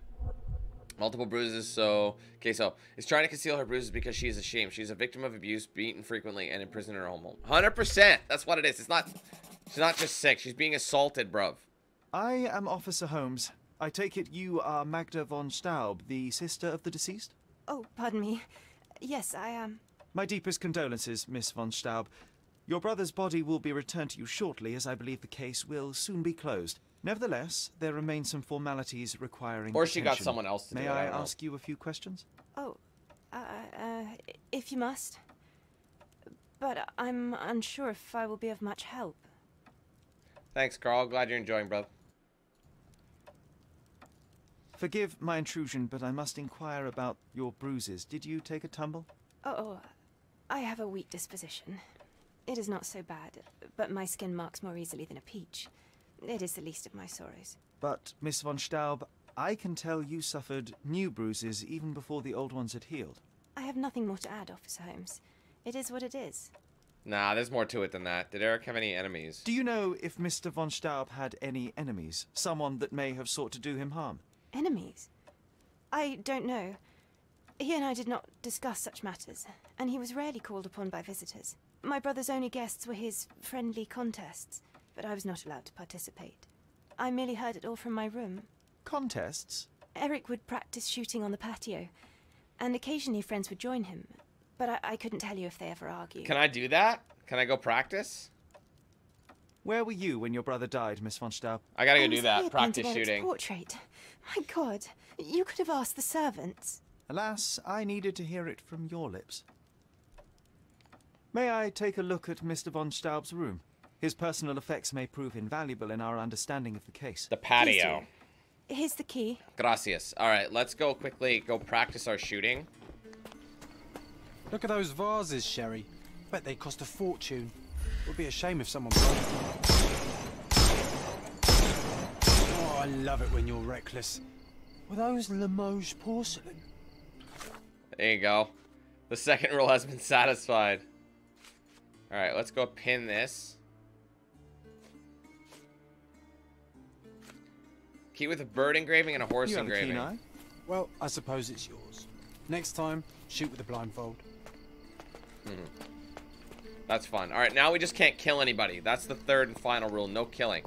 Multiple bruises, so... Okay, so... Is trying to conceal her bruises because she is ashamed. She's a victim of abuse, beaten frequently, and imprisoned in her home. 100%! That's what it is. It's not... She's not just sick. She's being assaulted, bruv. I am Officer Holmes. I take it you are Magda von Staub, the sister of the deceased? Oh, pardon me. Yes, I am. My deepest condolences, Miss von Staub. Your brother's body will be returned to you shortly, as I believe the case will soon be closed. Nevertheless, there remain some formalities requiring Or she got someone else to May do it, I I, don't know. ask you a few questions? Oh, uh, uh, if you must. But I'm unsure if I will be of much help. Thanks, Carl. Glad you're enjoying, bruv. Forgive my intrusion, but I must inquire about your bruises. Did you take a tumble? Oh, I have a weak disposition. It is not so bad, but my skin marks more easily than a peach. It is the least of my sorrows. But, Miss von Staub, I can tell you suffered new bruises even before the old ones had healed. I have nothing more to add, Officer Holmes. It is what it is. Nah, there's more to it than that. Did Eric have any enemies? Do you know if Mr. von Staub had any enemies? Someone that may have sought to do him harm? Enemies? I don't know. He and I did not discuss such matters, and he was rarely called upon by visitors. My brother's only guests were his friendly contests, but I was not allowed to participate. I merely heard it all from my room. Contests? Eric would practice shooting on the patio, and occasionally friends would join him, but I, I couldn't tell you if they ever argued. Can I do that? Can I go practice? Where were you when your brother died, Miss von Staub? I gotta go I do that. Practice shooting. portrait. My God, you could have asked the servants. Alas, I needed to hear it from your lips. May I take a look at Mr. von Staub's room? His personal effects may prove invaluable in our understanding of the case. The patio. Here's the key. Gracias. All right, let's go quickly go practice our shooting. Look at those vases, Sherry. Bet they cost a fortune. It would be a shame if someone broke them. Oh, I love it when you're reckless. Were those Limoges porcelain? There you go. The second rule has been satisfied. All right, let's go pin this. Key with a bird engraving and a horse You have a engraving. keen eye? Well, I suppose it's yours. Next time, shoot with a blindfold. Mhm. That's fun. All right, now we just can't kill anybody. That's the third and final rule. No killing.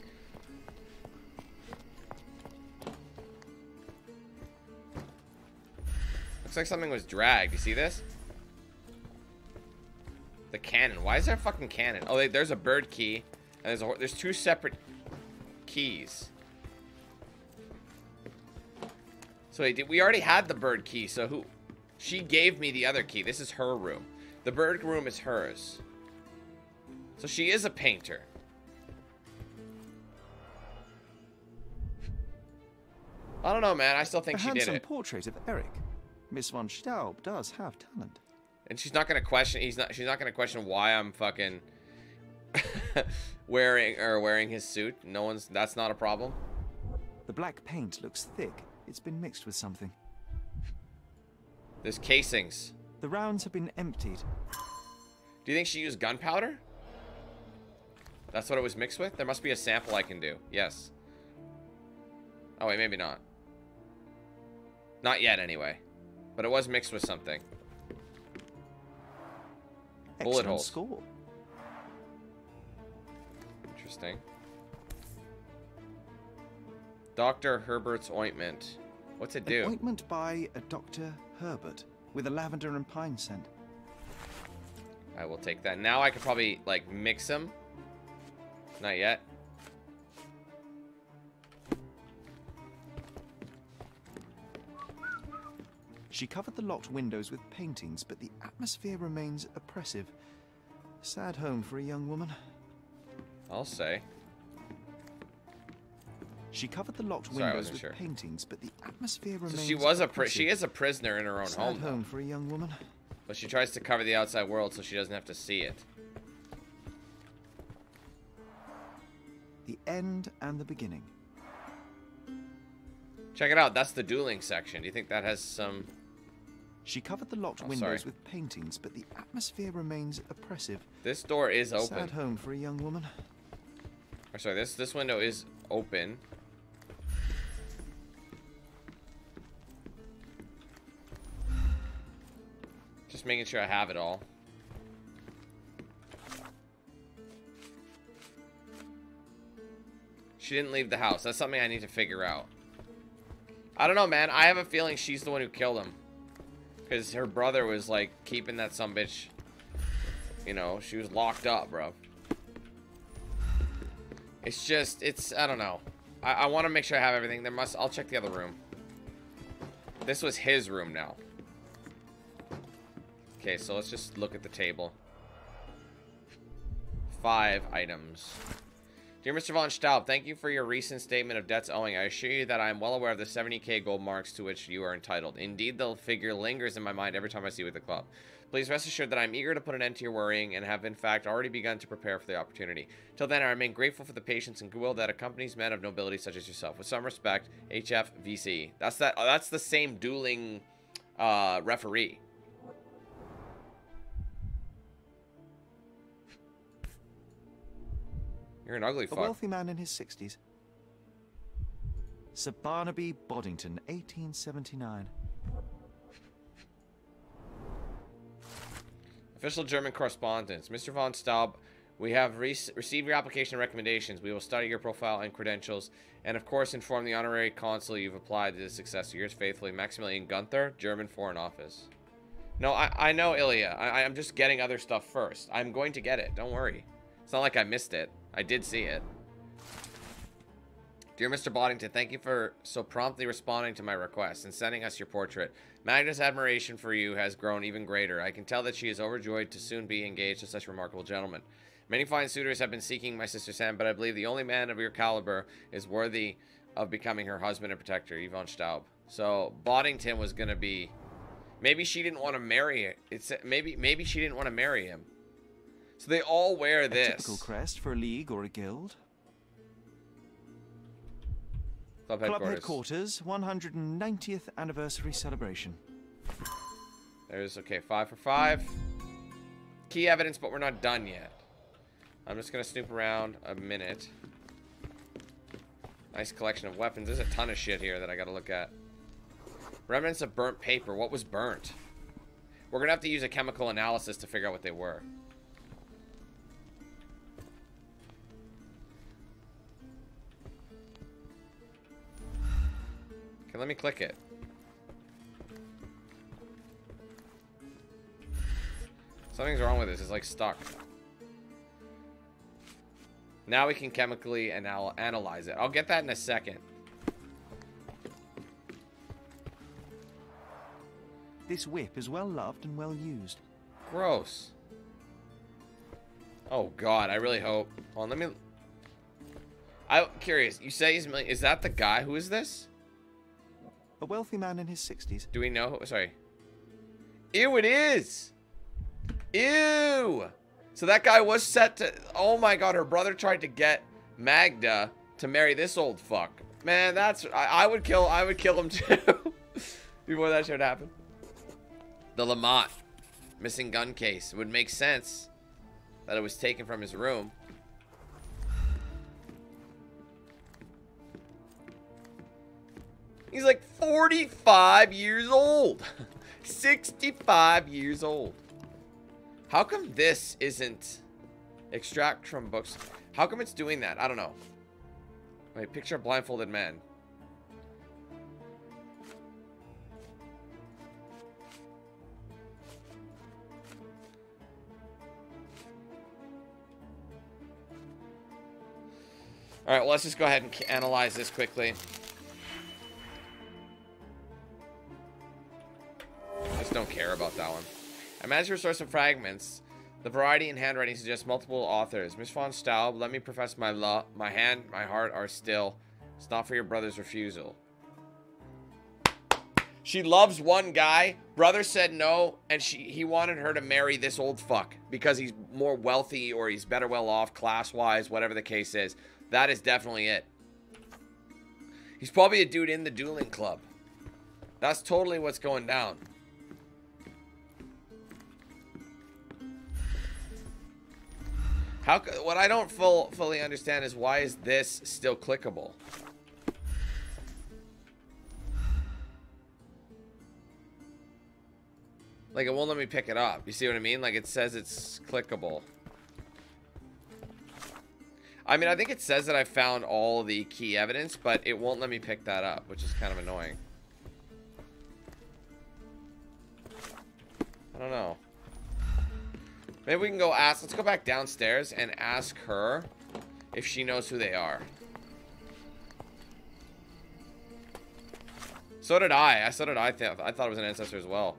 Looks like something was dragged. You see this? The cannon. Why is there a fucking cannon? Oh, there's a bird key. And there's a there's two separate keys. So wait, did, we already had the bird key. So who? She gave me the other key. This is her room. The bird room is hers. So she is a painter. I don't know, man. I still think a she did it. handsome it. portrait of Eric. Miss von Staub does have talent. And she's not gonna question. He's not. She's not gonna question why I'm fucking wearing or wearing his suit. No one's. That's not a problem. The black paint looks thick. It's been mixed with something. There's casings. The rounds have been emptied. Do you think she used gunpowder? That's what it was mixed with? There must be a sample I can do. Yes. Oh, wait, maybe not. Not yet, anyway. But it was mixed with something. Bullet holes. score. Interesting. Dr. Herbert's ointment. What's it An do? ointment by uh, a Dr. Herbert with a lavender and pine scent. I will take that. Now I could probably, like, mix them. Not yet. She covered the locked windows with paintings, but the atmosphere remains oppressive. Sad home for a young woman. I'll say. She covered the locked Sorry, windows with sure. paintings, but the atmosphere So remains she was a pri- oppressive. she is a prisoner in her own Sad home, home for a young woman. But she tries to cover the outside world so she doesn't have to see it. The end and the beginning. Check it out. That's the dueling section. Do you think that has some? She covered the locked Oh, windows sorry. with paintings, but the atmosphere remains oppressive. This door is open. Sad home for a young woman. Or sorry, this this window is open. Just making sure I have it all. She didn't leave the house. That's something I need to figure out. I don't know, man. I have a feeling she's the one who killed him. Because her brother was, like, keeping that some bitch... You know, she was locked up, bro. It's just, it's, I don't know. I, I want to make sure I have everything. There must, I'll check the other room. This was his room now. Okay, so let's just look at the table. Five items. Dear Mr. Von Staub, thank you for your recent statement of debts owing. I assure you that I am well aware of the 70k gold marks to which you are entitled. Indeed, the figure lingers in my mind every time I see you at the club. Please rest assured that I'm eager to put an end to your worrying and have in fact already begun to prepare for the opportunity. Till then, I remain grateful for the patience and goodwill that accompanies men of nobility such as yourself. With some respect, HFVC. That's that. that's the same dueling uh, referee. You're an ugly A fuck. wealthy man in his 60s. Sir Barnaby Boddington, 1879. Official German correspondence. Mr. von Staub, we have re received your application and recommendations. We will study your profile and credentials, and of course inform the honorary consul you've applied to the success of yours faithfully, Maximilian Gunther, German Foreign Office. No, I, I know, Ilya. I, I'm just getting other stuff first. I'm going to get it. Don't worry. It's not like I missed it. I did see it. Dear Mr. Boddington, thank you for so promptly responding to my request and sending us your portrait. Magda's admiration for you has grown even greater. I can tell that she is overjoyed to soon be engaged to such remarkable gentlemen. Many fine suitors have been seeking my sister's hand, but I believe the only man of your caliber is worthy of becoming her husband and protector, Yvonne Staub. So Boddington was gonna be, maybe she didn't want to marry it. It's maybe maybe she didn't want to marry him. So they all wear this. A typical crest for a league or a guild. Club headquarters. Club headquarters. headquarters, 190th anniversary celebration. There's, okay, five for five. Key evidence, but we're not done yet. I'm just going to snoop around a minute. Nice collection of weapons. There's a ton of shit here that I got to look at. Remnants of burnt paper. What was burnt? We're going to have to use a chemical analysis to figure out what they were. Okay, let me click it. Something's wrong with this. It's like stuck. Now we can chemically anal analyze it. I'll get that in a second. This whip is well loved and well used. Gross. Oh god, I really hope. Hold on, let me. I'm curious. You say he's million. Is that the guy? Who is this? A wealthy man in his 60s. Do we know? Sorry. Ew, it is. Ew. So that guy was set to. Oh my god, her brother tried to get Magda to marry this old fuck. Man, that's. I, I would kill. I would kill him too. Before that shit happened. The Lamont missing gun case. It would make sense that it was taken from his room. He's like 45 years old. 65 years old. How come this isn't extract from books? How come it's doing that? I don't know. Wait, picture a blindfolded man. All right, well, let's just go ahead and analyze this quickly. Just don't care about that one. I managed to restore some fragments. The variety in handwriting suggests multiple authors. Miss von Staub, let me profess my love. My hand, my heart are still. It's not for your brother's refusal. She loves one guy. Brother said no, and she he wanted her to marry this old fuck because he's more wealthy or he's better well off class wise, whatever the case is. That is definitely it. He's probably a dude in the dueling club. That's totally what's going down. How what I don't full fully understand is why is this still clickable? Like it won't let me pick it up. You see what I mean? Like it says it's clickable. I mean, I think it says that I found all the key evidence, but it won't let me pick that up, which is kind of annoying. I don't know. Maybe we can go ask. Let's go back downstairs and ask her if she knows who they are. So did I. I so did I. Th I thought it was an ancestor as well.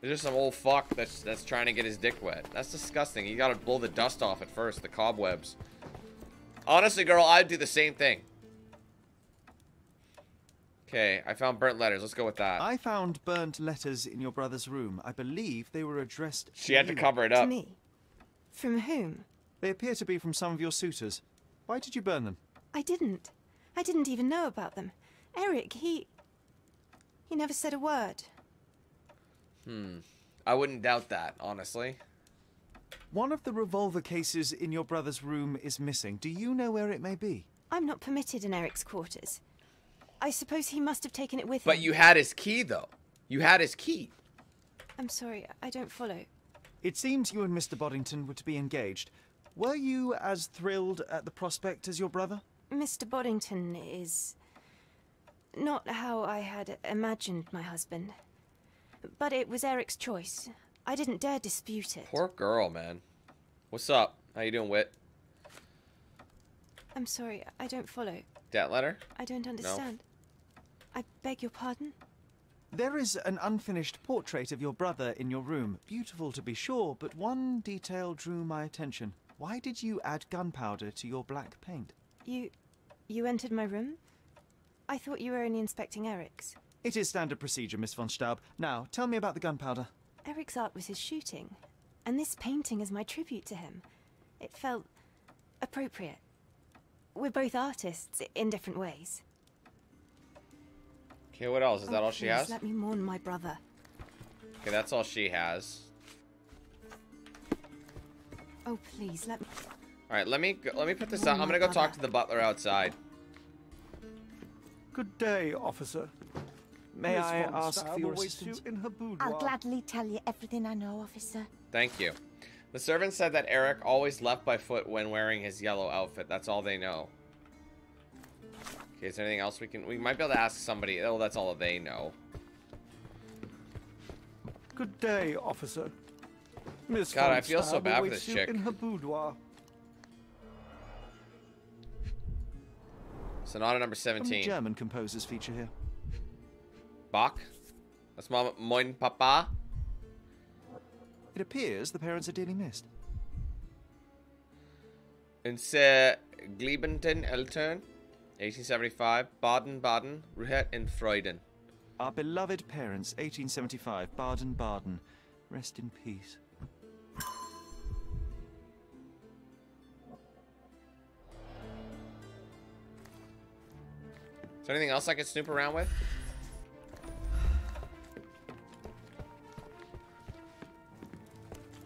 There's just some old fuck that's that's trying to get his dick wet. That's disgusting. You gotta blow the dust off at first, the cobwebs. Honestly, girl, I'd do the same thing. Okay, I found burnt letters. Let's go with that. I found burnt letters in your brother's room. I believe they were addressed. She had to you. cover it up. To me? From whom? They appear to be from some of your suitors. Why did you burn them? I didn't. I didn't even know about them. Eric, he. He never said a word. Hmm. I wouldn't doubt that, honestly. One of the revolver cases in your brother's room is missing. Do you know where it may be? I'm not permitted in Eric's quarters. I suppose he must have taken it with But him. But you had his key, though. You had his key. I'm sorry, I don't follow. It seems you and Mr. Boddington were to be engaged. Were you as thrilled at the prospect as your brother? Mr. Boddington is. not how I had imagined my husband. But it was Eric's choice. I didn't dare dispute it. Poor girl, man. What's up? How you doing, Wit? I'm sorry, I don't follow. That letter? I don't understand. I beg your pardon? There is an unfinished portrait of your brother in your room. Beautiful to be sure, but one detail drew my attention. Why did you add gunpowder to your black paint? You. you entered my room? I thought you were only inspecting Eric's. It is standard procedure, Miss von Staub. Now, tell me about the gunpowder. Eric's art was his shooting, and this painting is my tribute to him. It felt appropriate. We're both artists in different ways. Okay, what else? Is that Oh, all she has? Let me mourn my brother. Okay, that's all she has. Oh, please let me. All right, let me go, let me put this out. I'm gonna go talk to the butler outside. Good day, officer. May Miss I von ask Staub for your awaits assistance? you in her boudoir. I'll gladly tell you everything I know, officer. Thank you. The servant said that Eric always left by foot when wearing his yellow outfit. That's all they know. Okay, is there anything else we can... We might be able to ask somebody. Oh, that's all they know. Good day, officer. Miss God, I feel so bad for this chick. In her boudoir. Sonata number How many 17. German composers feature here? Bach? That's my moin papa. It appears the parents are dearly missed. Se Gliebenten Eltern, 1875, Baden-Baden, Ruhet and Freuden. Our beloved parents, 1875, Baden-Baden. Rest in peace. Is there anything else I can snoop around with?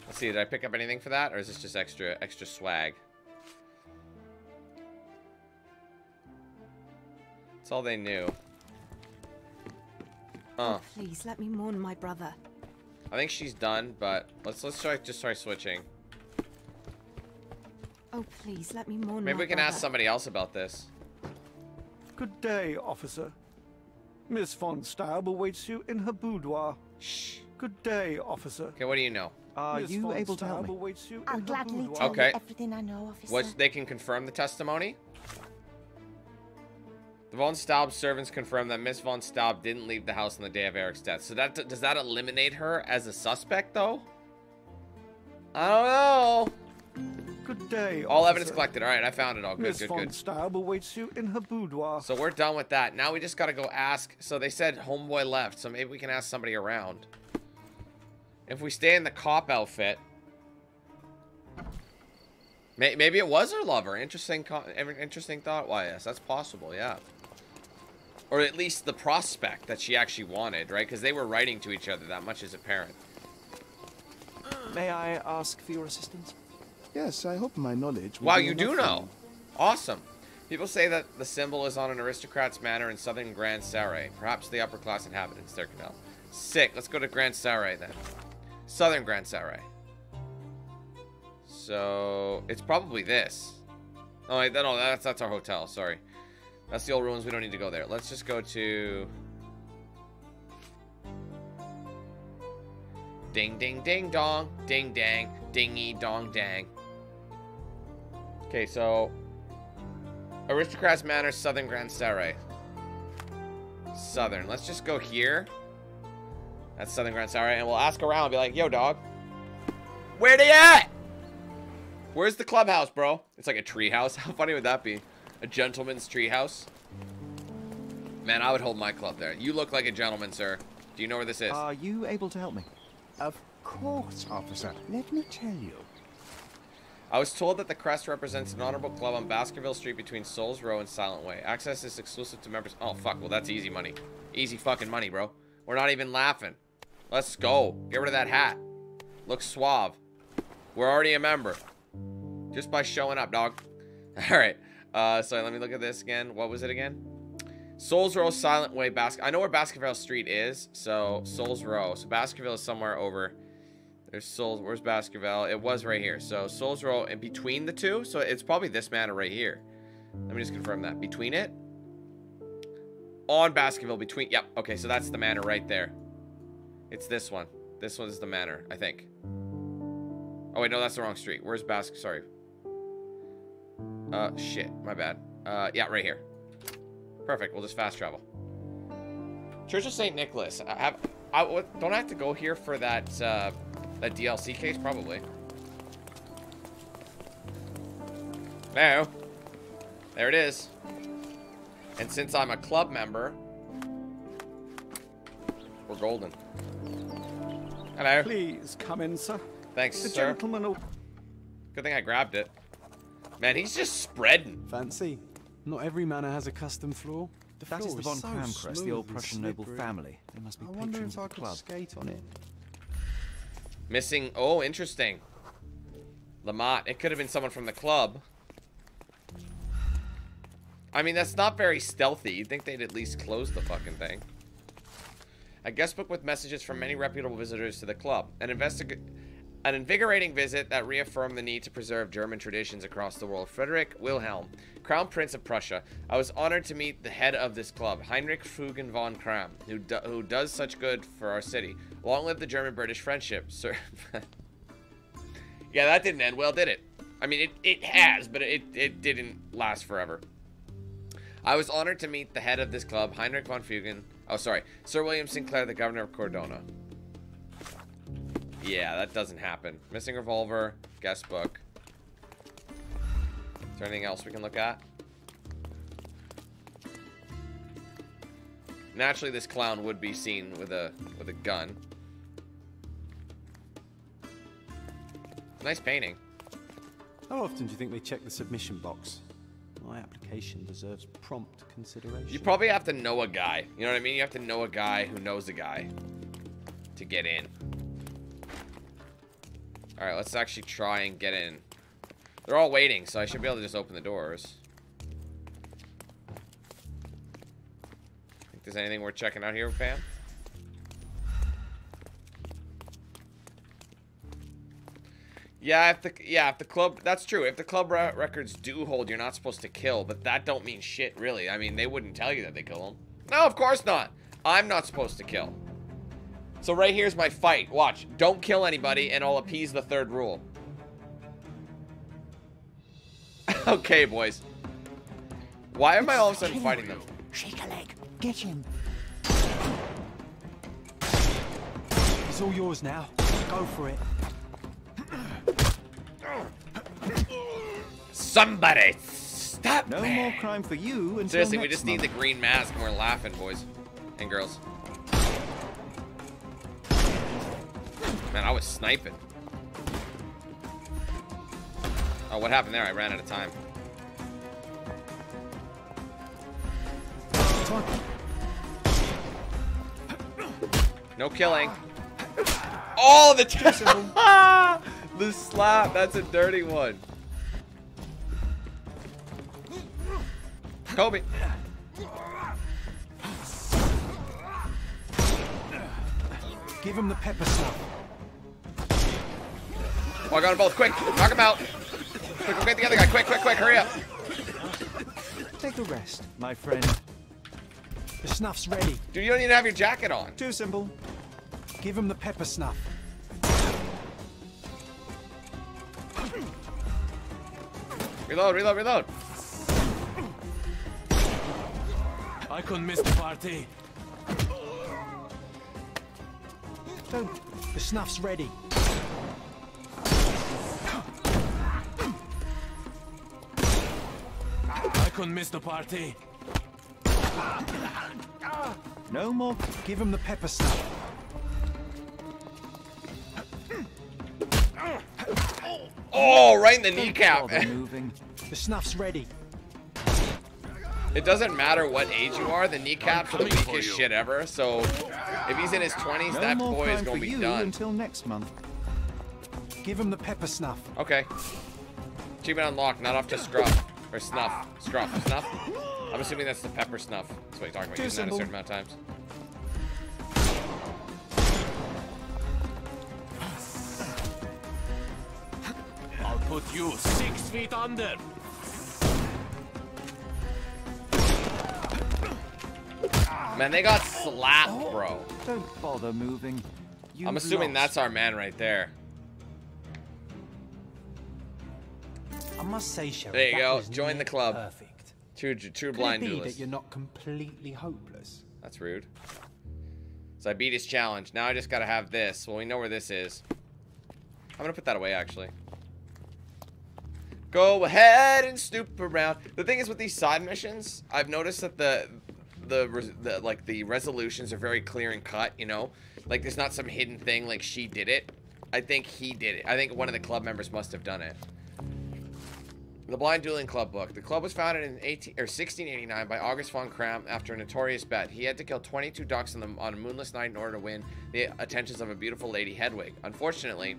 Let's see, did I pick up anything for that? Or is this just extra extra swag? That's all they knew. Oh, Oh, please let me mourn my brother. I think she's done, but let's let's try just try switching. Oh, please let me mourn Maybe my we can brother. ask somebody else about this. Good day, officer. Miss von Staub awaits you in her boudoir. Shh. Good day, officer. Okay, what do you know? Uh, Are Miss you von able to help me? awaits you I'll in her gladly boudoir. tell Okay. you everything I know, officer. What they can confirm the testimony? Von Staub's servants confirmed that Miss Von Staub didn't leave the house on the day of Eric's death. So that does that eliminate her as a suspect, though? I don't know. Good day. All officer. evidence collected. All right, I found it all. Good, Miss good, von good. Staub awaits you in her boudoir. So we're done with that. Now we just gotta go ask. So they said homeboy left, so maybe we can ask somebody around. If we stay in the cop outfit, maybe it was her lover. Interesting, interesting thought. Why? Yes, that's possible. Yeah. Or at least the prospect that she actually wanted, right? Because they were writing to each other. That much is apparent. May I ask for your assistance? Yes, I hope my knowledge. will Wow, you do enough for know. Awesome. People say that the symbol is on an aristocrat's manor in southern Grand Saray. Perhaps the upper class inhabitants there can help. Sick. Let's go to Grand Saray then. Southern Grand Saray. So it's probably this. Oh, wait, no, that's that's our hotel. Sorry, that's the old ruins. We don't need to go there. Let's just go to. Ding, ding, ding, dong, ding, dang, dingy, dong, dang. Okay, so Aristocrats Manor, Southern Grand Saray. Southern. Let's just go here. That's Southern Grand Saray, and we'll ask around and be like, yo, dog. Where they at? Where's the clubhouse, bro? It's like a tree house. How funny would that be? A gentleman's tree house? Man, I would hold my club there. You look like a gentleman, sir. Do you know where this is? Are you able to help me? Of course, officer. Let me tell you. I was told that the crest represents an honorable club on Baskerville Street between Souls Row and Silent Way. Access is exclusive to members. Oh, fuck. Well, that's easy money. Easy fucking money, bro. We're not even laughing. Let's go. Get rid of that hat. Looks suave. We're already a member. Just by showing up, dog. All right. Uh, so let me look at this again. What was it again? Souls Row, Silent Way, Basket. I know where Baskerville Street is. So Souls Row. So Baskerville is somewhere over. There's Souls. Where's Baskerville? It was right here. So Souls Row in between the two. So it's probably this manor right here. Let me just confirm that. Between it. On Baskerville. Between. Yep. Okay. So that's the manor right there. It's this one. This one's the manor, I think. Oh, wait. No, that's the wrong street. Where's Bask? Sorry. Uh, shit. My bad. Uh, yeah, right here. Perfect. We'll just fast travel. Church of St. Nicholas. I have. I what, don't I have to go here for that, uh, that DLC case? Probably. No. There it is. And since I'm a club member, we're golden. Hello. Please come in, sir. Thanks, the sir. gentleman. Good thing I grabbed it. Man, he's just spreading. Fancy. Not every manor has a custom floor. The That is floor the Von so Kram crest, the old Prussian noble family. They must be I wonder patrons if I of the could club. skate on it. Missing. Oh, interesting. Lamont. It could have been someone from the club. I mean, that's not very stealthy. You'd think they'd at least close the fucking thing. A guest book with messages from many reputable visitors to the club. An investig an invigorating visit that reaffirmed the need to preserve German traditions across the world. Frederick Wilhelm, Crown Prince of Prussia. I was honored to meet the head of this club, Heinrich Fugen von Kram, who, do who does such good for our city. Long live the German-British friendship, sir. yeah, that didn't end well, did it? I mean, it, it has, but it, it didn't last forever. I was honored to meet the head of this club, Heinrich von Fugen. Oh, sorry. Sir William Sinclair, the governor of Cordona. Yeah, that doesn't happen. Missing revolver, guest book. Is there anything else we can look at? Naturally, this clown would be seen with a with a gun. Nice painting. How often do you think they check the submission box? My application deserves prompt consideration. You probably have to know a guy. You know what I mean? You have to know a guy who knows a guy to get in. All right, let's actually try and get in. They're all waiting, so I should be able to just open the doors. Think there's anything worth checking out here, Pam? Yeah, if the yeah, if the club that's true. If the club re records do hold, you're not supposed to kill, but that don't mean shit, really. I mean, they wouldn't tell you that they kill them. No, of course not. I'm not supposed to kill. So right here's my fight. Watch. Don't kill anybody, and I'll appease the third rule. okay, boys. Why am I all of a sudden fighting them? Shake a leg. Get him. It's all yours now. Go for it. Somebody stop No me. more crime for you until Seriously, we next just need the green mask and we're laughing, boys and girls. Man, I was sniping. Oh, what happened there? I ran out of time. No killing. Oh, the the slap. That's a dirty one. Kobe. Give him the pepper snuff. Oh, I got them both. Quick. Knock them out. Quick, go get the other guy. Quick, quick, quick. Hurry up. Take the rest, my friend. The snuff's ready. Dude, you don't even have your jacket on. Too simple. Give him the pepper snuff. Reload, reload, reload. I couldn't miss the party. Don't. The snuff's ready. Couldn't miss the party. No more. Give him the pepper snuff. Oh, right in the Don't kneecap. bother moving. The snuff's ready. It doesn't matter what age you are, the kneecaps are the weakest shit ever. So if he's in his 20s, No that more boy is going to be you done. until next month. Give him the pepper snuff. Okay. Achievement unlocked, not off to scruff. Or snuff. Scruff. Snuff? I'm assuming that's the pepper snuff. That's what you're talking about. Too Using that a certain amount of times. I'll put you six feet under. Man, they got slapped, bro. Don't bother moving. You I'm assuming lost. that's our man right there. I must say. There you go. Join the club. Perfect. True, true Could blind it be duelist. that you're not completely hopeless? That's rude. So I beat his challenge. Now I just gotta have this. Well, we know where this is. I'm gonna put that away, actually. Go ahead and snoop around. The thing is with these side missions, I've noticed that the, the, the like the resolutions are very clear and cut. You know, like there's not some hidden thing like she did it. I think he did it. I think one of the club members must have done it. The Blind Dueling Club book. The club was founded in 18, or 1689 by August von Kram after a notorious bet. He had to kill 22 ducks the, on a moonless night in order to win the attentions of a beautiful lady, Hedwig. Unfortunately,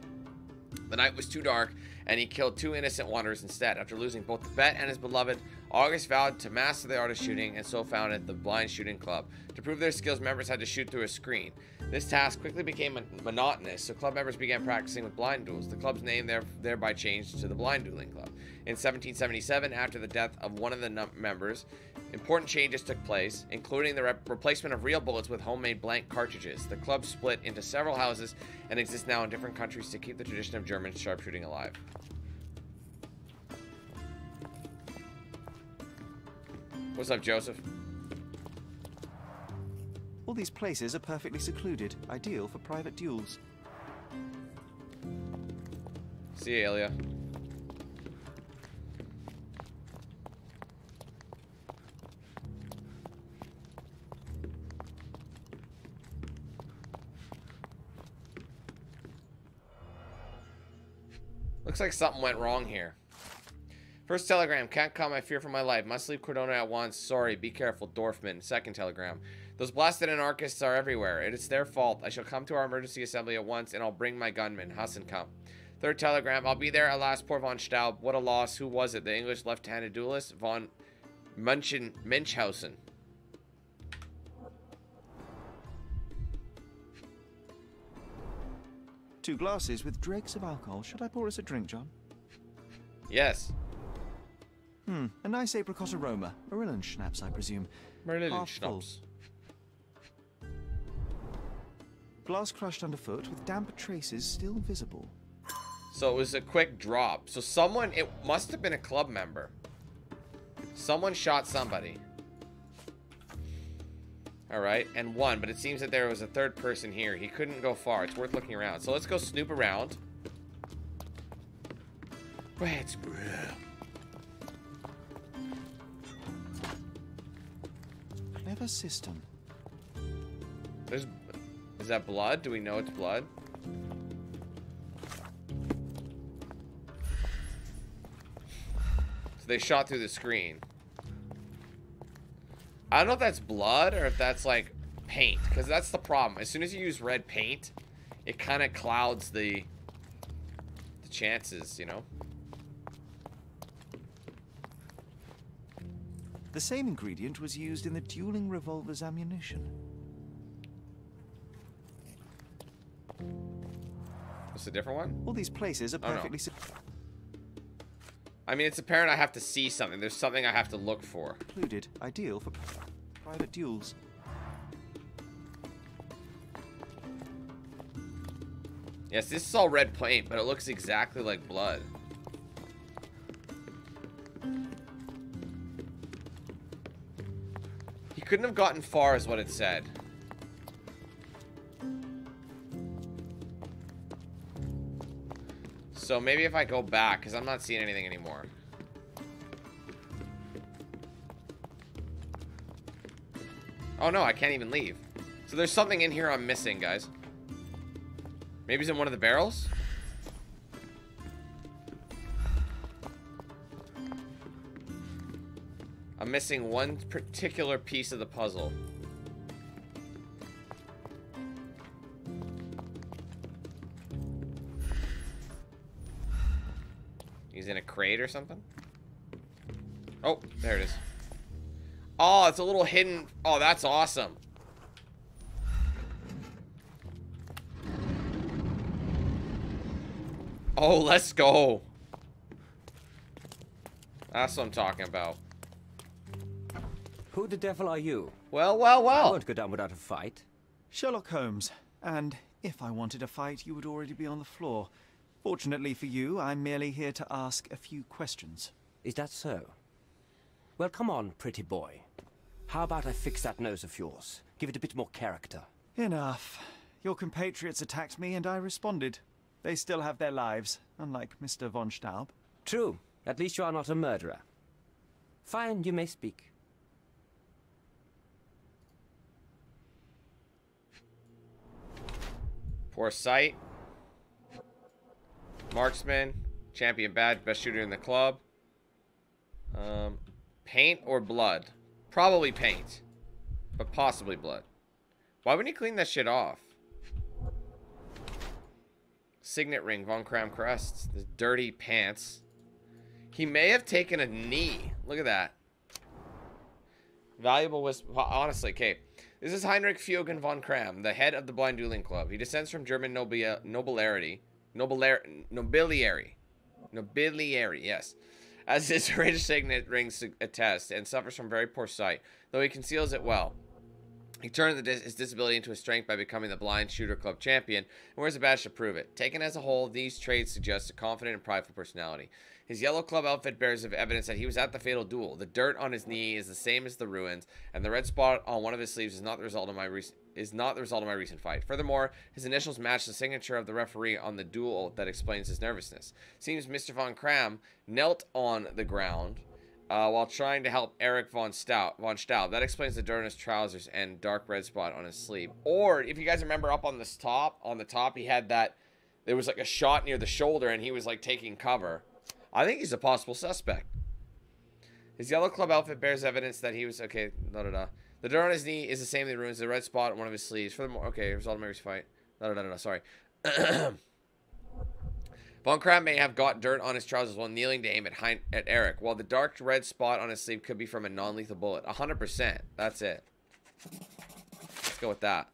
the night was too dark, and he killed two innocent wanderers instead. After losing both the bet and his beloved, August vowed to master the art of shooting and so founded the Blind Shooting Club. To prove their skills, members had to shoot through a screen. This task quickly became monotonous, so club members began practicing with blind duels. The club's name there- thereby changed to the Blind Dueling Club. In 1777, after the death of one of the members, important changes took place, including the rep- replacement of real bullets with homemade blank cartridges. The club split into several houses and exists now in different countries to keep the tradition of German sharpshooting alive. What's up, Joseph? All these places are perfectly secluded, ideal for private duels. See you, Ilya. Looks like something went wrong here. First telegram, can't come, I fear for my life. Must leave Cordona at once. Sorry, be careful, Dorfman. Second telegram. Those blasted anarchists are everywhere. It is their fault. I shall come to our emergency assembly at once, and I'll bring my gunmen. Hassan come. Third telegram, I'll be there. Alas, poor von Staub. What a loss. Who was it? The English left-handed duelist? Von Munchen Munchausen. Two glasses with dregs of alcohol. Should I pour us a drink, John? Yes. Hmm, a nice apricot aroma. Marillen schnapps, I presume. Full. schnapps. Glass crushed underfoot with damp traces still visible. So it was a quick drop. So someone, it must have been a club member. Someone shot somebody. All right, and one, but it seems that there was a third person here. He couldn't go far. It's worth looking around. So let's go snoop around. Red System. There's, is that blood? Do we know it's blood? So they shot through the screen. I don't know if that's blood or if that's like paint, because that's the problem. As soon as you use red paint, it kind of clouds the the chances, you know. The same ingredient was used in the dueling revolver's ammunition. What's a different one? All these places are Oh, no. perfectly. I mean, it's apparent I have to see something. There's something I have to look for. Included, ideal for private duels. Yes, this is all red paint, but it looks exactly like blood. Couldn't have gotten far is what it said. So maybe if I go back, because I'm not seeing anything anymore. Oh no, I can't even leave. So there's something in here I'm missing, guys. Maybe it's in one of the barrels? I'm missing one particular piece of the puzzle. He's in a crate or something? Oh, there it is. Oh, it's a little hidden. Oh, that's awesome. Oh, let's go. That's what I'm talking about. Who the devil are you? Well, well, well. I won't go down without a fight. Sherlock Holmes. And if I wanted a fight, you would already be on the floor. Fortunately for you, I'm merely here to ask a few questions. Is that so? Well, come on, pretty boy. How about I fix that nose of yours? Give it a bit more character. Enough. Your compatriots attacked me and I responded. They still have their lives, unlike Mr. von Staub. True. At least you are not a murderer. Fine, you may speak. Poor sight. Marksman. Champion badge. Best shooter in the club. Um, paint or blood? Probably paint. But possibly blood. Why wouldn't he clean that shit off? Signet ring. Von Kram crests. The dirty pants. He may have taken a knee. Look at that. Valuable was honestly, okay. This is Heinrich Fiogen von Kram, the head of the Blind Dueling Club. He descends from German nobia, nobiliarity, nobilar, nobiliary, nobiliary, yes, as his rich signet rings attest, and suffers from very poor sight, though he conceals it well. He turned dis his disability into a strength by becoming the Blind Shooter Club champion, and wears a badge to prove it. Taken as a whole, these traits suggest a confident and prideful personality. His yellow club outfit bears of evidence that he was at the fatal duel. The dirt on his knee is the same as the ruins, and the red spot on one of his sleeves is not the result of my recent is not the result of my recent fight. Furthermore, his initials match the signature of the referee on the duel that explains his nervousness. Seems Mr. von Kram knelt on the ground uh, while trying to help Eric von Stout von Staub. That explains the dirt on his trousers and dark red spot on his sleeve. Or if you guys remember up on this top, on the top, he had that. There was like a shot near the shoulder, and he was like taking cover. I think he's a possible suspect. His yellow club outfit bears evidence that he was okay. Da da da. The dirt on his knee is the same as the ruins. The red spot on one of his sleeves. Furthermore, okay, result of Mary's fight. No, no, no, da sorry. Von Kram may have got dirt on his trousers while kneeling to aim at, Hein at Eric, while the dark red spot on his sleeve could be from a non-lethal bullet. 100%. That's it. Let's go with that.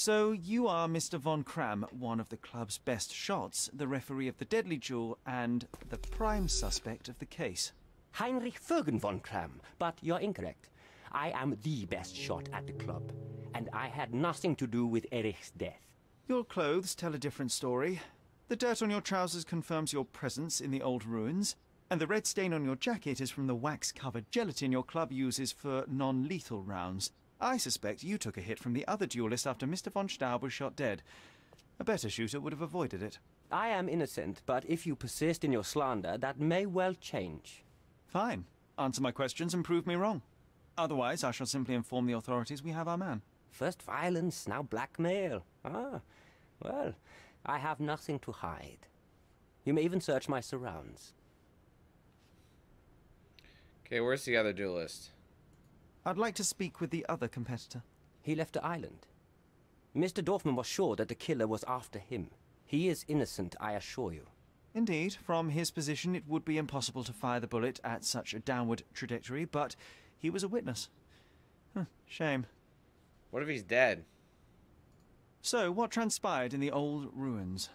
So you are Mr. Von Kram, one of the club's best shots, the referee of the deadly duel, and the prime suspect of the case. Heinrich Fürgen von Kram, but you're incorrect. I am the best shot at the club, and I had nothing to do with Eric's death. Your clothes tell a different story. The dirt on your trousers confirms your presence in the old ruins, and the red stain on your jacket is from the wax-covered gelatin your club uses for non-lethal rounds. I suspect you took a hit from the other duelist after Mr. von Staub was shot dead. A better shooter would have avoided it. I am innocent, but if you persist in your slander, that may well change. Fine. Answer my questions and prove me wrong. Otherwise, I shall simply inform the authorities we have our man. First violence, now blackmail. Ah, well, I have nothing to hide. You may even search my surrounds. Okay, where's the other duelist? I'd like to speak with the other competitor. He left the island. Mr. Dorfman was sure that the killer was after him. He is innocent, I assure you. Indeed, from his position, it would be impossible to fire the bullet at such a downward trajectory, but he was a witness. Huh, shame. What if he's dead? So, what transpired in the old ruins?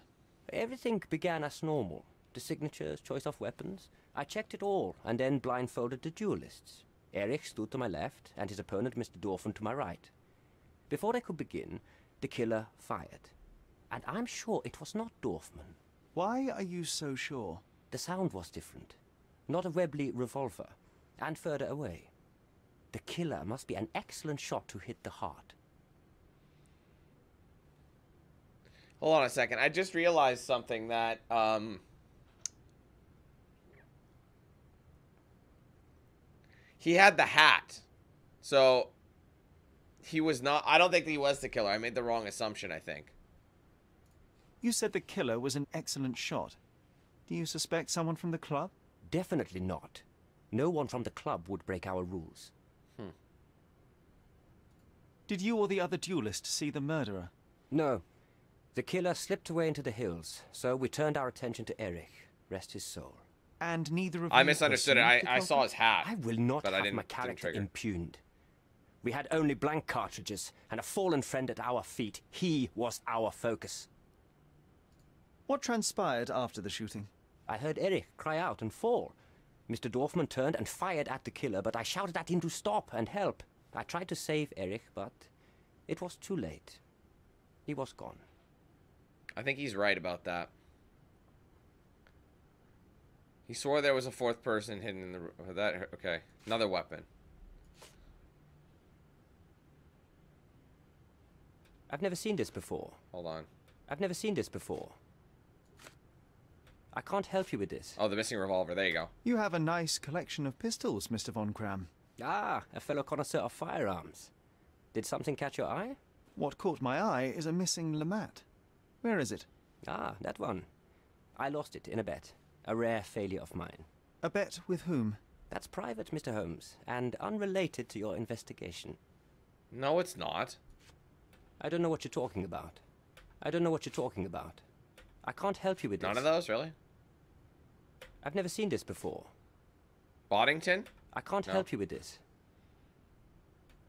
Everything began as normal. The signatures, choice of weapons. I checked it all, and then blindfolded the duelists. Erich stood to my left, and his opponent, Mr. Dorfman, to my right. Before they could begin, the killer fired. And I'm sure it was not Dorfman. Why are you so sure? The sound was different. Not a Webley revolver, and further away. The killer must be an excellent shot to hit the heart. Hold on a second. I just realized something that um he had the hat. So he was not I don't think he was the killer. I made the wrong assumption, I think. You said the killer was an excellent shot. Do you suspect someone from the club? Definitely not. No one from the club would break our rules. Hmm. Did you or the other duelist see the murderer? No. The killer slipped away into the hills, so we turned our attention to Erich. Rest his soul. And neither of I misunderstood it. I, I saw culprit? his hat. I will not but I have didn't, my didn't character trigger. impugned. We had only blank cartridges and a fallen friend at our feet. He was our focus. What transpired after the shooting? I heard Erich cry out and fall. Mr. Dorfman turned and fired at the killer, but I shouted at him to stop and help. I tried to save Erich, but it was too late. He was gone. I think he's right about that. He swore there was a fourth person hidden in the r- that okay. Another weapon. I've never seen this before. Hold on. I've never seen this before. I can't help you with this. Oh, the missing revolver. There you go. You have a nice collection of pistols, Mr. Von Kram. Ah, a fellow connoisseur of firearms. Did something catch your eye? What caught my eye is a missing LeMat. Where is it? Ah, that one. I lost it in a bet. A rare failure of mine. A bet with whom? That's private, Mr. Holmes, and unrelated to your investigation. No, it's not. I don't know what you're talking about. I don't know what you're talking about. I can't help you with this. None of those, really? I've never seen this before. Boddington? I can't No. help you with this.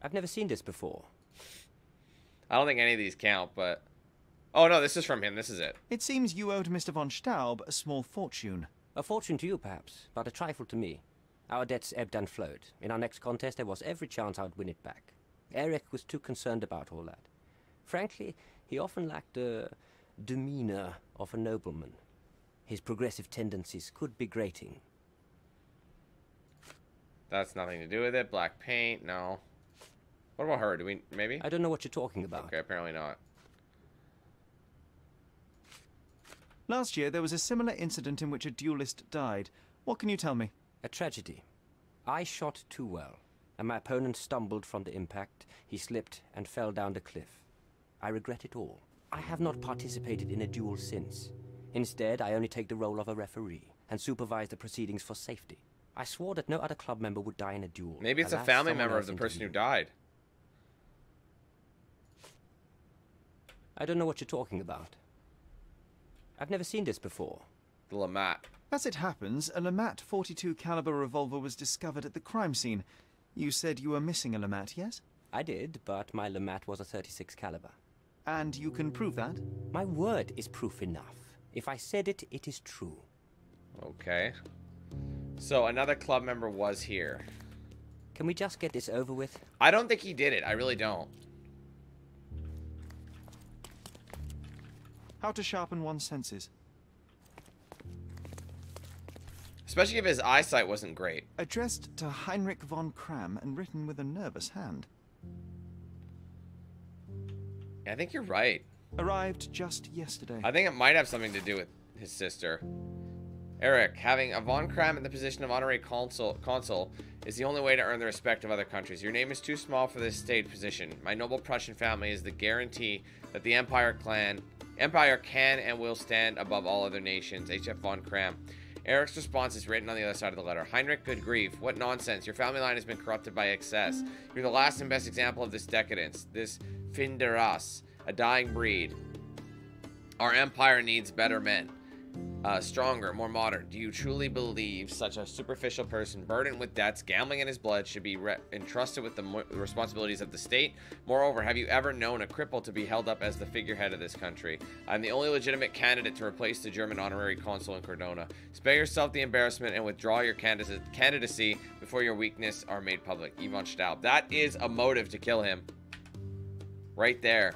I've never seen this before. I don't think any of these count, but Oh no, this is from him. This is it. It seems you owed Mr. von Staub a small fortune. A fortune to you, perhaps, but a trifle to me. Our debts ebbed and flowed. In our next contest, there was every chance I would win it back. Eric was too concerned about all that. Frankly, he often lacked the demeanor of a nobleman. His progressive tendencies could be grating. That's nothing to do with it. Black paint, no. What about her? Do we maybe? I don't know what you're talking about. Okay, apparently not. Last year, there was a similar incident in which a duelist died. What can you tell me? A tragedy. I shot too well, and my opponent stumbled from the impact. He slipped and fell down the cliff. I regret it all. I have not participated in a duel since. Instead, I only take the role of a referee and supervise the proceedings for safety. I swore that no other club member would die in a duel. Maybe it's a family member of the person who died. I don't know what you're talking about. I've never seen this before. The LeMat. As it happens, a LeMat 42 caliber revolver was discovered at the crime scene. You said you were missing a LeMat, yes? I did, but my LeMat was a 36 caliber. And you can prove that? My word is proof enough. If I said it, it is true. Okay. So another club member was here. Can we just get this over with? I don't think he did it. I really don't. How to sharpen one's senses. Especially if his eyesight wasn't great. Addressed to Heinrich von Kram and written with a nervous hand. I think you're right. Arrived just yesterday. I think it might have something to do with his sister. Eric, having a von Kram in the position of honorary consul, consul is the only way to earn the respect of other countries. Your name is too small for this state position. My noble Prussian family is the guarantee that the Empire clan, Empire can and will stand above all other nations. H.F. von Kram. Eric's response is written on the other side of the letter. Heinrich, good grief. What nonsense. Your family line has been corrupted by excess. You're the last and best example of this decadence. This fin de race, a dying breed. Our empire needs better men. Uh, stronger, more modern. Do you truly believe such a superficial person, burdened with debts, gambling in his blood, should be entrusted with the responsibilities of the state? Moreover, have you ever known a cripple to be held up as the figurehead of this country? I'm the only legitimate candidate to replace the German honorary consul in Cordona. Spare yourself the embarrassment and withdraw your candidacy before your weakness are made public. Ivan Staub. That is a motive to kill him. Right there.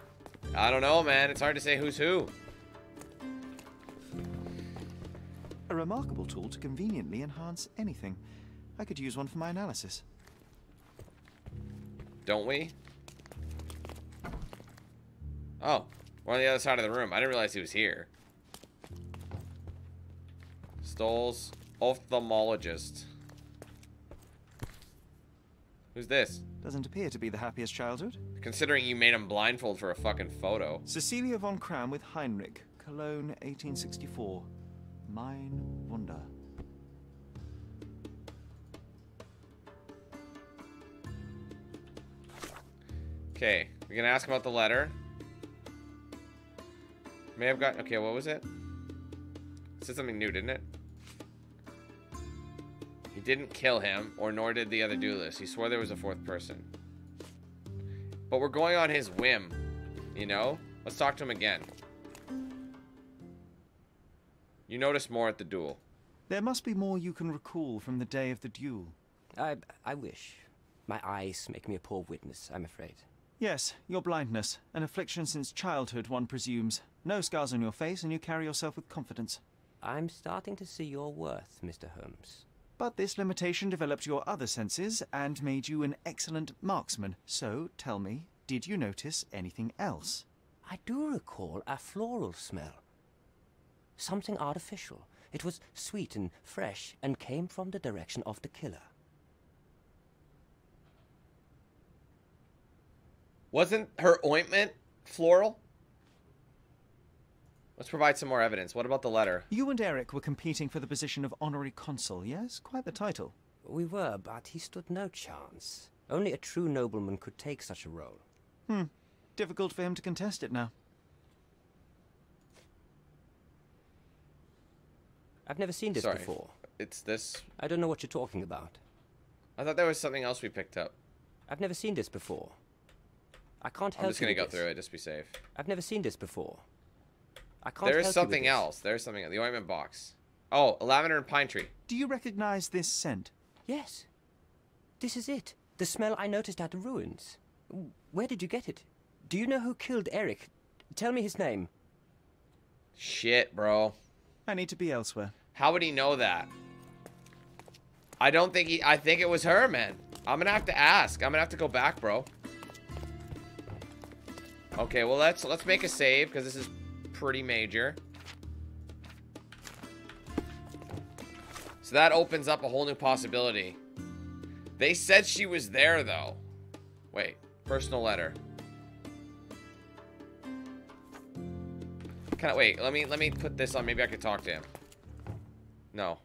I don't know, man. It's hard to say who's who. A remarkable tool to conveniently enhance anything. I could use one for my analysis. Don't we? Oh, we're on the other side of the room. I didn't realize he was here. Stoles, ophthalmologist. Who's this? Doesn't appear to be the happiest childhood. Considering you made him blindfold for a fucking photo. Cecilia von Kram with Heinrich, Cologne, 1864. Mein Wunder. Okay, we're gonna ask about the letter. May have got. Okay, what was it? It said something new, didn't it? He didn't kill him, or nor did the other duelist. He swore there was a fourth person. But we're going on his whim, you know? Let's talk to him again. You notice more at the duel. There must be more you can recall from the day of the duel. I, I wish. My eyes make me a poor witness, I'm afraid. Yes, your blindness. An affliction since childhood, one presumes. No scars on your face, and you carry yourself with confidence. I'm starting to see your worth, Mr. Holmes. But this limitation developed your other senses and made you an excellent marksman. So, tell me, did you notice anything else? I do recall a floral smell. Something artificial. It was sweet and fresh and came from the direction of the killer. Wasn't her ointment floral? Let's provide some more evidence. What about the letter? You and Eric were competing for the position of honorary consul, yes? Quite the title. We were, but he stood no chance. Only a true nobleman could take such a role. Hmm. Difficult for him to contest it now. I've never seen this Sorry. before. It's this. I don't know what you're talking about. I thought there was something else we picked up. I've never seen this before. I can't help I'm just gonna go this. through it. Just be safe. I've never seen this before. I can't There's help you with something else. There's something. The ointment box. Oh, lavender and pine tree. Do you recognize this scent? Yes. This is it. The smell I noticed at the ruins. Where did you get it? Do you know who killed Eric? Tell me his name. Shit, bro. I need to be elsewhere. How would he know that? I don't think he. I think it was her, man. I'm gonna have to ask. I'm gonna have to go back, bro. Okay, well let's let's make a save because this is pretty major. So that opens up a whole new possibility. They said she was there though. Wait, personal letter. Can I wait? Let me let me put this on. Maybe I could talk to him. No.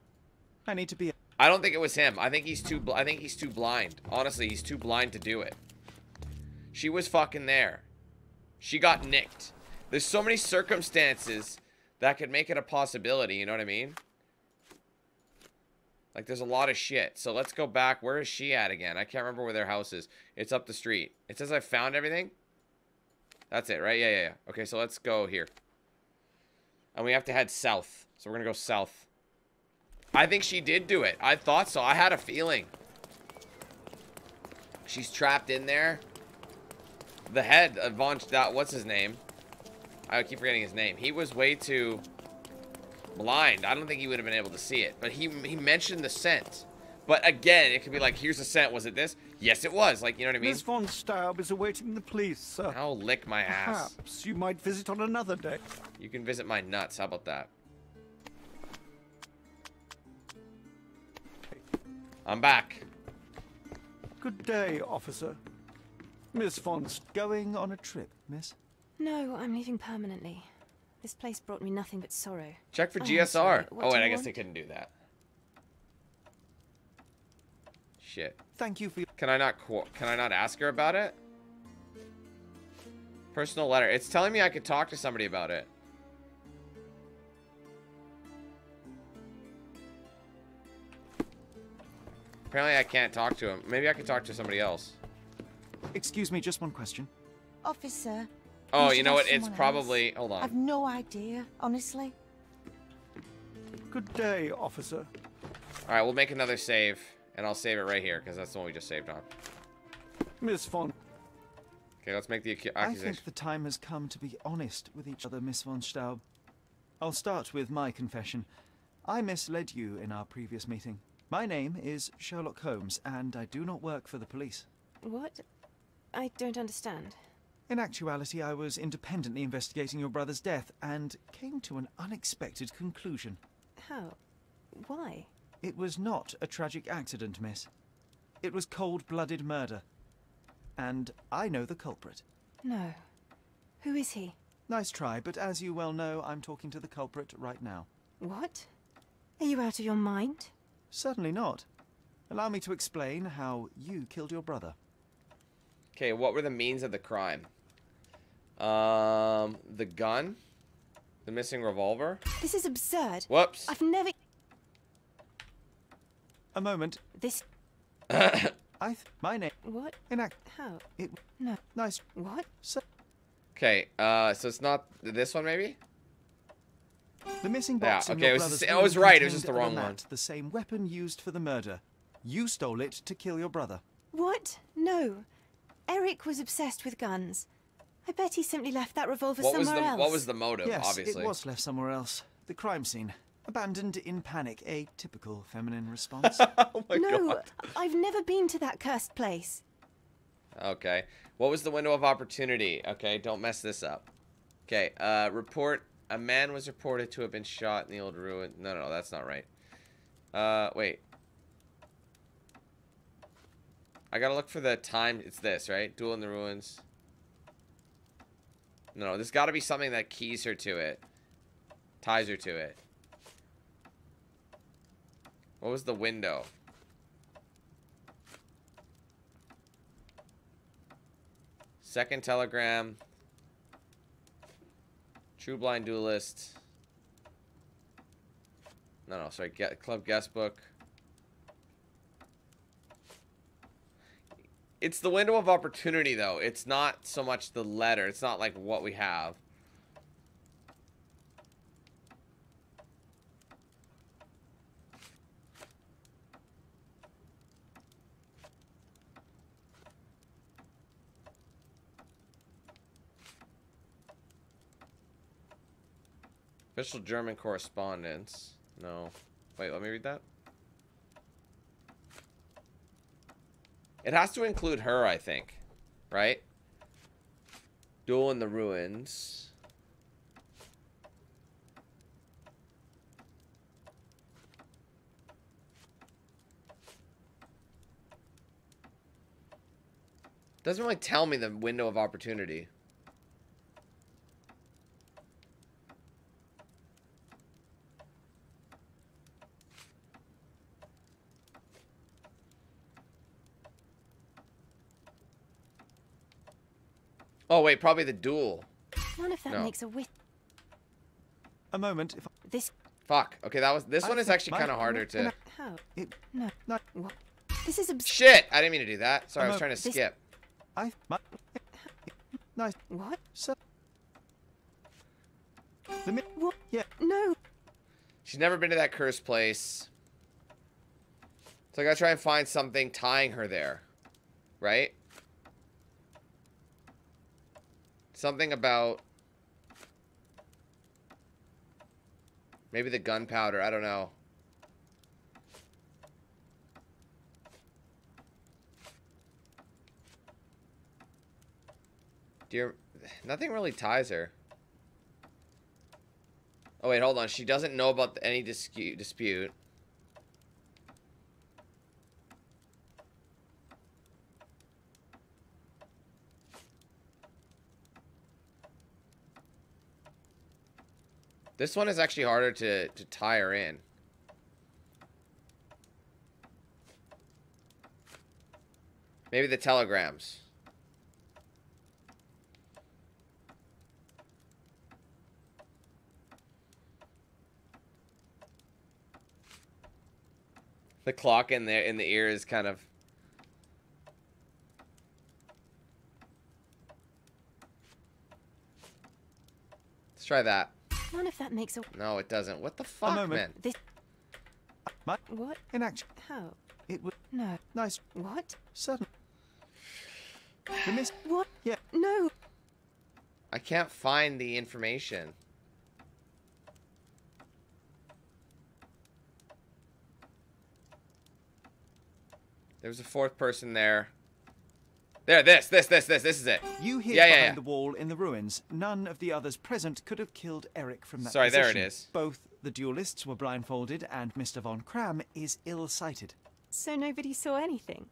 I need to be. I don't think it was him. I think he's too. bl- I think he's too blind. Honestly, he's too blind to do it. She was fucking there. She got nicked. There's so many circumstances that could make it a possibility. You know what I mean? Like, there's a lot of shit. So let's go back. Where is she at again? I can't remember where their house is. It's up the street. It says I found everything. That's it, right? Yeah, yeah, yeah. Okay, so let's go here. And we have to head south. So we're gonna go south. I think she did do it. I thought so. I had a feeling. She's trapped in there. The head of Von what's his name? I keep forgetting his name. He was way too blind. I don't think he would have been able to see it. But he he mentioned the scent. But again, it could be like, here's the scent. Was it this? Yes, it was. Like, you know what I mean? Miss von Staub is awaiting the police, sir. I'll lick my ass. Perhaps you might visit on another day. You can visit my nuts. How about that? I'm back. Good day, officer. Miss von St Going on a trip, miss? No, I'm leaving permanently. This place brought me nothing but sorrow. Check for Oh, GSR. Oh, do wait, I guess want? they couldn't do that. Shit. Thank you for your... Can I not can I not ask her about it? Personal letter. It's telling me I could talk to somebody about it. Apparently I can't talk to him. Maybe I could talk to somebody else. Excuse me, just one question. Officer. Oh, you know what? It's probably else. hold on. I've no idea, honestly. Good day, officer. All right, we'll make another save, and I'll save it right here because that's the one we just saved on. Miss von. Okay, let's make the accusation. I think the time has come to be honest with each other, Miss von Staub. I'll start with my confession. I misled you in our previous meeting. My name is Sherlock Holmes, and I do not work for the police. What? I don't understand. In actuality, I was independently investigating your brother's death and came to an unexpected conclusion. How? Why? It was not a tragic accident, miss. It was cold blooded murder. And I know the culprit. No. Who is he? Nice try, but as you well know, I'm talking to the culprit right now. What? Are you out of your mind? Certainly not. Allow me to explain how you killed your brother. Okay, what were the means of the crime? Um, the gun, the missing revolver. This is absurd. Whoops. I've never. A moment. This. I. Th- my name. What? In act. How? It. No. Nice. What? So, Okay, uh, so it's not this one, maybe? the missing Yeah, box in okay, your it was the I was right, it was just the wrong one. The same weapon used for the murder. You stole it to kill your brother. What? No. Eric was obsessed with guns. I bet he simply left that revolver What was somewhere the else. what was the motive? yes, obviously. it was left somewhere else. The crime scene. Abandoned in panic. A typical feminine response. oh my no, god. I've never been to that cursed place. Okay. What was the window of opportunity? Okay, don't mess this up. Okay, uh, report. A man was reported to have been shot in the old ruin. No, no, that's not right. Uh, wait. I gotta look for the time. It's this, right? Duel in the ruins. No, there's gotta be something that keys her to it. Ties her to it. What was the window? Second telegram. True blind duelist. No, no, sorry. Get club guest book. It's the window of opportunity, though. It's not so much the letter. It's not like what we have. Official German correspondence. No. Wait, let me read that. It has to include her, I think. Right? Duel in the Ruins. Doesn't really tell me the window of opportunity. Oh wait, probably the duel. None of that No. makes a whit. A moment. If This. Fuck. Okay, that was this I one is actually kind of harder to. How? It, no. Not. What? This is absurd. Shit! I didn't mean to do that. Sorry, I was trying to This- skip. I. My, nice. What? So. The mi- What? Yeah. No. She's never been to that cursed place. So I gotta try and find something tying her there. Right? Something about... Maybe the gunpowder. I don't know. Dear... Nothing really ties her. Oh, wait, hold on. She doesn't know about any dispute. dispute. This one is actually harder to, to tie her in. Maybe the telegrams. The clock in the in the ear is kind of Let's try that. None of that makes a. No, it doesn't. What the oh, fuck, moment. man? This. My, What? in action. How? It was No. nice. What? Certain. You missed. What? Yeah. No. I can't find the information. There was a fourth person there. There, this, this, this, this, this is it. You hid yeah, yeah, behind yeah. the wall in the ruins. None of the others present could have killed Eric from that Sorry, there it position. is. Both the duelists were blindfolded, and Mr. von Kram is ill-sighted. So nobody saw anything.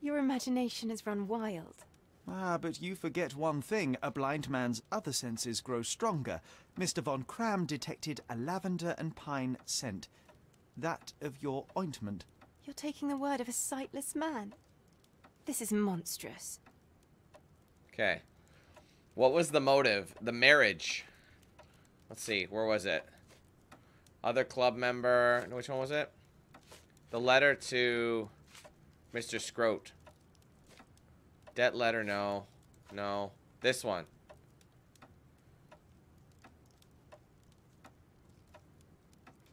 Your imagination has run wild. Ah, but you forget one thing. A blind man's other senses grow stronger. Mr. von Kram detected a lavender and pine scent. That of your ointment. You're taking the word of a sightless man. This is monstrous. Okay. What was the motive? The marriage. Let's see. Where was it? Other club member. Which one was it? The letter to Mr. Scroat. Debt letter, no. No. This one.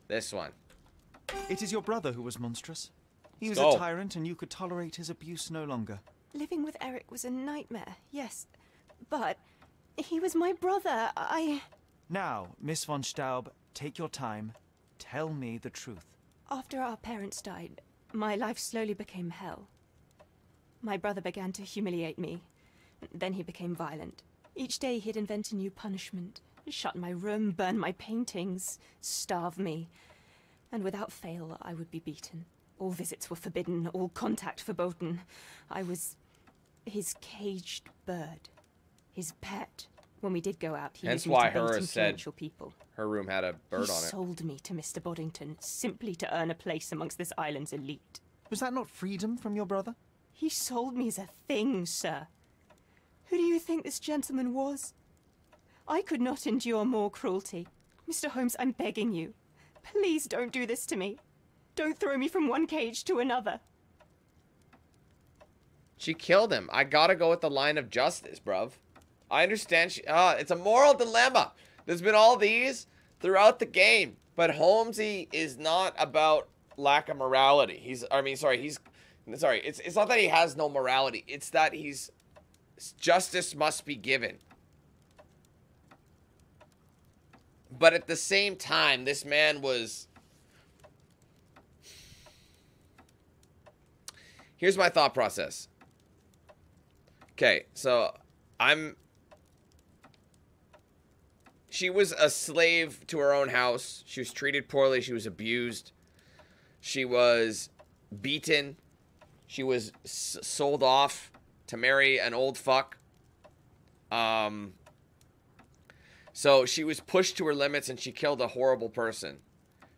This one. It is your brother who was monstrous. He was Go. a tyrant, and you could tolerate his abuse no longer. Living with Eric was a nightmare, yes. But he was my brother. I. Now, Miss von Staub, take your time. Tell me the truth. After our parents died, my life slowly became hell. My brother began to humiliate me. Then he became violent. Each day he'd invent a new punishment shut my room, burn my paintings, starve me. And without fail, I would be beaten. All visits were forbidden, all contact verboten. I was his caged bird, his pet. When we did go out, he Hence used me why to bait her said influential people. her room had a bird he on it. He sold me to Mr. Boddington simply to earn a place amongst this island's elite. Was that not freedom from your brother? He sold me as a thing, sir. Who do you think this gentleman was? I could not endure more cruelty. Mr. Holmes, I'm begging you. Please don't do this to me. Don't throw me from one cage to another. She killed him. I gotta go with the line of justice, bruv. I understand she ah, it's a moral dilemma. There's been all these throughout the game. But Holmesy is not about lack of morality. He's I mean, sorry, he's sorry, it's it's not that he has no morality. It's that he's justice must be given. But at the same time, this man was Here's my thought process. Okay, so I'm. She was a slave to her own house. She was treated poorly. She was abused. She was beaten. She was sold off to marry an old fuck. Um. So she was pushed to her limits and she killed a horrible person.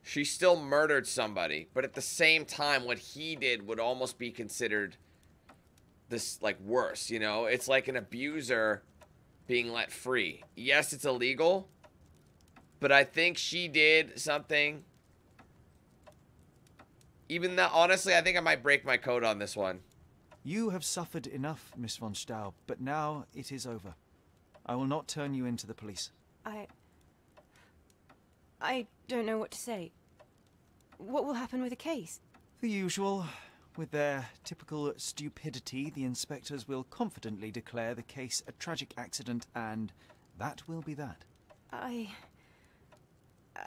She still murdered somebody, but at the same time, what he did would almost be considered this like worse, you know? It's like an abuser being let free. Yes, it's illegal, but I think she did something. Even though, honestly, I think I might break my code on this one. You have suffered enough, Miss von Staub, but now it is over. I will not turn you into the police. I. I don't know what to say. What will happen with the case? The usual. With their typical stupidity, the inspectors will confidently declare the case a tragic accident, and that will be that. I.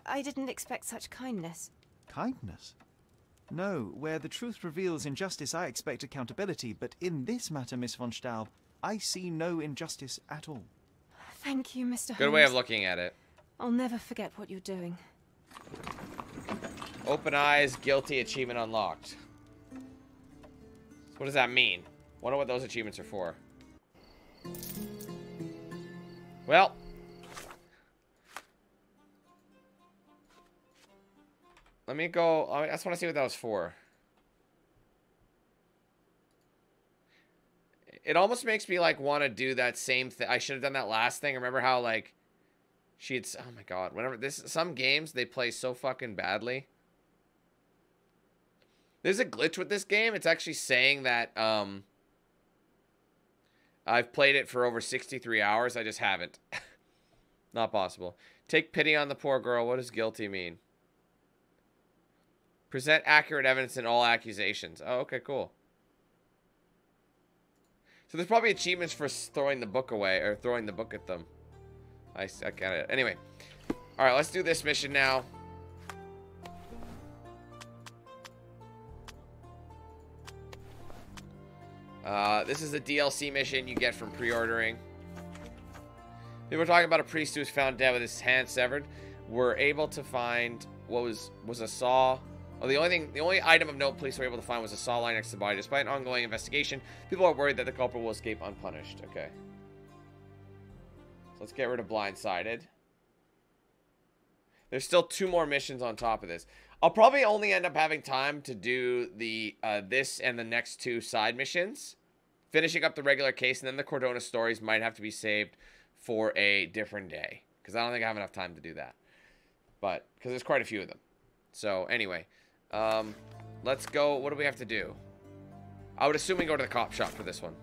I didn't expect such kindness. Kindness? No, where the truth reveals injustice, I expect accountability, but in this matter, Miss von Staub, I see no injustice at all. Thank you, Mr. Holmes. Good way of looking at it. I'll never forget what you're doing. Open eyes, guilty, achievement unlocked. What does that mean? Wonder what those achievements are for. Well. Let me go. I just want to see what that was for. It almost makes me like want to do that same thing. I should have done that last thing. Remember how like she had. Oh my god. Whenever this some games they play so fucking badly. There's a glitch with this game. It's actually saying that um I've played it for over 63 hours. I just haven't. Not possible. Take pity on the poor girl. What does guilty mean? Present accurate evidence in all accusations. Oh, okay, cool. So there's probably achievements for throwing the book away or throwing the book at them. I, I got it. Anyway. All right, let's do this mission now. Uh, this is a DLC mission you get from pre-ordering. People were talking about a priest who was found dead with his hand severed. We're able to find what was was a saw. Oh, the only thing, the only item of note police were able to find was a saw lying next to the body. Despite an ongoing investigation, people are worried that the culprit will escape unpunished. Okay. So let's get rid of blindsided. There's still two more missions on top of this. I'll probably only end up having time to do the uh, this and the next two side missions, finishing up the regular case, and then the Cordona stories might have to be saved for a different day because I don't think I have enough time to do that. But because there's quite a few of them. So anyway, um, let's go. What do we have to do? I would assume we go to the cop shop for this one,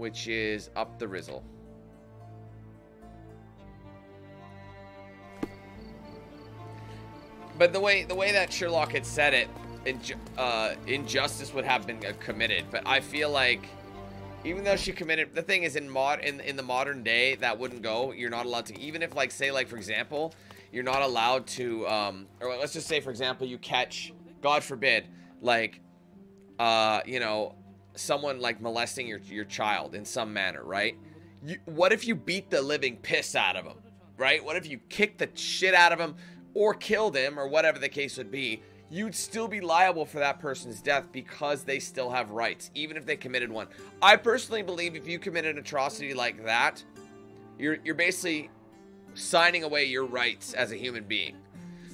which is up the Rizzle. But the way the way that Sherlock had said it, inju uh, injustice would have been uh, committed. But I feel like, even though she committed, the thing is in mod in in the modern day that wouldn't go. You're not allowed to, even if like say like for example, you're not allowed to, um, or let's just say for example you catch, God forbid, like, uh, you know, someone like molesting your your child in some manner, right? You, what if you beat the living piss out of him, right? What if you kick the shit out of him? or killed him or whatever the case would be, you'd still be liable for that person's death because they still have rights, even if they committed one. I personally believe if you commit an atrocity like that, you're you're basically signing away your rights as a human being.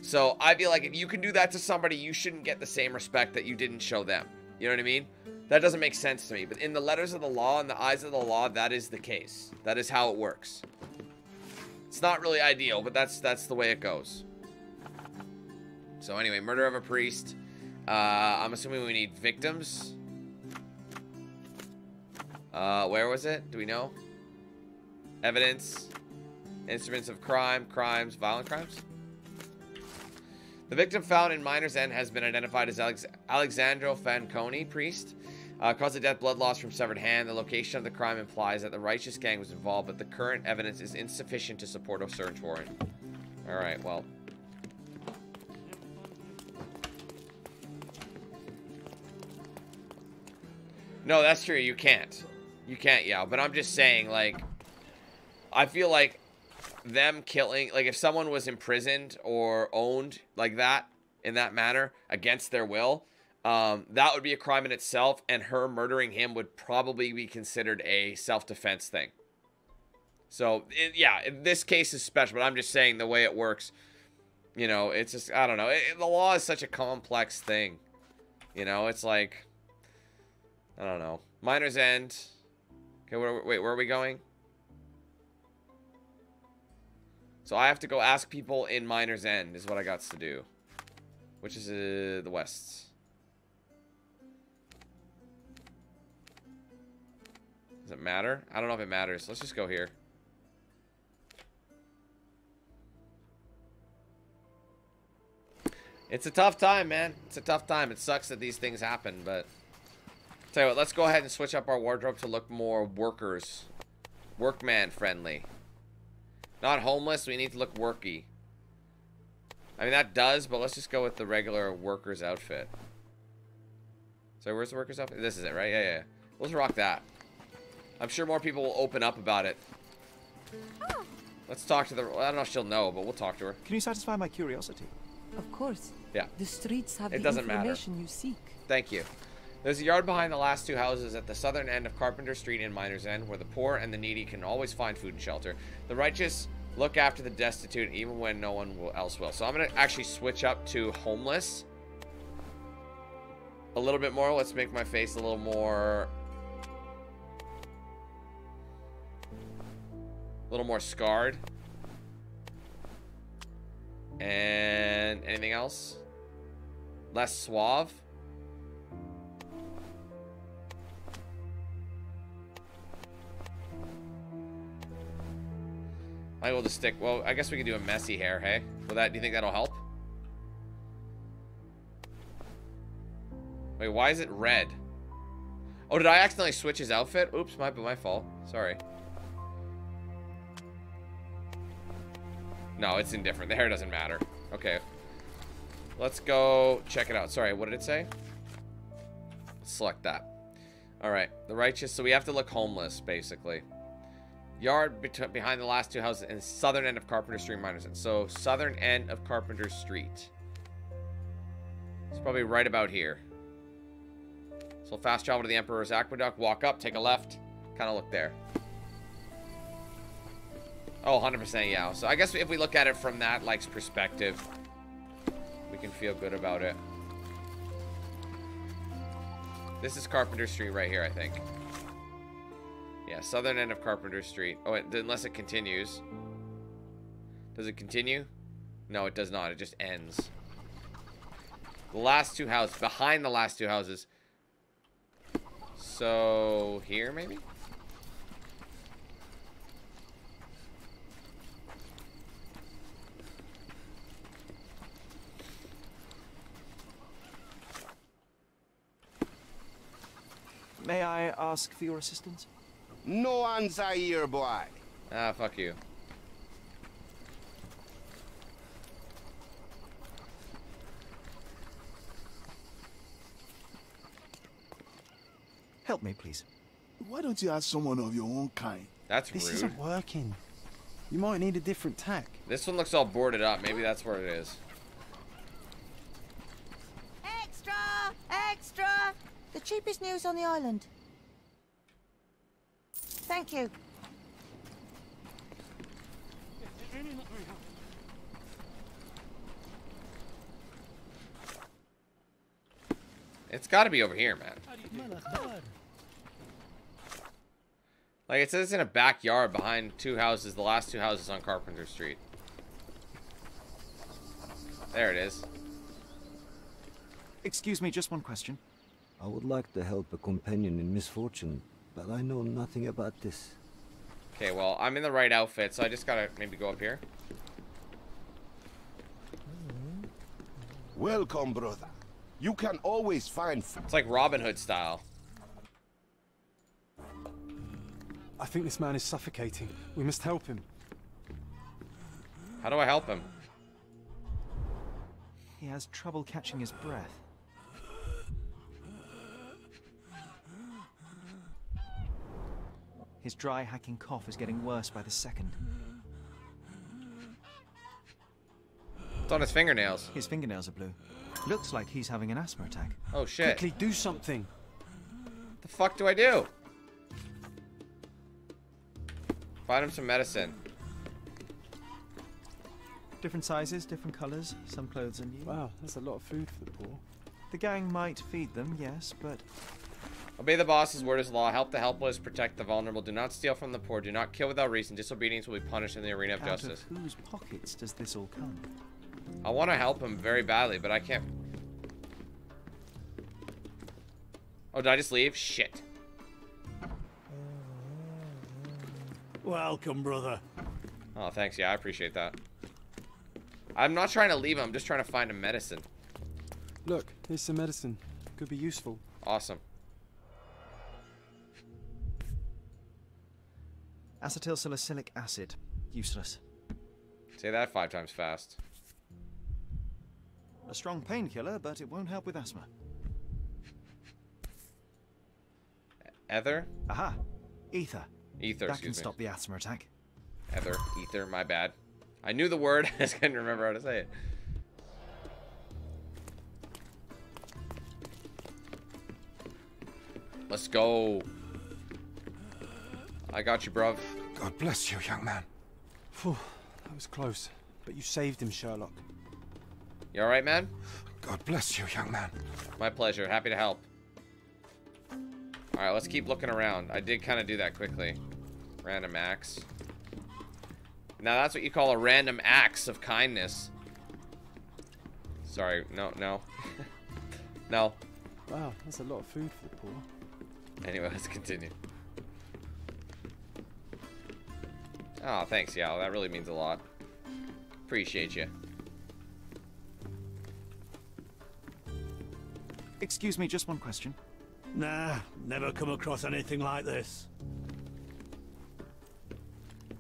So I feel like if you can do that to somebody, you shouldn't get the same respect that you didn't show them. You know what I mean? That doesn't make sense to me. But in the letters of the law, in the eyes of the law, that is the case. That is how it works. It's not really ideal, but that's that's the way it goes. So anyway, murder of a priest. Uh, I'm assuming we need victims. Uh, where was it? Do we know? Evidence. Instruments of crime. Crimes. Violent crimes. The victim found in Miner's End has been identified as Alex Alexandro Fanconi, priest. Uh, cause of death, blood loss from severed hand. The location of the crime implies that the righteous gang was involved, but the current evidence is insufficient to support a search warrant. Alright, well, No, that's true. You can't. You can't yell. But I'm just saying, like, I feel like them killing, like, if someone was imprisoned or owned like that, in that manner, against their will, um, that would be a crime in itself, and her murdering him would probably be considered a self-defense thing. So, it, yeah, this case is special, but I'm just saying the way it works, you know, it's just, I don't know. It, the law is such a complex thing. You know, it's like, I don't know. Miner's End. Okay, where, wait, where are we going? So I have to go ask people in Miner's End is what I got to do. Which is uh, the west. Does it matter? I don't know if it matters. Let's just go here. It's a tough time, man. It's a tough time. It sucks that these things happen, but... Tell you what, let's go ahead and switch up our wardrobe to look more workers. Workman friendly. Not homeless, we need to look worky. I mean, that does, but let's just go with the regular worker's outfit. So where's the worker's outfit? This is it, right? Yeah, yeah. Let's rock that. I'm sure more people will open up about it. Oh. Let's talk to the... I don't know if she'll know, but we'll talk to her. Can you satisfy my curiosity? Of course. Yeah. The streets have It the doesn't matter. information you seek. Thank you. There's a yard behind the last two houses at the southern end of Carpenter Street in Miners End where the poor and the needy can always find food and shelter. The righteous look after the destitute even when no one will, else will. So I'm going to actually switch up to homeless. A little bit more. Let's make my face a little more... A little more scarred. And anything else? Less suave. I will just stick. Well, I guess we can do a messy hair. Hey, will that? Do you think that'll help? Wait, why is it red? Oh, did I accidentally switch his outfit? Oops, might be my fault. Sorry. No, it's indifferent. The hair doesn't matter. Okay. Let's go check it out. Sorry, what did it say? Select that. Alright, the righteous. So we have to look homeless, basically. Yard behind the last two houses in southern end of Carpenter Street, minus it. So southern end of Carpenter Street. It's probably right about here. So fast travel to the Emperor's Aqueduct, walk up, take a left, kind of look there. Oh, 100% yeah. So I guess if we look at it from that, like, perspective, we can feel good about it. This is Carpenter Street right here, I think. Yeah, southern end of Carpenter Street. Oh, it, unless it continues. Does it continue? No, it does not. It just ends. The last two houses, behind the last two houses. So, here maybe? May I ask for your assistance? No answer here, boy. Ah, fuck you. Help me, please. Why don't you ask someone of your own kind? That's This rude. isn't working. You might need a different tack. This one looks all boarded up. Maybe that's where it is. Extra! Extra! The cheapest news on the island. Thank you. It's got to be over here, man. Like, it says it's in a backyard behind two houses, the last two houses on Carpenter Street. There it is. Excuse me, just one question. I would like to help a companion in misfortune, but I know nothing about this. Okay, well, I'm in the right outfit, so I just gotta maybe go up here. Welcome, brother. You can always find food. It's like Robin Hood style. I think this man is suffocating. We must help him. How do I help him? He has trouble catching his breath. His dry, hacking cough is getting worse by the second. It's on his fingernails. His fingernails are blue. Looks like he's having an asthma attack. Oh, shit. Quickly, do something. The fuck do I do? Find him some medicine. Different sizes, different colours, some clothes are new. Wow, that's a lot of food for the poor. The gang might feed them, yes, but Obey the boss's word is law. Help the helpless. Protect the vulnerable. Do not steal from the poor. Do not kill without reason. Disobedience will be punished in the arena of out justice. of whose pockets does this all come? I want to help him very badly, but I can't. Oh, did I just leave? Shit. Welcome, brother. Oh, thanks. Yeah, I appreciate that. I'm not trying to leave him. I'm just trying to find a medicine. Look, here's some medicine. Could be useful. Awesome. Acetyl salicylic acid. Useless. Say that five times fast. A strong painkiller, but it won't help with asthma. Ether? Aha. Ether. Ether, That can me. stop the asthma attack. Ether. Ether, my bad. I knew the word, I just couldn't remember how to say it. Let's go. I got you, bruv. God bless you, young man. Phew, that was close. But you saved him, Sherlock. You alright, man? God bless you, young man. My pleasure. Happy to help. Alright, let's keep looking around. I did kind of do that quickly. Random acts. Now that's what you call a random acts of kindness. Sorry, no, no. no. Wow, that's a lot of food for the poor. Anyway, let's continue. Oh, thanks, Yao. That really means a lot. Appreciate you. Excuse me, just one question. Nah, never come across anything like this.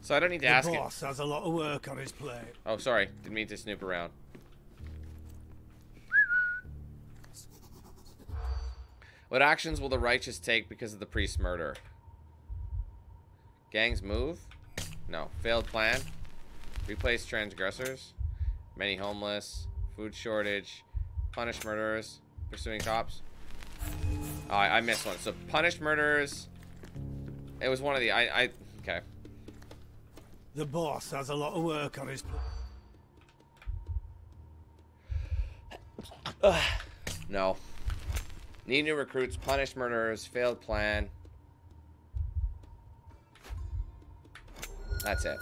So I don't need to the ask it. boss has a lot of work on his plate. Oh, sorry. Didn't mean to snoop around. What actions will the righteous take because of the priest's murder? Gangs move? No. Failed plan? Replace transgressors? Many homeless? Food shortage? Punish murderers? Pursuing cops? Oh, I, I missed one. So punish murderers. It was one of the. I. I okay. The boss has a lot of work on his plate. No. Need new recruits, punish murderers, failed plan. That's it.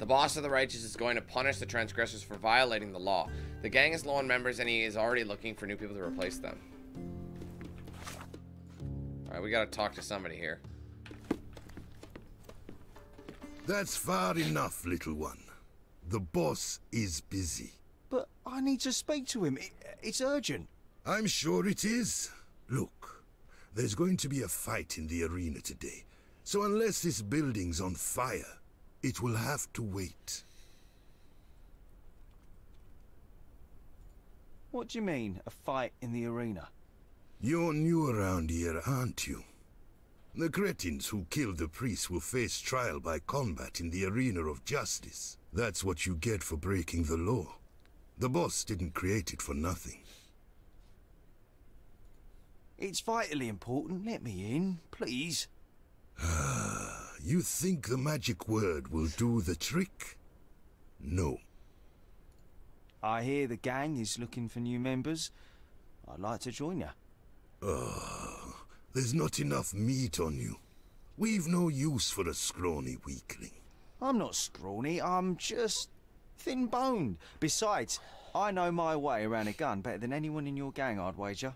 The boss of the righteous is going to punish the transgressors for violating the law. The gang is low on members and he is already looking for new people to replace them. Alright, we gotta talk to somebody here. That's far enough, little one. The boss is busy. But I need to speak to him. I- It's urgent. I'm sure it is. Look, there's going to be a fight in the arena today. So unless this building's on fire, it will have to wait. What do you mean, a fight in the arena? You're new around here, aren't you? The cretins who killed the priest will face trial by combat in the arena of justice. That's what you get for breaking the law. The boss didn't create it for nothing. It's vitally important. Let me in, please. You think the magic word will do the trick? No. I hear the gang is looking for new members. I'd like to join you. Ugh, there's not enough meat on you. We've no use for a scrawny weakling. I'm not scrawny, I'm just thin boned. Besides, I know my way around a gun better than anyone in your gang, I'd wager.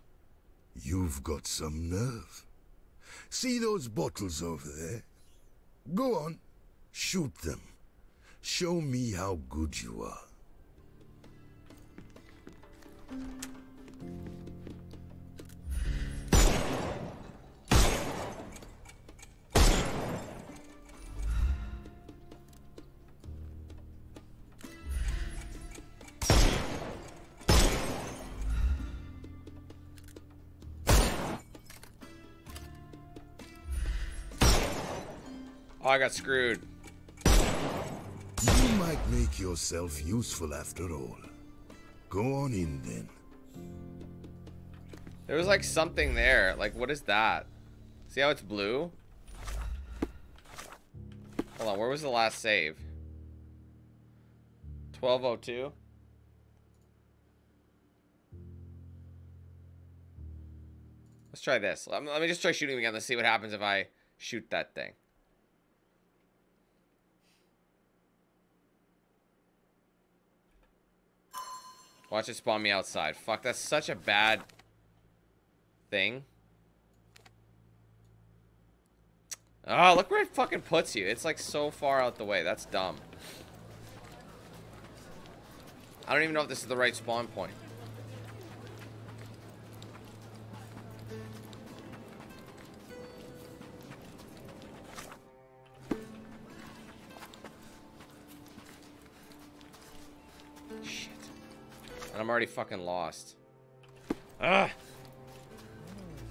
You've got some nerve. See those bottles over there? Go on, shoot them. Show me how good you are. I got screwed. You might make yourself useful after all. Go on in then. There was like something there. Like, what is that? See how it's blue? Hold on, where was the last save? 1202? Let's try this. Let me, just try shooting again. Let's see what happens if I shoot that thing. Watch it spawn me outside. Fuck, that's such a bad thing. Oh, look where it fucking puts you. It's like so far out the way. That's dumb. I don't even know if this is the right spawn point. I'm already fucking lost. Ugh.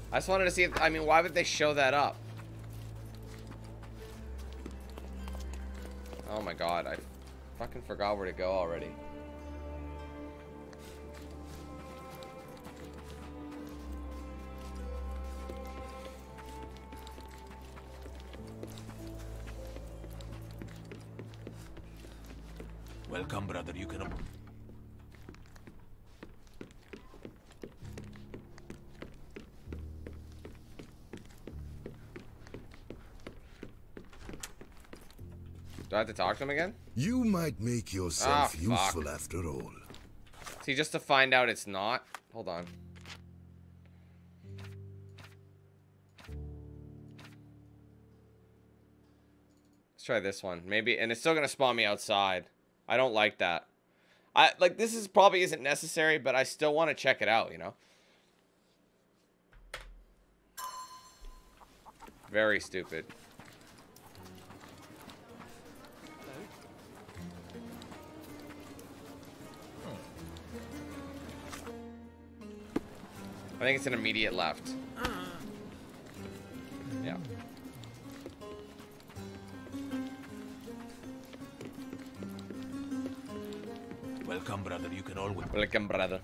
I just wanted to see if, I mean, why would they show that up? Oh my god, I fucking forgot where to go already. Welcome, brother. You can. Do I have to talk to him again? You might make yourself Ah, useful after all. See, just to find out it's not. Hold on. Let's try this one. Maybe, and it's still gonna spawn me outside. I don't like that. I like this is probably isn't necessary, but I still want to check it out. You know. Very stupid. I think it's an immediate left. Yeah. Welcome, brother. You can always. Welcome, brother.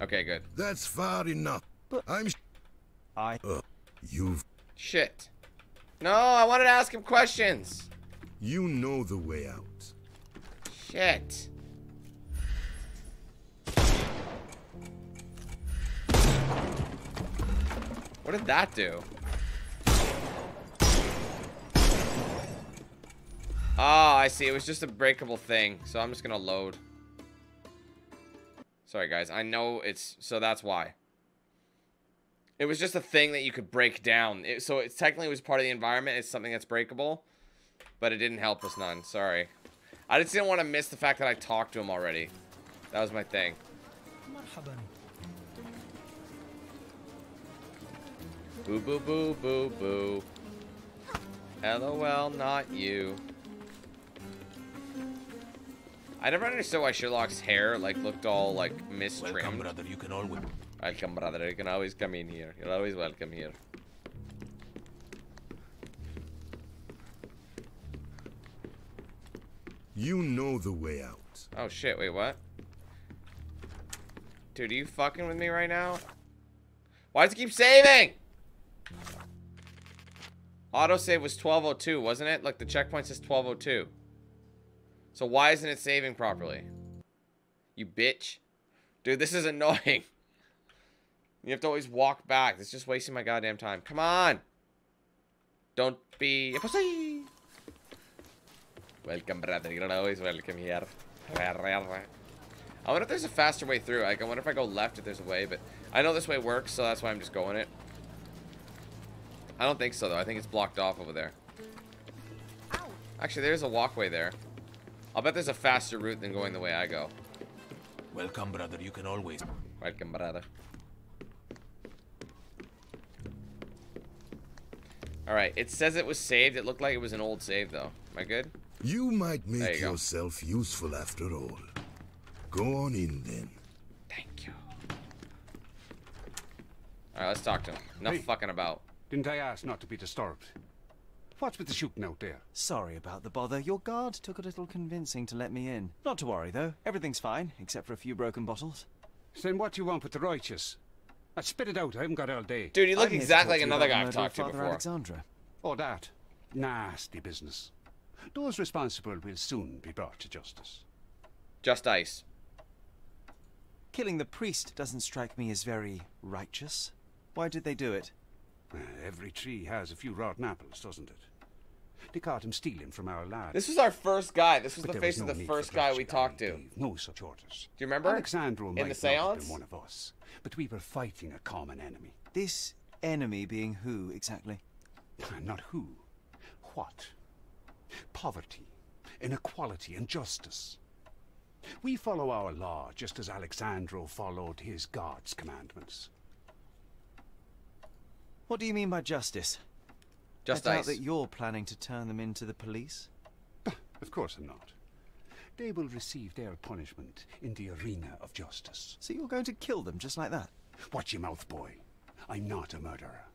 Okay, good. That's far enough. I'm. I. Uh, you've. Shit. No, I wanted to ask him questions. You know the way out. Shit. What did that do? Oh, I see. It was just a breakable thing. So I'm just going to load. Sorry, guys. I know it's... So that's why. It was just a thing that you could break down. It, so it technically was part of the environment. It's something that's breakable. But it didn't help us none. Sorry. I just didn't want to miss the fact that I talked to him already. That was my thing. Boo boo boo boo boo. LOL, not you. I never understood why Sherlock's hair like looked all like mistrimmed. Welcome, brother. You can always. Welcome, brother. You can always come in here. You're always welcome here. You know the way out. Oh shit, wait, what? Dude, are you fucking with me right now? Why does it keep saving? Autosave was 1202, wasn't it? Like the checkpoint says 1202. So why isn't it saving properly? You bitch. Dude, this is annoying. You have to always walk back. It's just wasting my goddamn time. Come on. Don't be a pussy. Welcome, brother. You're always welcome here. I wonder if there's a faster way through. Like, I wonder if I go left if there's a way, but I know this way works, so that's why I'm just going it. I don't think so, though. I think it's blocked off over there. Actually, there's a walkway there. I'll bet there's a faster route than going the way I go. Welcome, brother. You can always. Welcome, brother. Alright, it says it was saved. It looked like it was an old save, though. Am I good? You might make you go. yourself useful after all. Go on in then. Thank you. Alright, let's talk to him. Enough Hey. fucking about. Didn't I ask not to be disturbed? What's with the shooting out there? Sorry about the bother. Your guard took a little convincing to let me in. Not to worry, though. Everything's fine, except for a few broken bottles. Then what do you want with the righteous? I spit it out. I haven't got all day. Dude, you look I'm exactly like another guy I've talked to before. Alexandra. Oh, that. Nasty business. Those responsible will soon be brought to justice. Just ice. Killing the priest doesn't strike me as very righteous. Why did they do it? Every tree has a few rotten apples, doesn't it? They caught him stealing from our lads. This was our first guy. This was But the face was of the first guy we talked to. No such orders. Do you remember? Alexandro In might the not have seance? been one of us, but we were fighting a common enemy. This enemy being who, exactly? Not who, what? Poverty, inequality, and justice. We follow our law just as Alexandro followed his God's commandments. What do you mean by justice? Just I doubt ice. that you're planning to turn them into the police. Of course I'm not. They will receive their punishment in the arena of justice. So you're going to kill them just like that? Watch your mouth, boy. I'm not a murderer.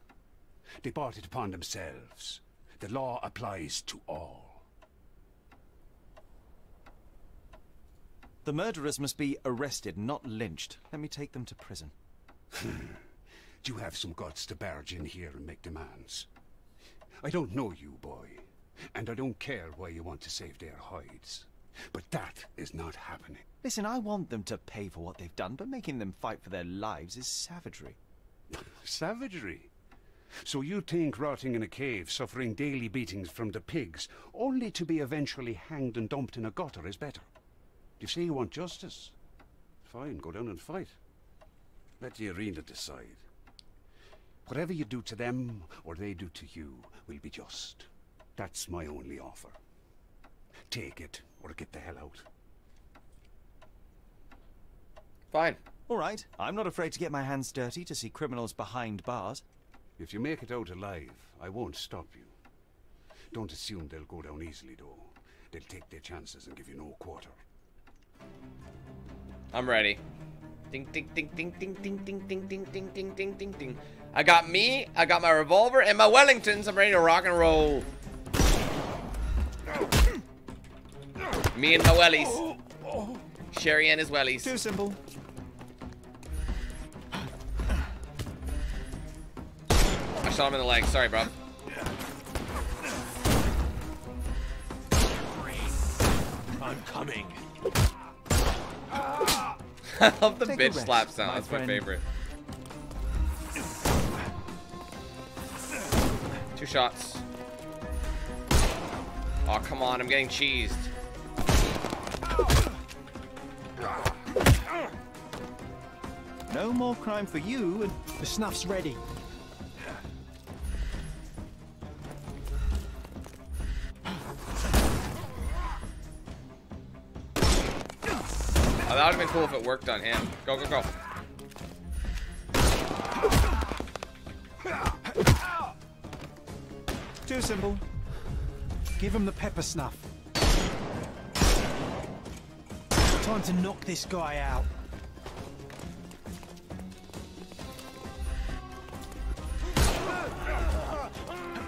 They brought it upon themselves. The law applies to all. The murderers must be arrested, not lynched. Let me take them to prison. Do you have some guts to barge in here and make demands? I don't know you, boy, and I don't care why you want to save their hides. But that is not happening. Listen, I want them to pay for what they've done, but making them fight for their lives is savagery. Savagery? So you think rotting in a cave, suffering daily beatings from the pigs, only to be eventually hanged and dumped in a gutter is better? You say you want justice? Fine, go down and fight. Let the arena decide. Whatever you do to them, or they do to you, will be just. That's my only offer. Take it, or get the hell out. Fine. All right. I'm not afraid to get my hands dirty to see criminals behind bars. If you make it out alive, I won't stop you. Don't assume they'll go down easily, though. They'll take their chances and give you no quarter. I'm ready. Ding ding ding ding ding ding ding ding ding ding ding ding ding ding. I got me, I got my revolver, and my Wellingtons. I'm ready to rock and roll. Me and my wellies. Sherry and his wellies. Too simple. I shot him in the leg. Sorry, bro. I'm coming. I love the Take bitch rest, slap sound. my That's my favorite. Two shots. Oh, come on. I'm getting cheesed. No more crime for you, and the snuff's ready. Oh, that would have been cool if it worked on him. Go, go, go. Too simple. Give him the pepper snuff. Time to knock this guy out.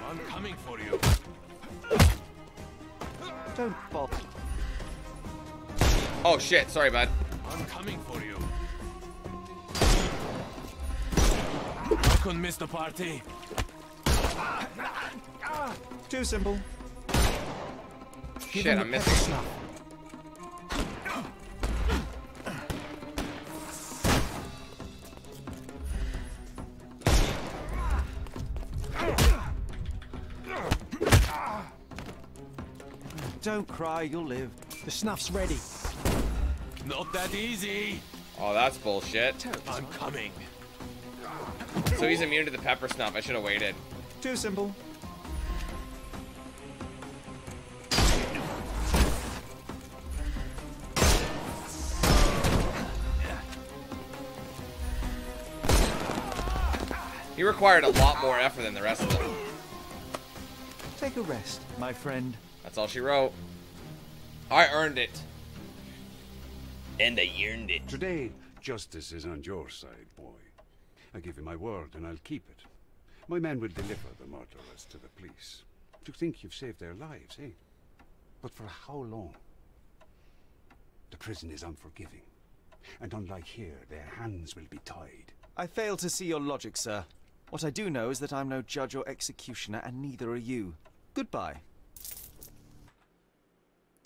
I'm coming for you. Don't fall. Oh, shit. Sorry, bud. I'm coming for you. I couldn't miss the party. Too simple. Shit, I'm the missing. pepper snuff. Don't cry, you'll live. The snuff's ready. Not that easy. Oh, that's bullshit. I'm coming. So he's immune to the pepper snuff. I should have waited. Too simple. He required a lot more effort than the rest of them. Take a rest, my friend. That's all she wrote. I earned it. And I earned it. Today, justice is on your side, boy. I give you my word, and I'll keep it. My men will deliver the murderers to the police. To think you've saved their lives, eh? But for how long? The prison is unforgiving. And unlike here, their hands will be tied. I fail to see your logic, sir. What I do know is that I'm no judge or executioner, and neither are you. Goodbye.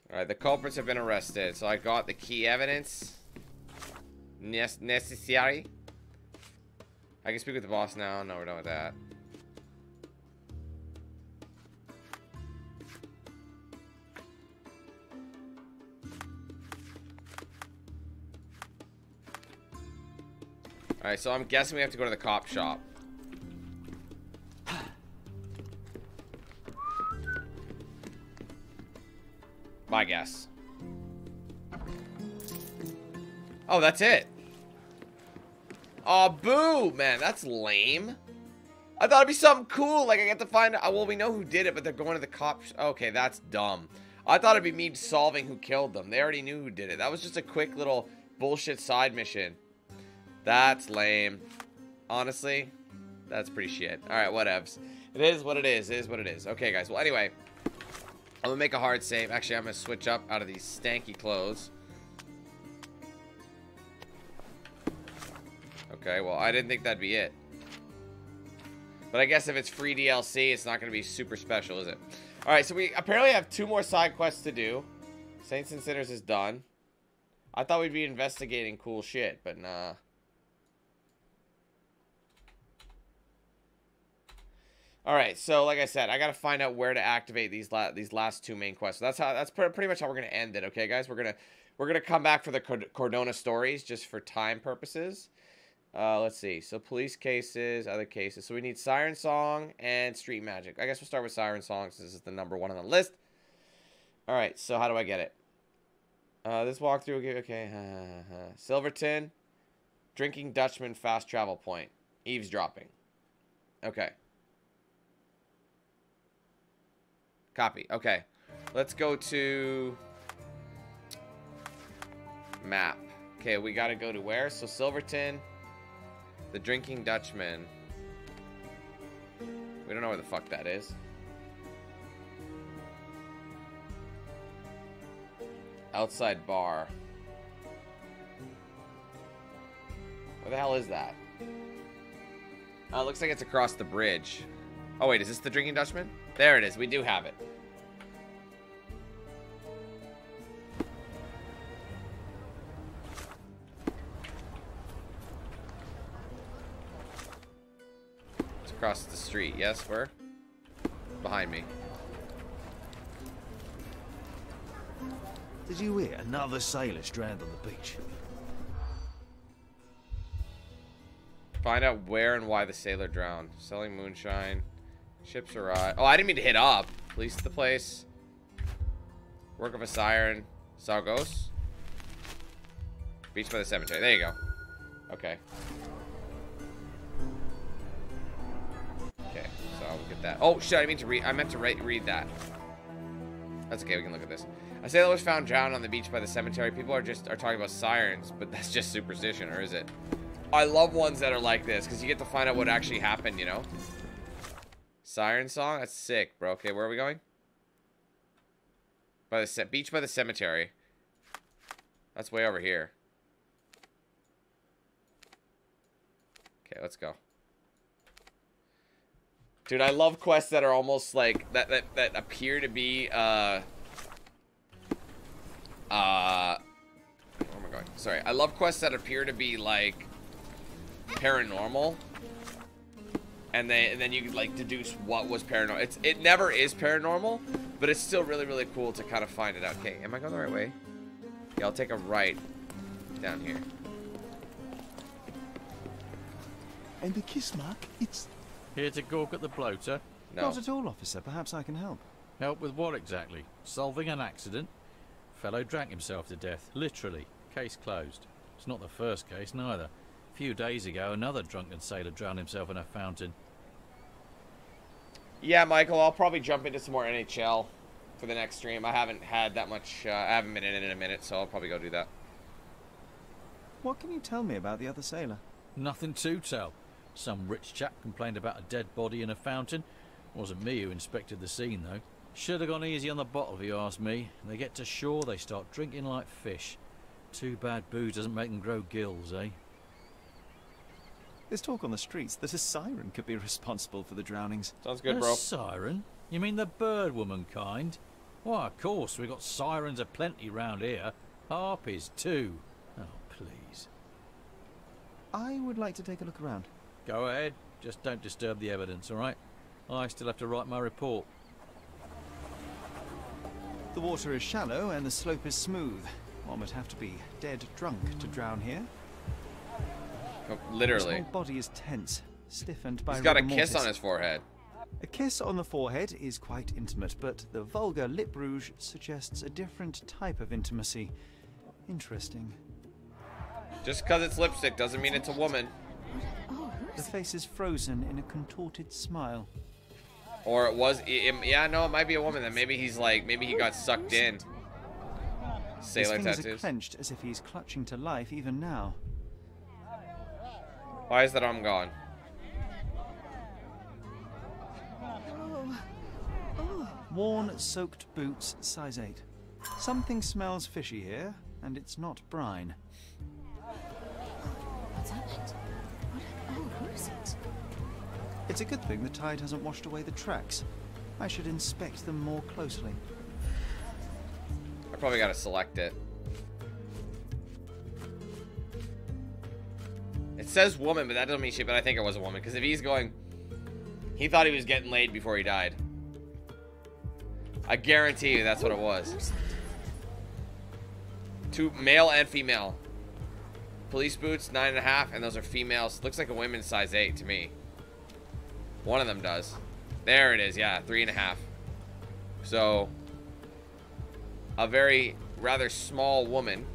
Alright, the culprits have been arrested. So I got the key evidence. Nes necessary. I can speak with the boss now. No, we're done with that. Alright, so I'm guessing we have to go to the cop shop. My guess. Oh, that's it. Oh, boo, man, that's lame. I thought it'd be something cool, like I get to find out. Well, we know who did it, but they're going to the cops. Okay, that's dumb. I thought it'd be me solving who killed them. They already knew who did it. That was just a quick little bullshit side mission. That's lame. Honestly, that's pretty shit. Alright, whatevs. It is what it is. It is what it is. Okay, guys. Well, anyway. I'm gonna make a hard save. Actually, I'm gonna switch up out of these stanky clothes. Okay, well, I didn't think that'd be it. But I guess if it's free DLC, it's not gonna be super special, is it? Alright, so we apparently have two more side quests to do. Saints and Sinners is done. I thought we'd be investigating cool shit, but nah. All right, so like I said, I gotta find out where to activate these la these last two main quests. So that's how that's pr pretty much how we're gonna end it. Okay, guys, we're gonna we're gonna come back for the Cord Cordona stories just for time purposes. Uh, let's see. So police cases, other cases. So we need Siren Song and Street Magic. I guess we'll start with Siren Song since this is the number one on the list. All right, so how do I get it? Uh, this walkthrough, okay. Silverton, Drinking Dutchman, Fast Travel Point, Eavesdropping. Okay. Copy. Okay. Let's go to map. Okay, we got to go to where? So Silverton, the Drinking Dutchman. We don't know where the fuck that is. Outside bar. Where the hell is that? It looks like it's across the bridge. Oh, wait, is this the Drinking Dutchman? There it is. We do have it. It's across the street. Yes, where? Behind me. Did you hear another sailor drowned on the beach? Find out where and why the sailor drowned. Selling moonshine. Ships are arrive. Oh, I didn't mean to hit up. Police the place. Work of a siren. Sargos. Beach by the cemetery. There you go. Okay. Okay, so I'll get that. Oh shit! I mean to read. I meant to read read that. That's okay. We can look at this. A sailor was found drowned on the beach by the cemetery. People are just are talking about sirens, but that's just superstition, or is it? I love ones that are like this because you get to find out what actually happened. You know. Siren song? That's sick, bro. Okay, where are we going? By the beach by the cemetery. That's way over here. Okay, let's go. Dude, I love quests that are almost like that that that appear to be uh uh where am I going? Sorry. I love quests that appear to be like paranormal and then and then you could like deduce what was paranormal. It's it never is paranormal, but it's still really really cool to kind of find it out. Okay, am I going the right way? Yeah, I'll take a right down here. And the kiss mark, it's here to gawk at the bloater. No. Not at all, officer. Perhaps I can help. Help with what exactly? Solving an accident? Fellow drank himself to death, literally. Case closed. It's not the first case, neither. A few days ago, another drunken sailor drowned himself in a fountain. Yeah, Michael, I'll probably jump into some more NHL for the next stream. I haven't had that much, uh, I haven't been in it in a minute, so I'll probably go do that. What can you tell me about the other sailor? Nothing to tell. Some rich chap complained about a dead body in a fountain. It Wasn't me who inspected the scene, though. Should have gone easy on the bottle, if you ask me. They get to shore, they start drinking like fish. Too bad booze doesn't make them grow gills, eh? There's talk on the streets that a siren could be responsible for the drownings. Sounds good, a bro. siren? You mean the bird woman kind? Why, of course, we've got sirens aplenty round here. Harpies, too. Oh, please. I would like to take a look around. Go ahead. Just don't disturb the evidence, all right? I still have to write my report. The water is shallow and the slope is smooth. One would have to be dead drunk to drown here. Oh, literally. His whole body is tense, stiffened by He's got a kiss mortis. on his forehead. A kiss on the forehead is quite intimate, but the vulgar lip rouge suggests a different type of intimacy. Interesting. Just because it's lipstick doesn't mean it's a woman. The face is frozen in a contorted smile. Or it was, it, yeah, no, it might be a woman. Then maybe he's like, maybe he got sucked in. His Sailor fingers tattoos. are clenched as if he's clutching to life even now. Why is that arm gone? Oh. Oh. Worn, soaked boots, size 8. Something smells fishy here, and it's not brine. What's happened? What? Oh, who is it? It's a good thing the tide hasn't washed away the tracks. I should inspect them more closely. I probably gotta select it. It says woman, but that doesn't mean shit, but I think it was a woman. Because if he's going... He thought he was getting laid before he died. I guarantee you that's what it was. Two male and female. Police boots, nine and a half, and those are females. Looks like a women's size eight to me. One of them does. There it is, yeah, three and a half. So, a very rather small woman.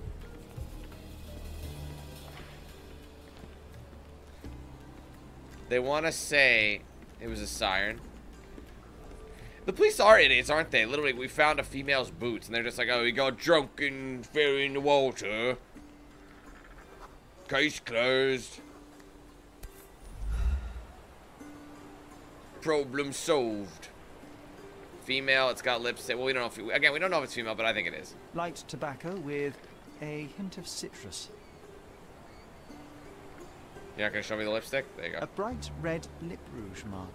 They want to say it was a siren. The police are idiots, aren't they? Literally, we found a female's boots, and they're just like, oh, we got drunk and fell in the water. Case closed. Problem solved. Female, it's got lipstick. Well, we don't know if, again, we don't know if it's female, but I think it is. Light tobacco with a hint of citrus. You're not gonna show me the lipstick? There you go. A bright red lip rouge mark.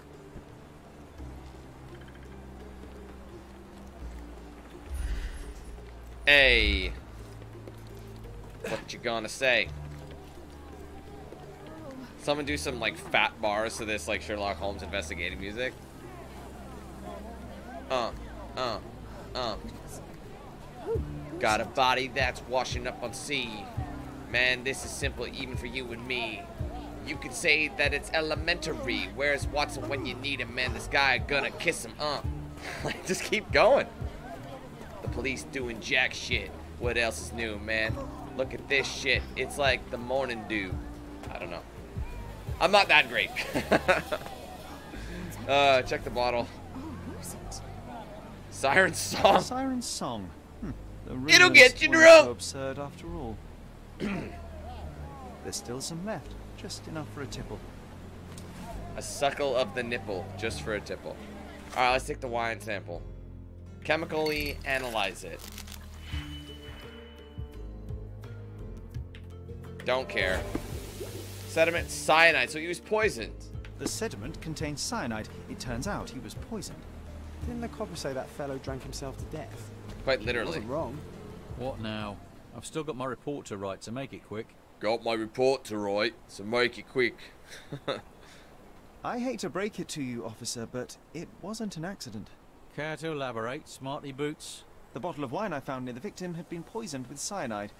Hey. What you gonna say? Someone do some like fat bars to this like Sherlock Holmes investigating music. Uh, uh, uh. Got a body that's washing up on sea. Man, this is simple even for you and me. You could say that it's elementary. Where's Watson when you need him, man? This guy gonna kiss him, uh. just keep going. The police doing jack shit. What else is new, man? Look at this shit. It's like the morning dew. I don't know. I'm not that great. uh, check the bottle. Siren song. Siren song. The It'll get you drunk. So absurd after all. There's still some left, just enough for a tipple. A suckle of the nipple, just for a tipple. Alright, let's take the wine sample. Chemically analyze it. Don't care. Sediment cyanide, so he was poisoned. The sediment contains cyanide. It turns out he was poisoned. Didn't the copper say that fellow drank himself to death? Quite literally. Wasn't wrong. What now? I've still got my report to write, so make it quick. Got my report to write, so make it quick. I hate to break it to you, officer, but it wasn't an accident. Care to elaborate, smarty boots? The bottle of wine I found near the victim had been poisoned with cyanide.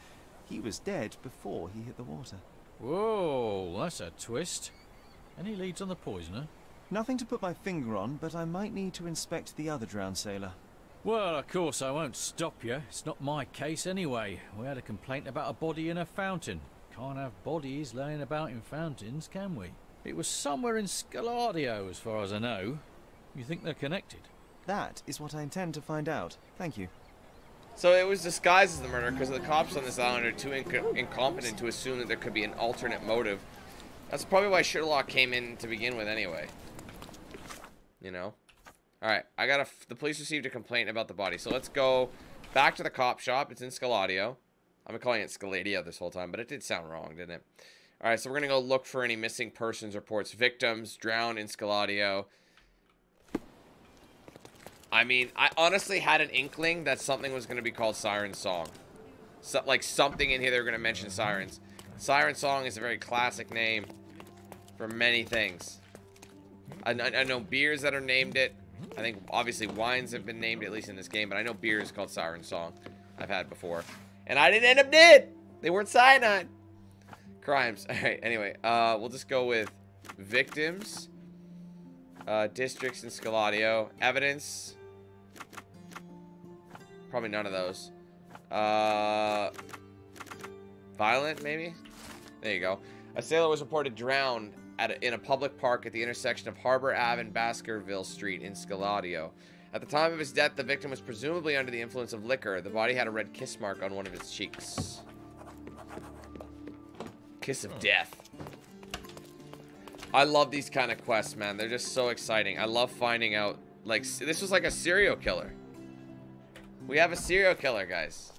He was dead before he hit the water. Whoa, that's a twist. Any leads on the poisoner? Nothing to put my finger on, but I might need to inspect the other drowned sailor. Well, of course I won't stop you. It's not my case anyway. We had a complaint about a body in a fountain. Can't have bodies laying about in fountains, can we? It was somewhere in Scaladio, as far as I know. You think they're connected? That is what I intend to find out. Thank you. So it was disguised as the murder because the cops on this island are too inc incompetent to assume that there could be an alternate motive. That's probably why Sherlock came in to begin with anyway. You know? Alright, I got a... The police received a complaint about the body. So let's go back to the cop shop. It's in Scaladio. I've been calling it Scaladia this whole time, but it did sound wrong, didn't it? Alright, so we're going to go look for any missing persons reports. Victims drowned in Scaladio. I mean, I honestly had an inkling that something was going to be called Siren Song. So, like, something in here they were going to mention sirens. Siren Song is a very classic name for many things. I, I, I know beers that are named it. I think, obviously, wines have been named, at least in this game. But I know beer is called Siren Song. I've had before. And I didn't end up dead. They weren't cyanide. Crimes. All right, anyway. Uh, we'll just go with victims. Uh, districts in Scaladio. Evidence. Probably none of those. Uh, violent, maybe? There you go. A sailor was reported drowned at a, in a public park at the intersection of Harbor Ave and Baskerville Street in Scaladio. At the time of his death, the victim was presumably under the influence of liquor. The body had a red kiss mark on one of his cheeks. Kiss of hmm. death. I love these kind of quests, man. They're just so exciting. I love finding out, like, this was like a serial killer. We have a serial killer, guys.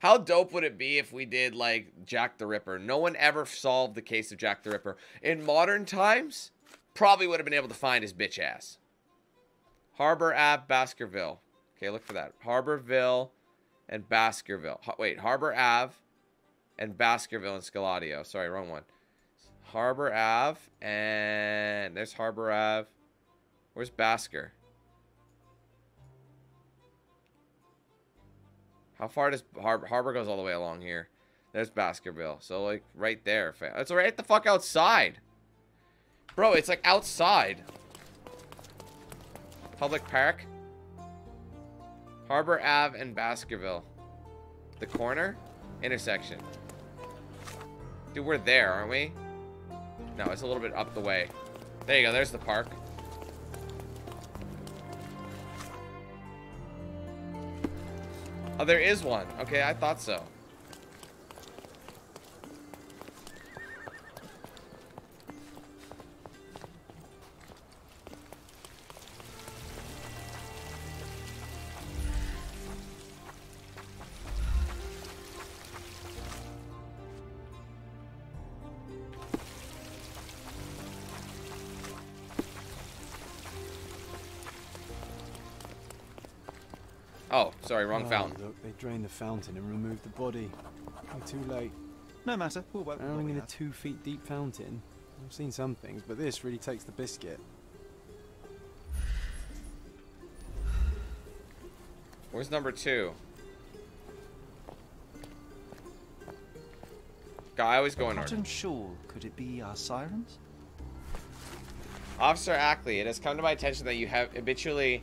How dope would it be if we did, like, Jack the Ripper? No one ever solved the case of Jack the Ripper. In modern times, probably would have been able to find his bitch ass. Harbor Ave, Baskerville. Okay, look for that. Harborville and Baskerville. Ha wait, Harbor Ave and Baskerville and Scaladio. Sorry, wrong one. Harbor Ave and there's Harbor Ave. Where's Basker? How far does Harbor Harbor goes all the way along here? There's Baskerville. So like right there. It's right the fuck outside. Bro, it's like outside. Public Park. Harbor Ave and Baskerville. The corner? Intersection. Dude, we're there, aren't we? No, it's a little bit up the way. There you go, there's the park. Oh, there is one. Okay, I thought so. Sorry, wrong Oh, fountain. Look, they drained the fountain and removed the body. I'm too late. No matter. We'll work with what Drowning we in a two feet deep fountain. I've seen some things, but this really takes the biscuit. Where's number two? God, I always go in order. Cotton shawl. Could it be our sirens? Officer Ackley, it has come to my attention that you have habitually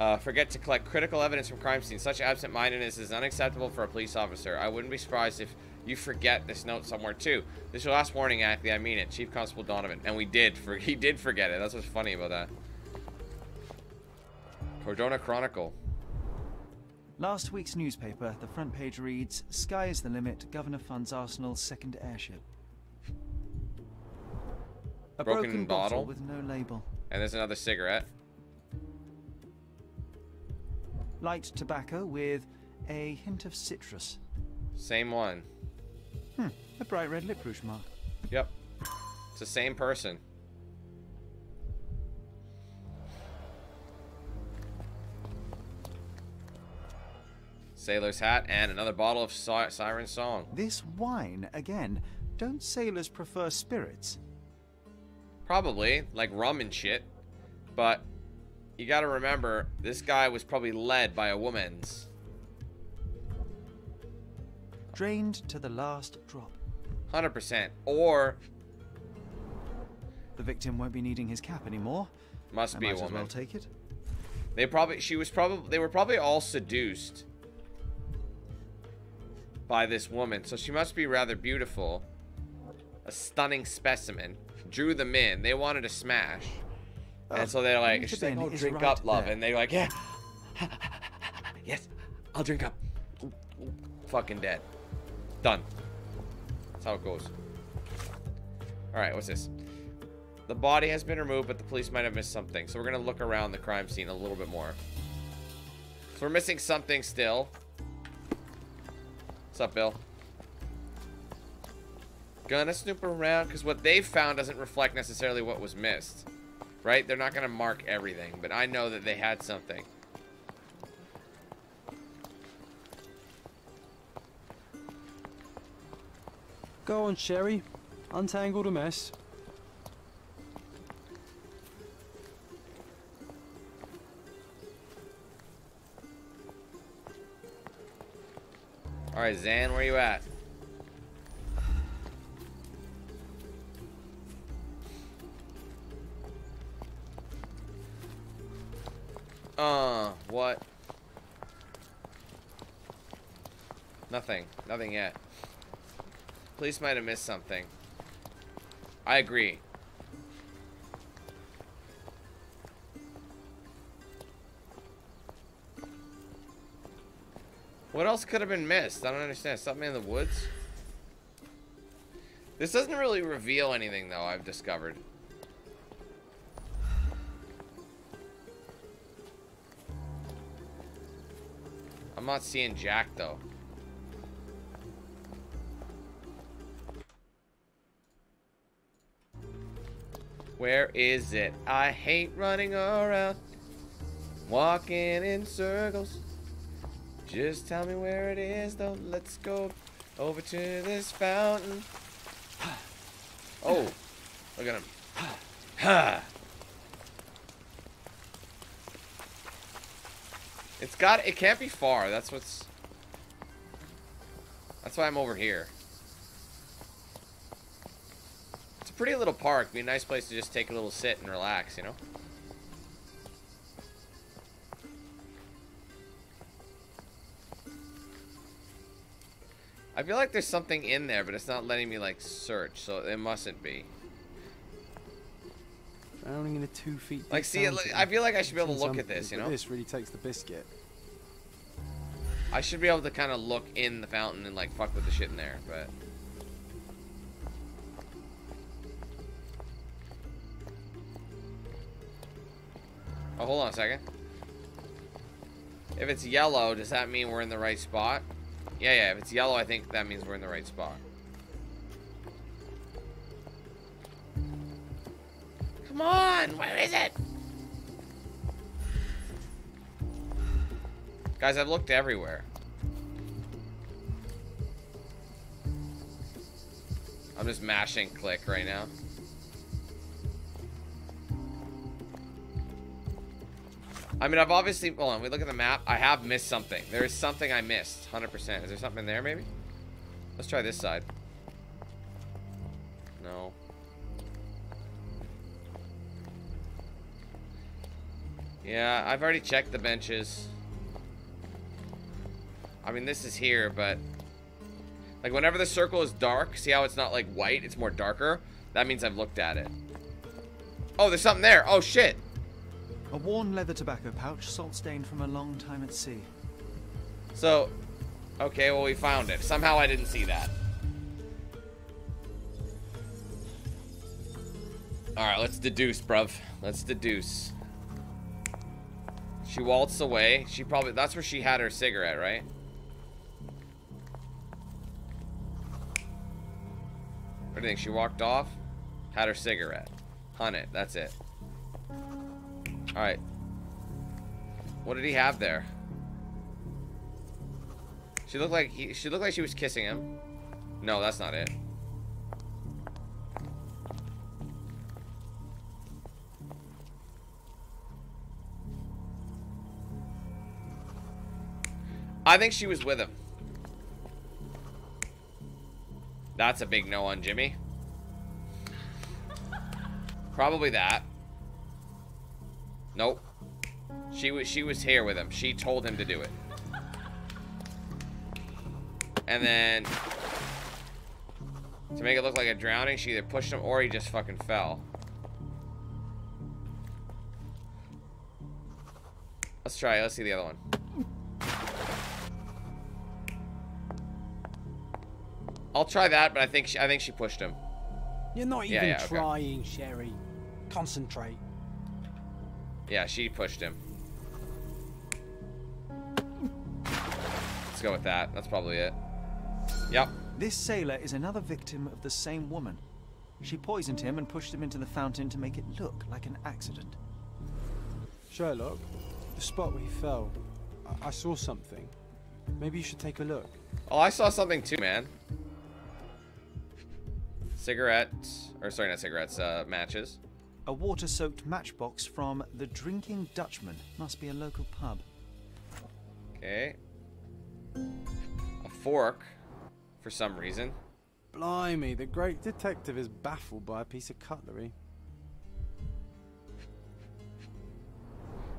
uh, forget to collect critical evidence from crime scenes. Such absent-mindedness is unacceptable for a police officer. I wouldn't be surprised if you forget this note somewhere too. This is your last warning, Ackley. I mean it, Chief Constable Donovan. And we did. For he did forget it. That's what's funny about that. Cordona Chronicle. Last week's newspaper, the front page reads, Sky is the limit, Governor funds Arsenal's second airship. A Broken broken, bottle? with no label. And there's another cigarette. Light tobacco with a hint of citrus. Same one. Hmm, a bright red lip rouge mark. Yep. It's the same person. Sailor's hat and another bottle of si Siren Song. This wine, again. Don't sailors prefer spirits? Probably, like rum and shit. But you gotta remember, this guy was probably led by a woman's. Drained to the last drop. 100%. Or The victim won't be needing his cap anymore. must I be might a as woman. well take it. They probably, she was probably, they were probably all seduced by this woman. So she must be rather beautiful. A stunning specimen. Drew them in. They wanted to smash. And so they're like, she's like, oh, drink right up, love. there. And they're like, yeah. yes, I'll drink up. Fucking dead. Done. That's how it goes. Alright, what's this? The body has been removed, but the police might have missed something. So we're going to look around the crime scene a little bit more. So we're missing something still. What's up, Bill? Gonna snoop around, because what they found doesn't reflect necessarily what was missed. Right? They're not going to mark everything, but I know that they had something. Go on, Sherry. Untangle the mess. Alright, Zan, where you at? Uh, what? Nothing. Nothing yet. Police might have missed something. I agree. What else could have been missed? I don't understand. Something in the woods? This doesn't really reveal anything, though, I've discovered. I'm not seeing Jack, though. Where is it? I hate running around, walking in circles. Just tell me where it is, though. Let's go over to this fountain. Oh, look at him. It's got. It can't be far. That's what's. That's why I'm over here. It's a pretty little park. Be a nice place to just take a little sit and relax, you know? I feel like there's something in there, but it's not letting me, like, search, so it mustn't be. Drowning in a two feet Like, see, fountain. I feel like I should be able to look at this, you know? This really takes the biscuit. I should be able to kind of look in the fountain and, like, fuck with the shit in there, but... Oh, hold on a second. If it's yellow, does that mean we're in the right spot? Yeah, yeah, if it's yellow, I think that means we're in the right spot. Come on, where is it? Guys, I've looked everywhere. I'm just mashing click right now. I mean, I've obviously... Hold on, we look at the map. I have missed something. There is something I missed. 100%. Is there something in there, maybe? Let's try this side. No. Yeah, I've already checked the benches. I mean, this is here, but... Like, whenever the circle is dark, see how it's not, like, white? It's more darker? That means I've looked at it. Oh, there's something there. Oh, shit. A worn leather tobacco pouch, salt stained from a long time at sea. So, okay, well, we found it. Somehow I didn't see that. Alright, let's deduce, bruv. Let's deduce. She waltzed away. She probably... That's where she had her cigarette, right? What do you think? She walked off, had her cigarette. Hunt it. That's it. Alright. What did he have there? She looked like he, she looked like she was kissing him. No, that's not it. I think she was with him. That's a big no on Jimmy. Probably that. Nope. She was she was here with him. She told him to do it. And then to make it look like a drowning, she either pushed him or he just fucking fell. Let's try. Let's see the other one. I'll try that, but I think she, I think she pushed him. You're not even yeah, okay. trying, Sherry. Concentrate. Yeah, she pushed him. Let's go with that. That's probably it. Yep. This sailor is another victim of the same woman. She poisoned him and pushed him into the fountain to make it look like an accident. Sherlock, the spot where he fell, I, I saw something. Maybe you should take a look. Oh, I saw something too, man. Cigarettes, or sorry, not cigarettes, uh, matches. A water-soaked matchbox from the Drinking Dutchman. Must be a local pub. Okay. A fork, for some reason. Blimey, the great detective is baffled by a piece of cutlery.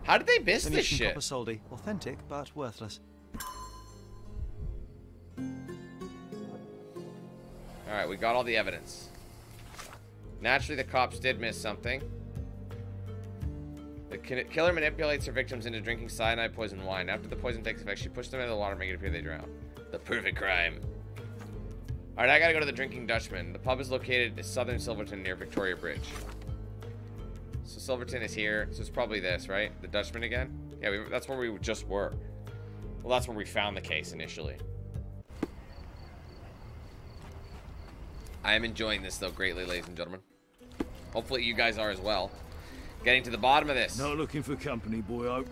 How did they miss this Venetian shit? copper soldi. Authentic, but worthless. Alright, we got all the evidence. Naturally, the cops did miss something. The killer manipulates her victims into drinking cyanide poison wine. After the poison takes effect, she pushes them into the water, making it appear they drown. The perfect crime. Alright, I gotta go to the Drinking Dutchman. The pub is located in southern Silverton near Victoria Bridge. So Silverton is here, so it's probably this, right? The Dutchman again? Yeah, we, that's where we just were. Well, that's where we found the case initially. I am enjoying this, though, greatly, ladies and gentlemen. Hopefully you guys are as well. Getting to the bottom of this. Not looking for company, boy. -o.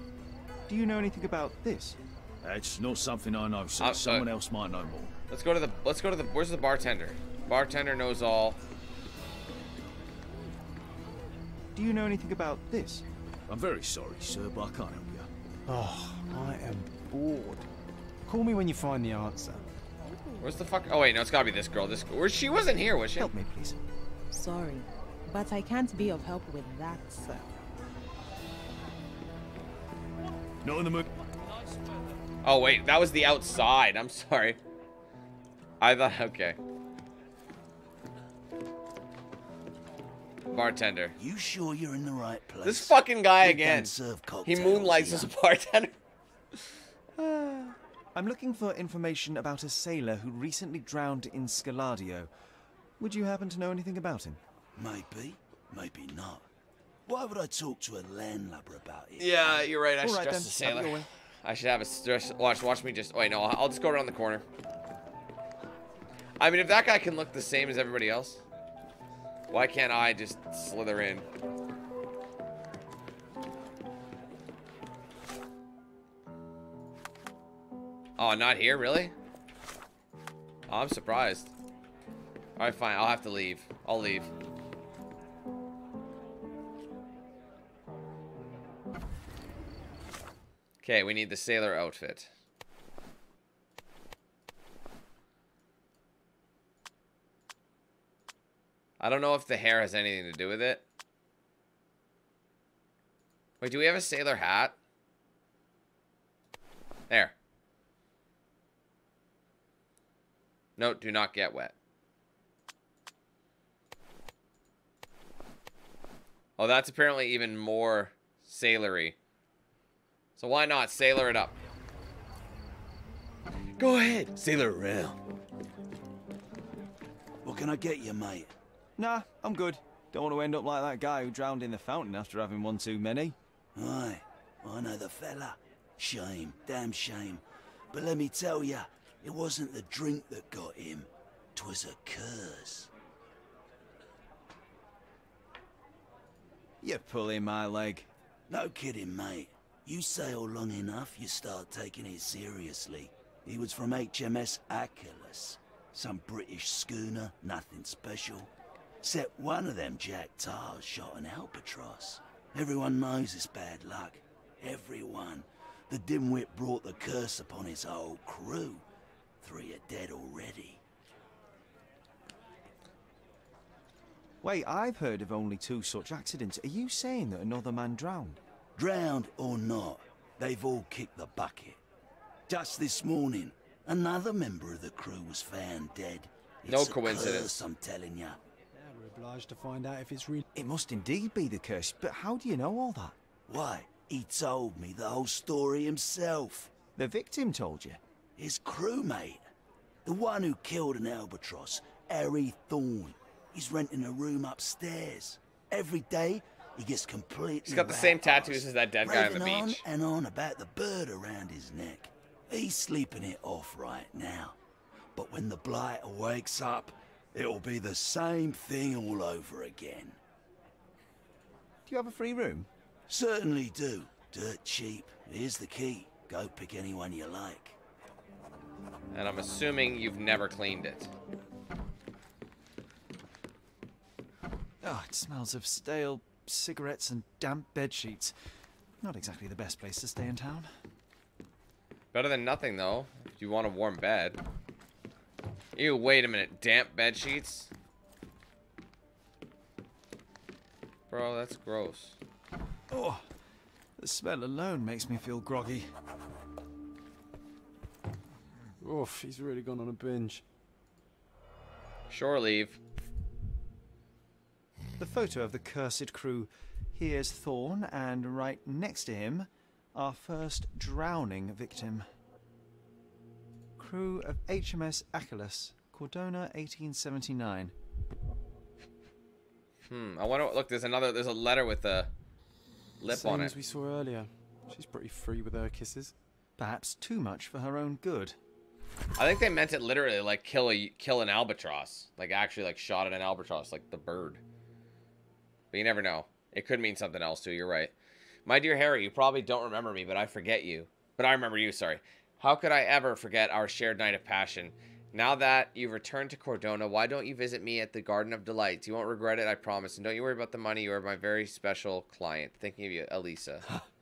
Do you know anything about this? That's not something I know, so Uh, uh, someone else might know more. Let's go to the. Let's go to the. Where's the bartender? Bartender knows all. Do you know anything about this? I'm very sorry, sir, but I can't help you. Oh, I am bored. Call me when you find the answer. Where's the fuck? Oh wait, no, it's gotta be this girl. This. Where she wasn't here, was she? Help me, please. Sorry, but I can't be of help with that, sir. Not in the mood. Oh wait, that was the outside. I'm sorry. I thought. Okay. Bartender. You sure you're in the right place? This fucking guy We again. serve He moonlights as a bartender. Ah. I'm looking for information about a sailor who recently drowned in Scaladio. Would you happen to know anything about him? Maybe, maybe not. Why would I talk to a landlubber about it? Yeah, you're right. I All should right, dress then. a Have sailor. I should have a stress. Watch, watch me just. Wait, no, I'll I'll just go around the corner. I mean, if that guy can look the same as everybody else, why can't I just slither in? Oh, not here, really? Oh, I'm surprised. All right, fine. I'll have to leave. I'll leave. Okay, we need the sailor outfit. I don't know if the hair has anything to do with it. Wait, do we have a sailor hat? There. Note, do not get wet. Oh, that's apparently even more sailory. So why not sailor it up? Go ahead, sailor around. What can I get you, mate? Nah, I'm good. Don't want to end up like that guy who drowned in the fountain after having one too many. Aye, I know the fella. Shame, damn shame. But let me tell ya, it wasn't the drink that got him. 'Twas a curse. You're pulling my leg. No kidding, mate. You sail long enough, you start taking it seriously. He was from HMS Achilles. Some British schooner, nothing special. Except one of them Jack Tars shot an albatross. Everyone knows it's bad luck. Everyone. The dimwit brought the curse upon his whole crew. Three are dead already. Wait, I've heard of only two such accidents. Are you saying that another man drowned? Drowned or not, they've all kicked the bucket. Just this morning, another member of the crew was found dead. No It's a coincidence. curse, I'm telling you. Now we're obliged to find out if it's real. It must indeed be the curse, but how do you know all that? Why, he told me the whole story himself. The victim told you? His crewmate. The one who killed an albatross, Harry Thorne. He's renting a room upstairs. Every day, he gets completely He's got the same tattoos as that dead guy on the raving on and on about the bird around his neck. He's sleeping it off right now. But when the blighter wakes up, it'll be the same thing all over again. Do you have a free room? Certainly do. Dirt cheap. Here's the key. Go pick anyone you like. And I'm assuming you've never cleaned it. Oh, it smells of stale cigarettes and damp bed sheets. Not exactly the best place to stay in town. Better than nothing, though. If you want a warm bed. Ew, wait a minute. Damp bed sheets? Bro, that's gross. Oh, the smell alone makes me feel groggy. Oof, he's really gone on a binge. Shore leave. The photo of the cursed crew. Here's Thorne, and right next to him, our first drowning victim. Crew of HMS Achilles, Cordona, 1879. Hmm. I wonder. Look, there's another. There's a letter with a lip Same on it. as we saw earlier. She's pretty free with her kisses. Perhaps too much for her own good. I think they meant it literally, like kill a kill an albatross, like actually like shot at an albatross, like the bird. But you never know. It could mean something else too. You're right. My dear Harry, you probably don't remember me, but I forget you. But I remember you. Sorry. How could I ever forget our shared night of passion? Now that you've returned to Cordona, why don't you visit me at the Garden of Delights? You won't regret it, I promise. And don't you worry about the money. You are my very special client. Thinking of you, Elisa.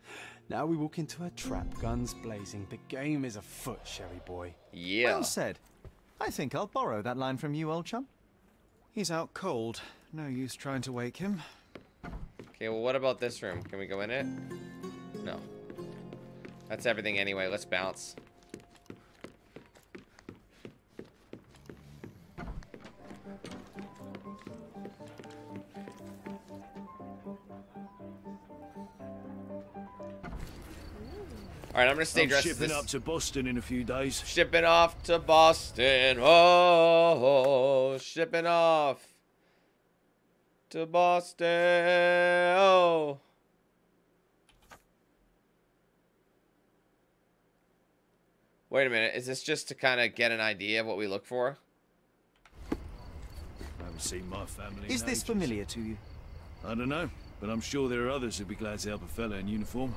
Now we walk into a trap, guns blazing. The game is afoot, Sherry boy. Yeah. Well said. I think I'll borrow that line from you, old chum. He's out cold. No use trying to wake him. Okay, well, what about this room? Can we go in it? No. That's everything anyway. Let's bounce. All right, I'm gonna stay I'm dressed. shipping this... up to Boston in a few days. Shipping off to Boston. Oh, oh, oh shipping off to Boston. Oh. Wait a minute. Is this just to kind of get an idea of what we look for? I haven't seen my family. Is in this ages. familiar to you? I don't know, but I'm sure there are others who'd be glad to help a fella in uniform.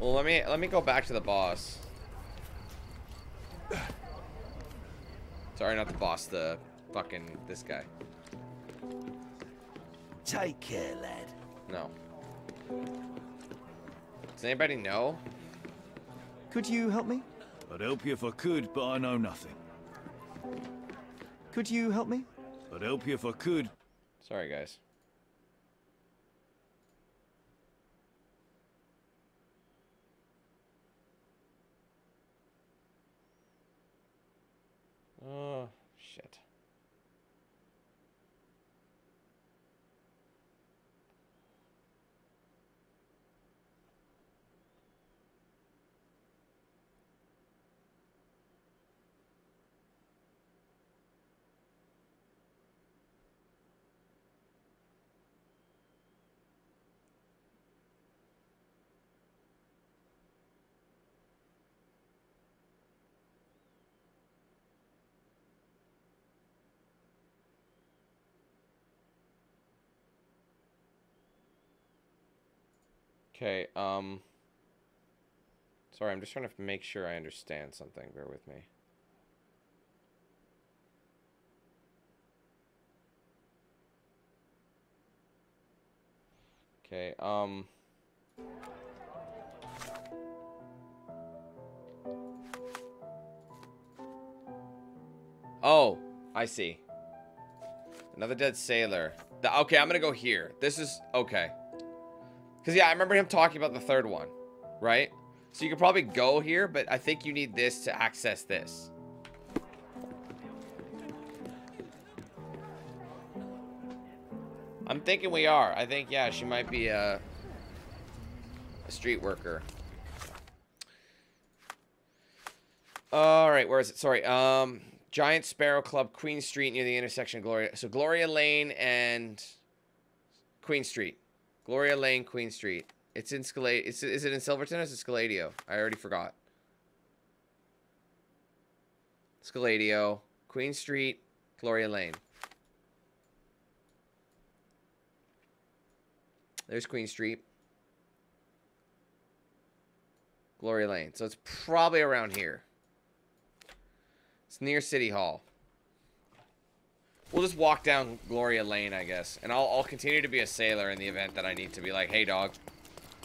Well, let me let me go back to the boss. Sorry, not the boss. The fucking this guy. Take care, lad. No. Does anybody know? Could you help me? I'd help you if I could, but I know nothing. Could you help me? I'd help you if I could. Sorry, guys. Oh, shit. Okay, um... Sorry, I'm just trying to make sure I understand something. Bear with me. Okay, um... Oh, I see. Another dead sailor. The, okay, I'm gonna go here. This is... Okay. Because, yeah, I remember him talking about the third one, right? So you could probably go here, but I think you need this to access this. I'm thinking we are. I think, yeah, she might be a, a street worker. All right, where is it? Sorry. Um, Giant Sparrow Club, Queen Street, near the intersection of Gloria. So Gloria Lane and Queen Street. Gloria Lane, Queen Street. It's in Scalade. Is, is it in Silverton or is it Scaladio? I already forgot. Scaladio, Queen Street, Gloria Lane. There's Queen Street. Gloria Lane. So it's probably around here. It's near City Hall. We'll just walk down Gloria Lane, I guess. And I'll, I'll continue to be a sailor in the event that I need to be like, hey, dog,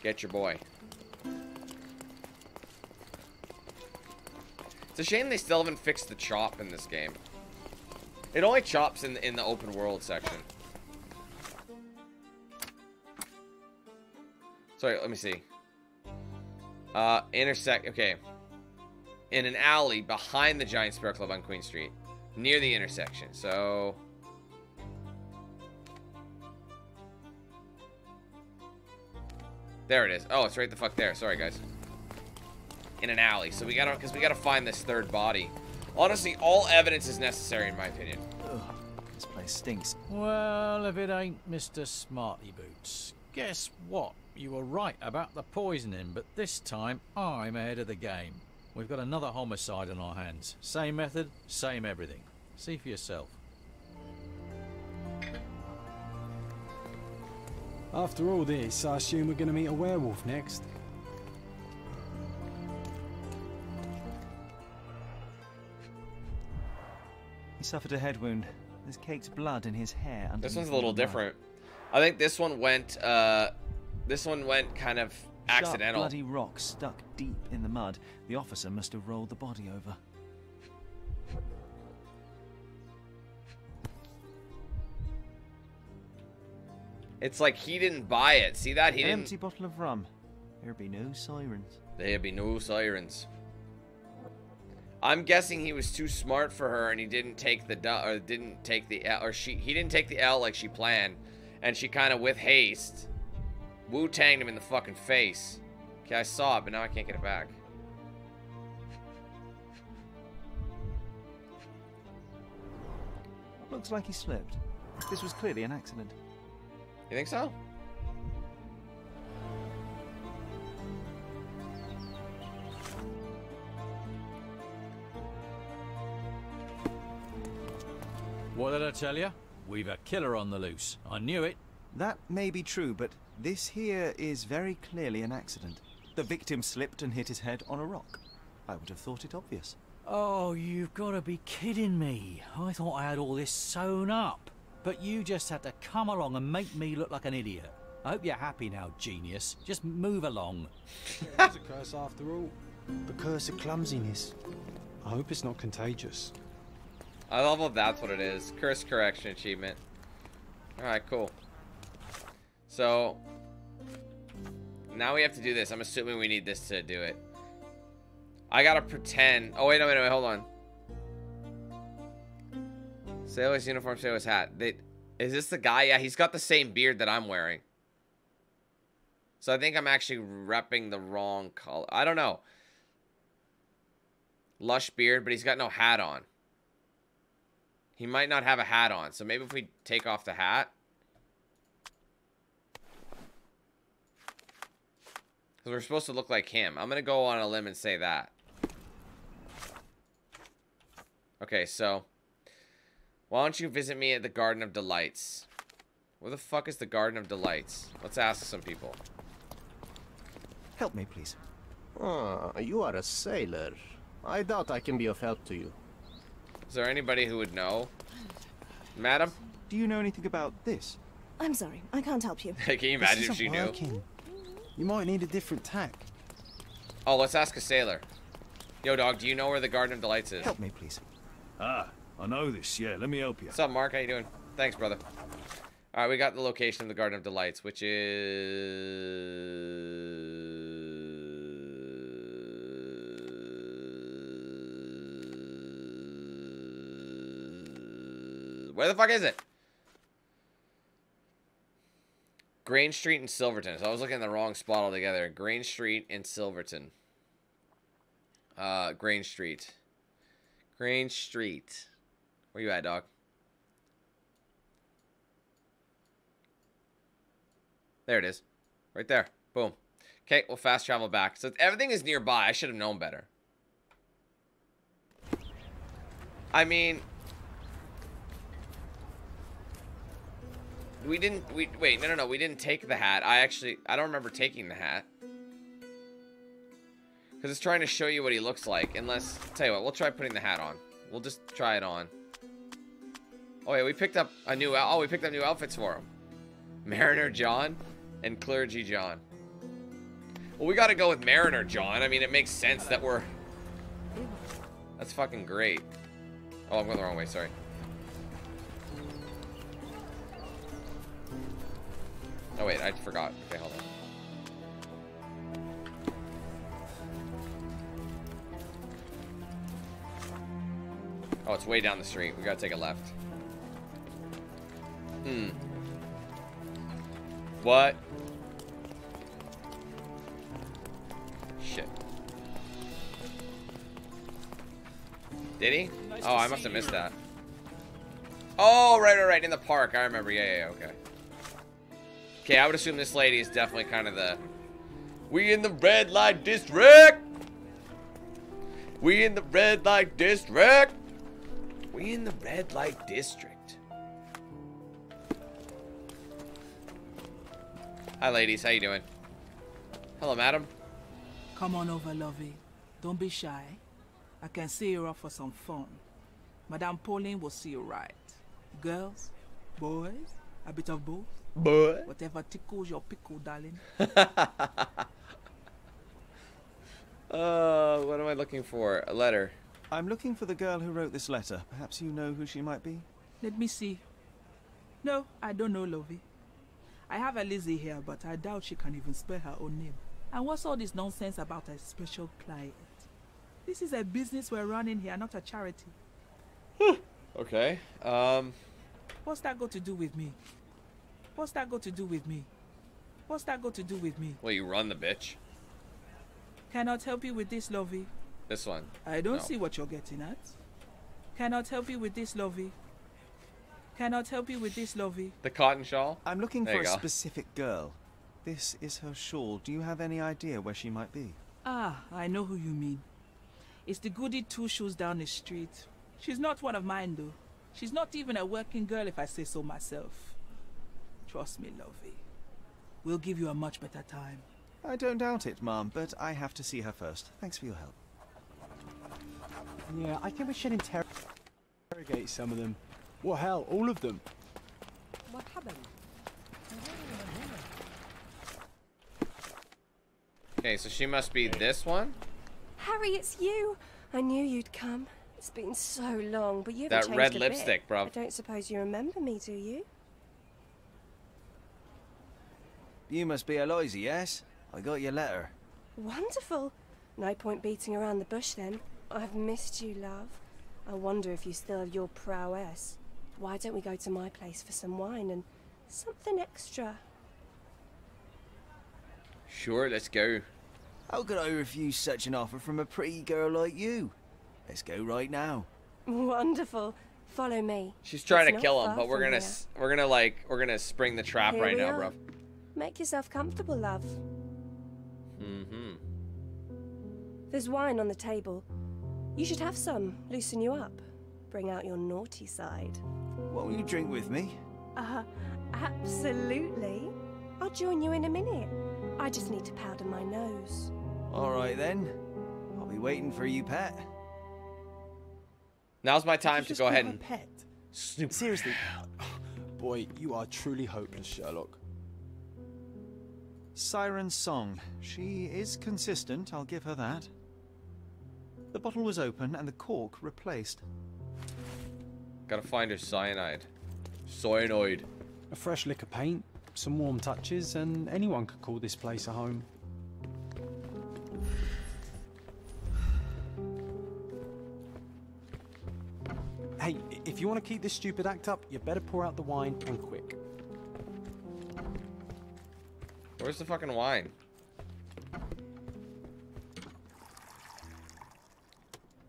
get your boy. It's a shame they still haven't fixed the chop in this game. It only chops in, in the open world section. Sorry, let me see. Uh, intersect, okay. In an alley behind the Giant Sparrow Club on Queen Street near the intersection. So There it is. Oh, it's right the fuck there. Sorry, guys. In an alley. So we gotta, because we gotta find this third body. Honestly, all evidence is necessary, in my opinion. Ugh, this place stinks. Well, if it ain't Mr. Smarty Boots. Guess what? You were right about the poisoning, but this time I'm ahead of the game. We've got another homicide on our hands. Same method, same everything. See for yourself. After all this, I assume we're gonna meet a werewolf next. He suffered a head wound. There's caked blood in his hair. This one's a little all the mud. different. I think this one went, uh, this one went kind of Sharp, accidental. bloody rock stuck deep in the mud. The officer must have rolled the body over. It's like he didn't buy it. See that? He An didn't. empty bottle of rum. There'd be no sirens. There'd be no sirens. I'm guessing he was too smart for her, and he didn't take the or didn't take the L, or she he didn't take the L like she planned, and she kind of with haste Wu tanged him in the fucking face. Okay, I saw it, but now I can't get it back. Looks like he slipped. This was clearly an accident. You think so? What did I tell you? We've a killer on the loose. I knew it. That may be true, but this here is very clearly an accident. The victim slipped and hit his head on a rock. I would have thought it obvious. Oh, you've got to be kidding me. I thought I had all this sewn up. But you just had to come along and make me look like an idiot. I hope you're happy now, genius. Just move along. It's a curse after all. The curse of clumsiness. I hope it's not contagious. I love how that's what it is. Curse correction achievement. Alright, cool. So, now we have to do this. I'm assuming we need this to do it. I gotta pretend. Oh, wait, no, wait, no, wait, hold on. Sailor's uniform, sailor's hat. They, is this the guy? Yeah, he's got the same beard that I'm wearing. So I think I'm actually repping the wrong color. I don't know. Lush beard, but he's got no hat on. He might not have a hat on, so maybe if we take off the hat. Because we're supposed to look like him. I'm going to go on a limb and say that. Okay, so. Why don't you visit me at the Garden of Delights? Where the fuck is the Garden of Delights? Let's ask some people. Help me, please. Ah, you are a sailor. I doubt I can be of help to you. Is there anybody who would know? Madam? Do you know anything about this? I'm sorry, I can't help you. Can you imagine if she knew? You might need a different tack. Oh, let's ask a sailor. Yo, dog, do you know where the Garden of Delights is? Help me, please. Ah, I know this. Yeah, let me help you. What's up, Mark? How you doing? Thanks, brother. All right, we got the location of the Garden of Delights, which is... Where the fuck is it? Grange Street and Silverton. So I was looking in the wrong spot altogether. Grange Street and Silverton. Uh, Grange Street. Grange Street. Where you at, dog? There it is. Right there. Boom. Okay, we'll fast travel back. So everything is nearby. I should have known better. I mean... We didn't... We Wait, no, no, no. We didn't take the hat. I actually... I don't remember taking the hat. Because it's trying to show you what he looks like. Unless... Tell you what, we'll try putting the hat on. We'll just try it on. Oh, yeah, we picked up a new... Oh, we picked up new outfits for him. Mariner John and Clergy John. Well, we gotta go with Mariner John. I mean, it makes sense that we're... That's fucking great. Oh, I'm going the wrong way, sorry. Oh, wait, I forgot. Okay, hold on. Oh, it's way down the street. We gotta take a left. Hmm. What? shit. Did he? Nice oh, I must have missed you. that. Oh, right, right, right. In the park. I remember. Yeah, yeah, yeah, okay. Okay, I would assume this lady is definitely kind of the... We in the red light district! We in the red light district! We in the red light district. Hi, ladies. How you doing? Hello, madam. Come on over, lovey. Don't be shy. I can see you're up for some fun. Madame Pauline will see you right. Girls, boys, a bit of both. Boy. Whatever tickles your pickle, darling. Uh, what am I looking for? A letter. I'm looking for the girl who wrote this letter. Perhaps you know who she might be? Let me see. No, I don't know, lovey. I have a Lizzie here, but I doubt she can even spell her own name. And what's all this nonsense about a special client? This is a business we're running here, not a charity. Okay. Um, What's that got to do with me? What's that got to do with me? What's that got to do with me? well, you run the bitch. Cannot help you with this, lovey. This one. I don't No. see what you're getting at. Cannot help you with this, lovey. Cannot help you with this, lovey. The cotton shawl? I'm looking There for a go. specific girl. This is her shawl. Do you have any idea where she might be? Ah, I know who you mean. It's the goody two shoes down the street. She's not one of mine, though. She's not even a working girl, if I say so myself. Trust me, lovey. We'll give you a much better time. I don't doubt it, Mom, but I have to see her first. Thanks for your help. Yeah, I think we should inter- interrogate some of them. Well, hell, all of them. What happened? Okay, so she must be this one? Harry, it's you. I knew you'd come. It's been so long, but you haven't That red lipstick, bro. I don't suppose you remember me, do you? You must be Eloise, yes? I got your letter. Wonderful. No point beating around the bush then. I've missed you, love. I wonder if you still have your prowess. Why don't we go to my place for some wine and something extra? Sure, let's go. How could I refuse such an offer from a pretty girl like you? Let's go right now. Wonderful. Follow me. She's trying It's to kill him, but we're gonna here. we're gonna like we're gonna spring the trap Here right now, are. bro. Make yourself comfortable, love. Mm-hmm. There's wine on the table. You should have some. Loosen you up. Bring out your naughty side. Won't you drink with me? Uh, absolutely. I'll join you in a minute. I just need to powder my nose. All right then. I'll be waiting for you, pet. Now's my time to go ahead and pet. snoop. Seriously. Boy, you are truly hopeless, Sherlock. Siren's song. She is consistent, I'll give her that. The bottle was open and the cork replaced. Gotta find her cyanide. Cyanide. A fresh lick of paint, some warm touches, and anyone could call this place a home. Hey, if you want to keep this stupid act up, you better pour out the wine and quick. Where's the fucking wine?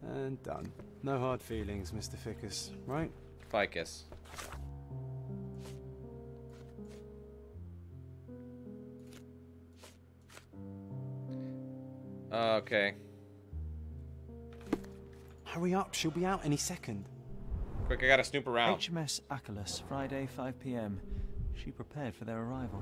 And done. No hard feelings, Mr. Ficus, right? Ficus. Uh, okay. Hurry up, she'll be out any second. Quick, I gotta snoop around. HMS Achilles, Friday, 5 p.m. She prepared for their arrival.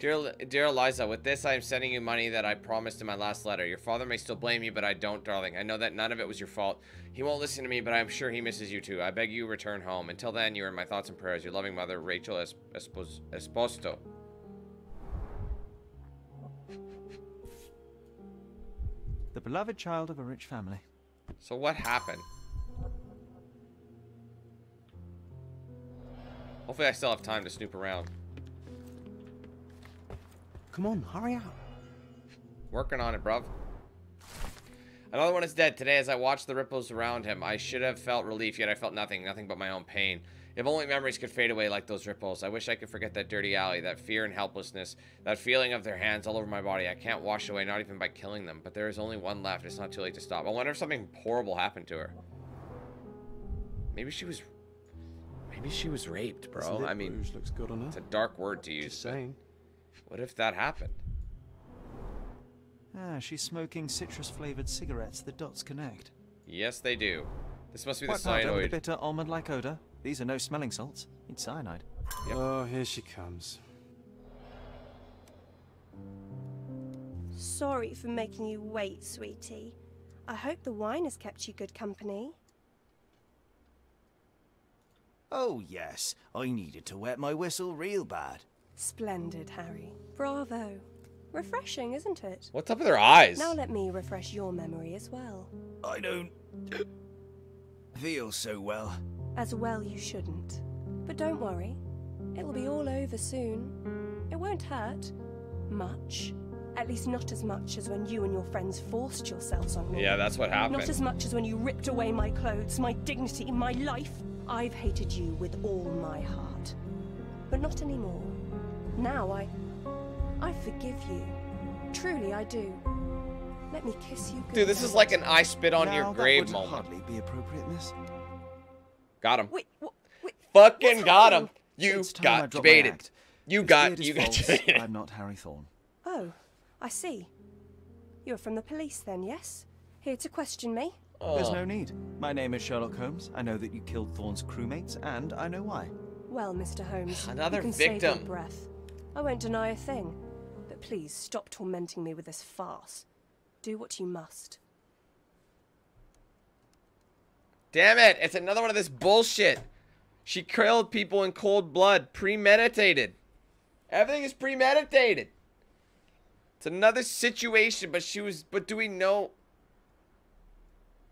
Dear, dear Eliza, with this I am sending you money that I promised in my last letter. Your father may still blame you, but I don't, darling. I know that none of it was your fault. He won't listen to me, but I am sure he misses you too. I beg you return home. Until then, you are in my thoughts and prayers. Your loving mother, Rachel es Espos Esposto. The beloved child of a rich family. So what happened? Hopefully I still have time to snoop around. Come on, hurry up. Working on it, bruv. Another one is dead. Today, as I watched the ripples around him, I should have felt relief, yet I felt nothing, nothing but my own pain. If only memories could fade away like those ripples. I wish I could forget that dirty alley, that fear and helplessness, that feeling of their hands all over my body. I can't wash away, not even by killing them. But there is only one left. It's not too late to stop. I wonder if something horrible happened to her. Maybe she was... Maybe she was raped, bro. I mean, looks good on her. it's a dark word to use. Just but saying. What if that happened? Ah, she's smoking citrus-flavored cigarettes. The dots connect. Yes, they do. This must be the White powder with a cyanoid. bitter almond-like odor. These are no smelling salts. It's cyanide. Oh, here she comes. Sorry for making you wait, sweetie. I hope the wine has kept you good company. Oh, yes. I needed to wet my whistle real bad. Splendid, Harry. Bravo. Refreshing, isn't it? What's up with her eyes? Now let me refresh your memory as well. I don't feel so well. As well you shouldn't. But don't worry. It'll be all over soon. It won't hurt. Much. At least not as much as when you and your friends forced yourselves on me. Yeah, that's what happened. Not as much as when you ripped away my clothes, my dignity, my life. I've hated you with all my heart. But not anymore. Now I. I forgive you. Truly, I do. Let me kiss you. Dude, this is like an I spit on Now, your that grave would moment. hardly be appropriate, miss. Got him. Wait, wh- wait. Fucking got him. You It's time I got dropped debated. act. You This got you got debated. I'm not Harry Thorne. Oh, I see. You're from the police then, yes? Here to question me? There's oh. no need. My name is Sherlock Holmes. I know that you killed Thorne's crewmates, and I know why. Well, Mr. Holmes, Another you can save victim. your breath. I won't deny a thing. But please stop tormenting me with this farce. Do what you must. Damn it! It's another one of this bullshit. She killed people in cold blood, premeditated. Everything is premeditated. It's another situation, but she was. But do we know?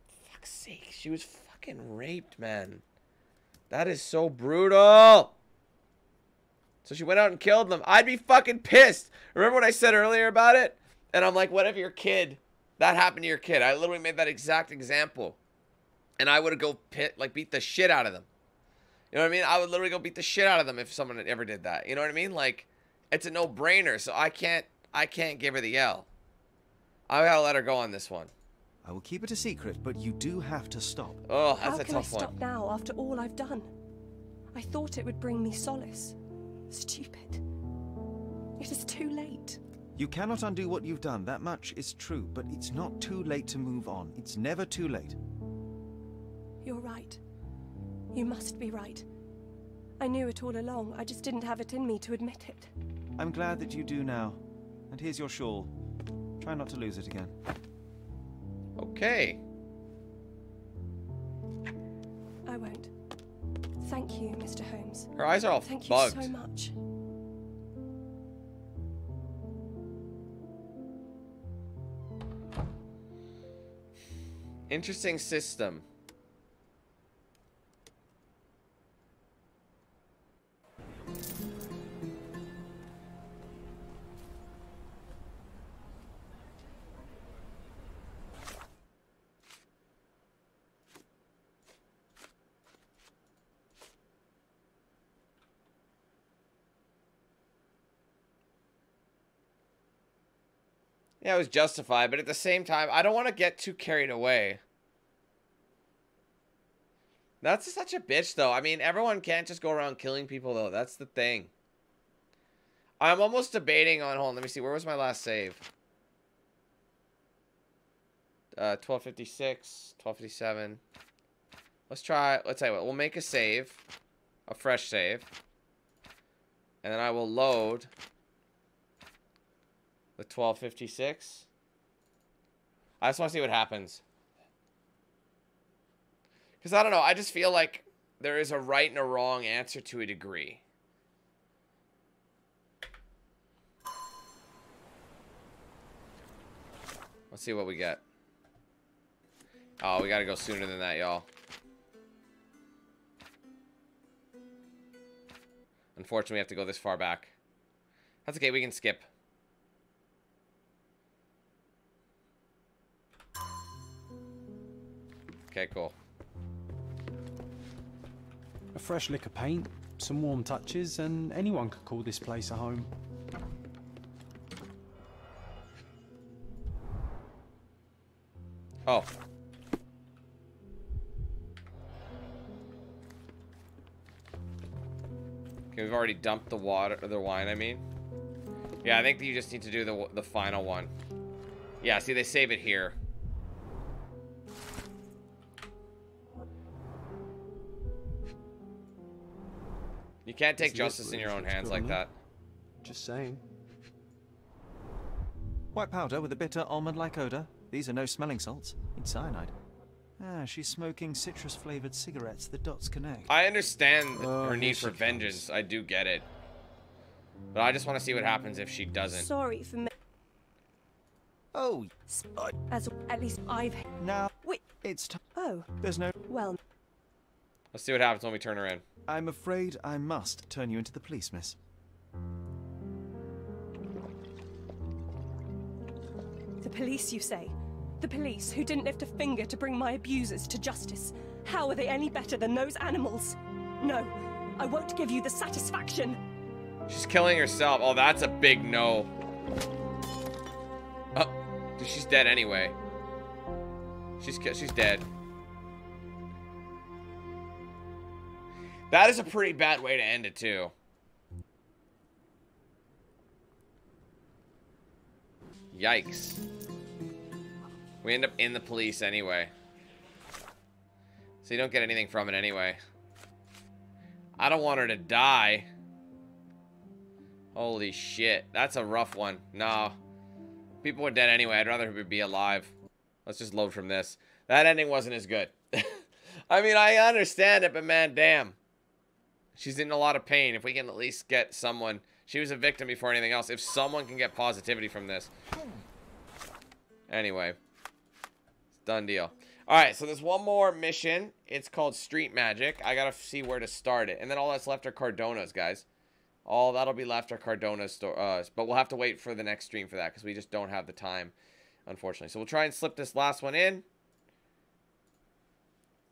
Fuck's sake, she was fucking raped, man. That is so brutal. So she went out and killed them. I'd be fucking pissed. Remember what I said earlier about it? And I'm like, what if your kid? That happened to your kid. I literally made that exact example and I would go pit like beat the shit out of them. You know what I mean? I would literally go beat the shit out of them if someone ever did that. You know what I mean? Like, it's a no-brainer. So I can't, I can't give her the L. I gotta let her go on this one. I will keep it a secret, but you do have to stop. Oh, How that's a can I stop one. now after all I've done? I thought it would bring me solace. Stupid. It is too late. You cannot undo what you've done. That much is true, but it's not too late to move on. It's never too late. You're right. You must be right. I knew it all along. I just didn't have it in me to admit it. I'm glad that you do now. And here's your shawl. Try not to lose it again. Okay. I won't. Thank you, Mr. Holmes. Her eyes are all Thank bugged. you so much. Interesting system. Yeah, it was justified, but at the same time, I don't want to get too carried away. That's such a bitch, though. I mean, everyone can't just go around killing people, though. That's the thing. I'm almost debating on... Hold on, let me see. Where was my last save? Uh, 1256, 1257. Let's try... Let's you what. We'll make a save. A fresh save. And then I will load... The 1256. I just want to see what happens. Because I don't know. I just feel like there is a right and a wrong answer to a degree. Let's see what we get. Oh, we got to go sooner than that, y'all. Unfortunately, we have to go this far back. That's okay. We can skip. Okay, cool. A fresh lick of paint, some warm touches, and anyone could call this place a home. Oh. Okay, we've already dumped the water, the wine, I mean. Yeah, I think you just need to do the, the final one. Yeah, see, they save it here. You can't take justice in your own hands like that. Just saying. White powder with a bitter almond-like odor. These are no smelling salts. It's cyanide. Ah, she's smoking citrus-flavored cigarettes. The dots connect. I understand Oh, her need she for vengeance. I do get it. But I just want to see what happens if she doesn't. Sorry for me. Oh, As at least I've. Now. Wait. It's time. Oh. There's no. Well, Let's see what happens when we turn her in. I'm afraid I must turn you into the police, miss. the police, you say? The police who didn't lift a finger to bring my abusers to justice. How are they any better than those animals? No, I won't give you the satisfaction. She's killing herself. Oh, that's a big no. Oh, she's dead anyway. She's she's dead. That is a pretty bad way to end it too. Yikes. We end up in the police anyway. So you don't get anything from it anyway. I don't want her to die. Holy shit. That's a rough one. No. People are dead anyway. I'd rather her be alive. Let's just load from this. That ending wasn't as good. I mean, I understand it, but man, damn. She's in a lot of pain. If we can at least get someone... She was a victim before anything else. If someone can get positivity from this. Anyway. Done deal. Alright, so there's one more mission. It's called Street Magic. I gotta see where to start it. And then all that's left are Cordonas, guys. All that'll be left are Cordona's. Uh, but we'll have to wait for the next stream for that because we just don't have the time, unfortunately. So we'll try and slip this last one in.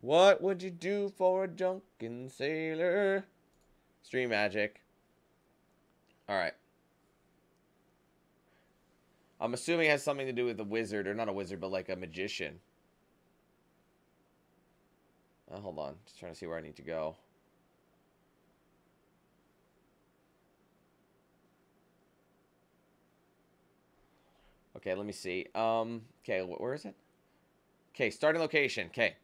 What would you do for a drunken sailor? Stream magic. Alright. I'm assuming it has something to do with a wizard, or not a wizard, but like a magician. Uh, hold on. Just trying to see where I need to go. Okay, let me see. Um, okay, where is it? Okay, starting location. Okay.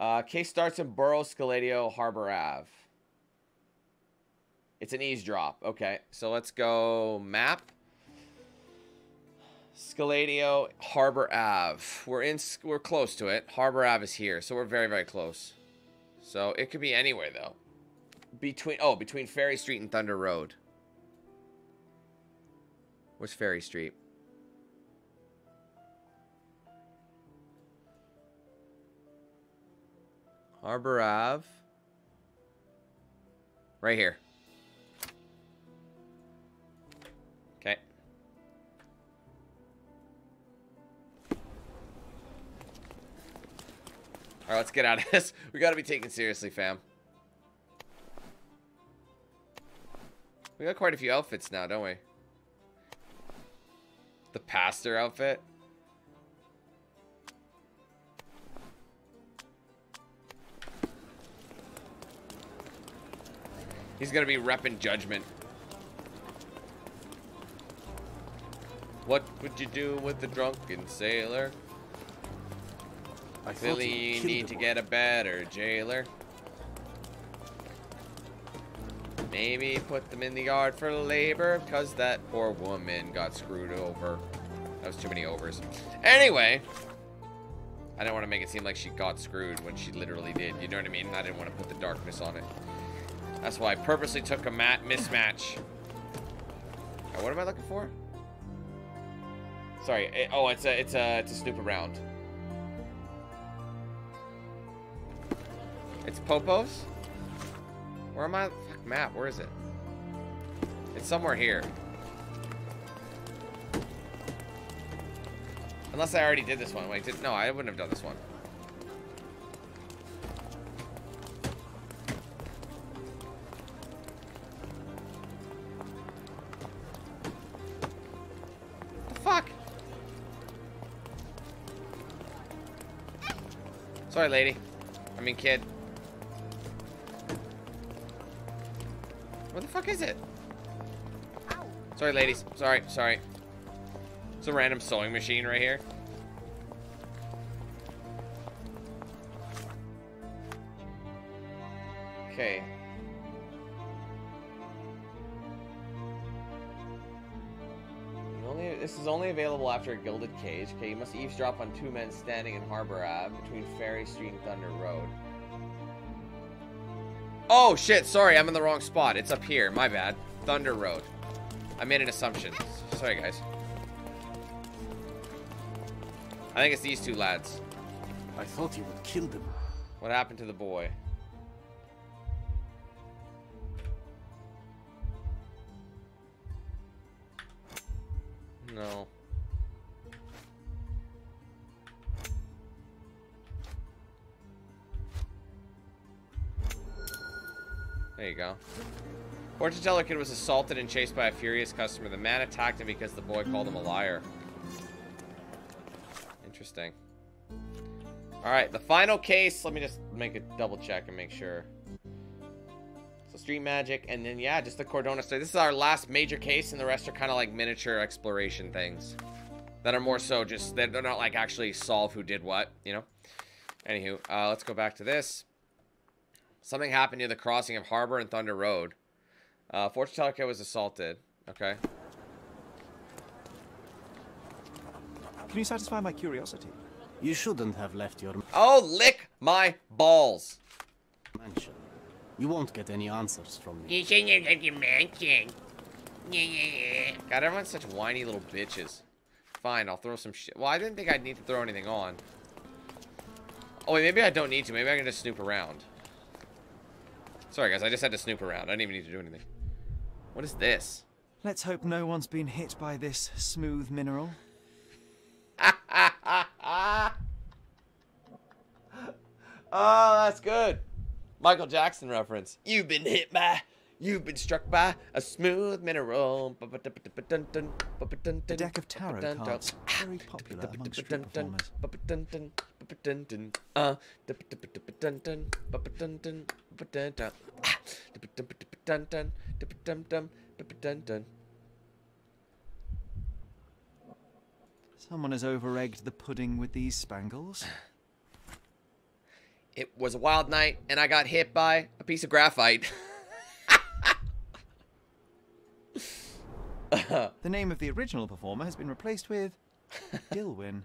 Uh, case starts in Borough Scaladio Harbor Ave. It's an eavesdrop. Okay, so let's go map. Scaladio Harbor Ave. We're in. We're close to it. Harbor Ave is here, so we're very, very close. So it could be anywhere though. Between oh, between Ferry Street and Thunder Road. Where's Ferry Street? Harbor Ave. Right here. Okay. Alright, let's get out of this. We gotta be taken seriously, fam. We got quite a few outfits now, don't we? The pastor outfit. He's gonna be repping judgment. What would you do with the drunken sailor? I Billy, you need to get a better jailer. Maybe put them in the yard for labor because that poor woman got screwed over. That was too many overs. Anyway, I didn't want to make it seem like she got screwed when she literally did. You know what I mean? I didn't want to put the darkness on it. That's why I purposely took a mat mismatch. Uh, what am I looking for? Sorry. eh, oh, it's a it's a it's a snoop around. It's Popo's? Where am I? Fuck, map. Where is it? It's somewhere here. Unless I already did this one. Wait, did, no, I wouldn't have done this one. Sorry, lady. I mean, kid. What the fuck is it? Sorry, ladies. Sorry, sorry. It's a random sewing machine right here. Is only available after a gilded cage. Okay, you must eavesdrop on two men standing in Harbor Ave between Ferry Street and Thunder Road. Oh shit, sorry, I'm in the wrong spot. It's up here, my bad. Thunder Road. I made an assumption. Sorry, guys. I think it's these two lads. I thought you would kill them. What happened to the boy? No. There you go. Fortune teller kid was assaulted and chased by a furious customer. The man attacked him because the boy called him a liar. Interesting. Alright, the final case. Let me just make a double check and make sure. So street magic, and then yeah, just the Cordona story. This is our last major case, and the rest are kind of like miniature exploration things. That are more so just, they're not like actually solve who did what, you know? Anywho, uh, let's go back to this. Something happened near the crossing of Harbor and Thunder Road. Uh, Fortune teller kid was assaulted. Okay. Can you satisfy my curiosity? You shouldn't have left your Oh, lick my balls. mansion. You won't get any answers from me. God, everyone's such whiny little bitches. Fine, I'll throw some shit. Well, I didn't think I'd need to throw anything on. Oh, wait, maybe I don't need to. Maybe I can just snoop around. Sorry, guys, I just had to snoop around. I didn't even need to do anything. What is this? Let's hope no one's been hit by this smooth mineral. Oh, that's good. Michael Jackson reference. You've been hit by, you've been struck by a smooth mineral. The deck of tarot cards, very popular among street performers. Uh, Someone has over-egged the pudding with these spangles. It was a wild night, and I got hit by a piece of graphite. the name of the original performer has been replaced with Dilwyn.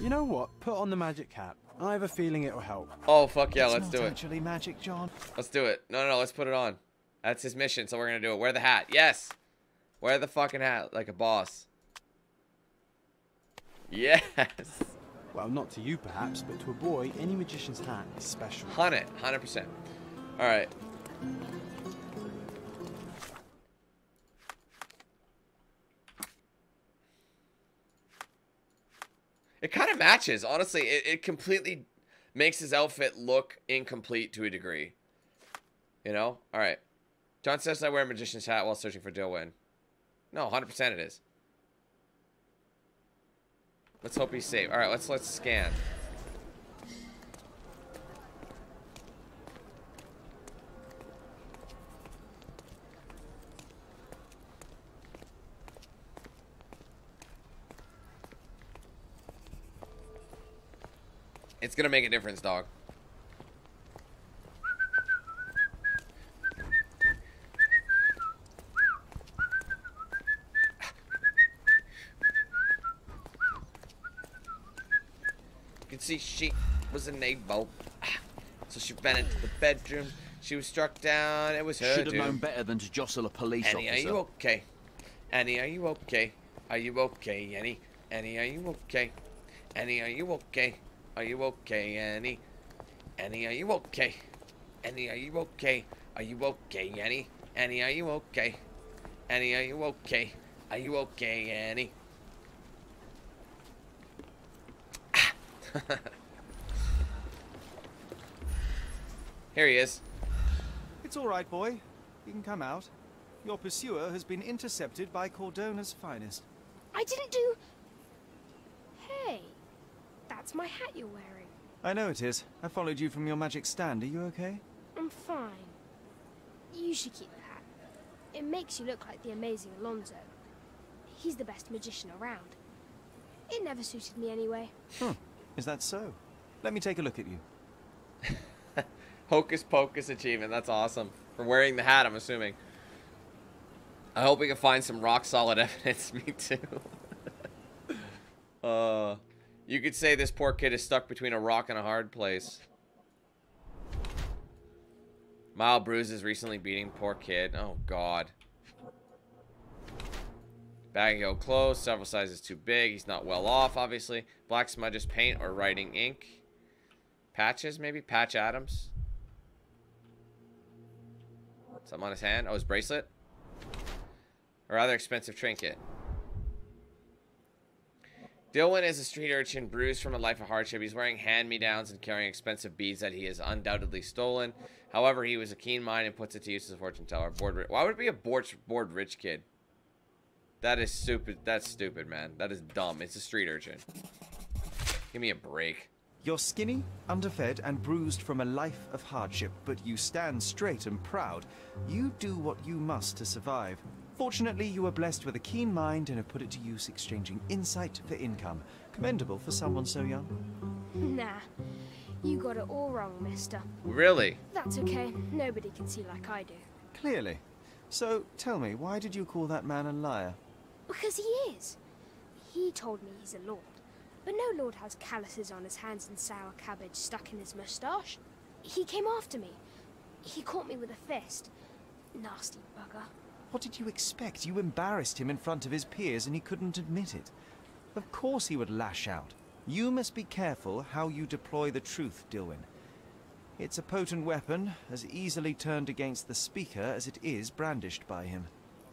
You know what? Put on the magic hat. I have a feeling it'll help. Oh, fuck yeah, It's let's not do it. actually magic, John. Let's do it. No, no, no, let's put it on. That's his mission, so we're gonna do it. Wear the hat. Yes! Wear the fucking hat like a boss. Yes! Well, not to you perhaps, but to a boy, any magician's hat is special. Hunt it. 100%. Alright. It kind of matches, honestly. It, it completely makes his outfit look incomplete to a degree. You know? Alright. John says I wear a magician's hat while searching for Dilwyn. No, 100% it is. Let's hope he's safe. Alright, let's let's scan. It's gonna make a difference, dog. See she was a neighbor. So she ran into the bedroom. She was struck down. It was her. Should have known better than to jostle a police Annie, officer. are you okay? Annie, are you okay? Are you okay, Annie? Annie, are you okay? Annie, are you okay? Are you okay, Annie? Annie, are you okay? Annie, are you okay? Are you okay, Annie? Annie, are you okay? Annie, are you okay? Are you okay, Annie? Here he is. It's all right, boy. You can come out. Your pursuer has been intercepted by Cordona's finest. I didn't do. Hey, that's my hat you're wearing. I know it is. I followed you from your magic stand. Are you okay? I'm fine. You should keep the hat. It makes you look like the amazing Alonzo. He's the best magician around. It never suited me anyway. Hmm. Is that so? Let me take a look at you. Hocus Pocus achievement. That's awesome. For wearing the hat, I'm assuming. I hope we can find some rock solid evidence. Me too. uh, you could say this poor kid is stuck between a rock and a hard place. Mild bruises recently beating poor kid. Oh God. Baggy old clothes, several sizes too big. He's not well off, obviously. Black smudges, paint, or writing ink. Patches, maybe? Patch Adams. Something on his hand. Oh, his bracelet. A rather expensive trinket. Dilwyn is a street urchin bruised from a life of hardship. He's wearing hand-me-downs and carrying expensive beads that he has undoubtedly stolen. However, he was a keen mind and puts it to use as a fortune teller. Why would it be a bored rich kid? That is stupid. That's stupid, man. That is dumb. It's a street urchin. Give me a break. You're skinny, underfed, and bruised from a life of hardship, but you stand straight and proud. You do what you must to survive. Fortunately, you were blessed with a keen mind and have put it to use exchanging insight for income. Commendable for someone so young. Nah, you got it all wrong, mister. Really? That's okay. Nobody can see like I do. Clearly. So, tell me, why did you call that man a liar? Because he is. He told me he's a lord. But no lord has calluses on his hands and sour cabbage stuck in his moustache. He came after me. He caught me with a fist. Nasty bugger. What did you expect? You embarrassed him in front of his peers and he couldn't admit it. Of course he would lash out. You must be careful how you deploy the truth, Dilwyn. It's a potent weapon, as easily turned against the speaker as it is brandished by him.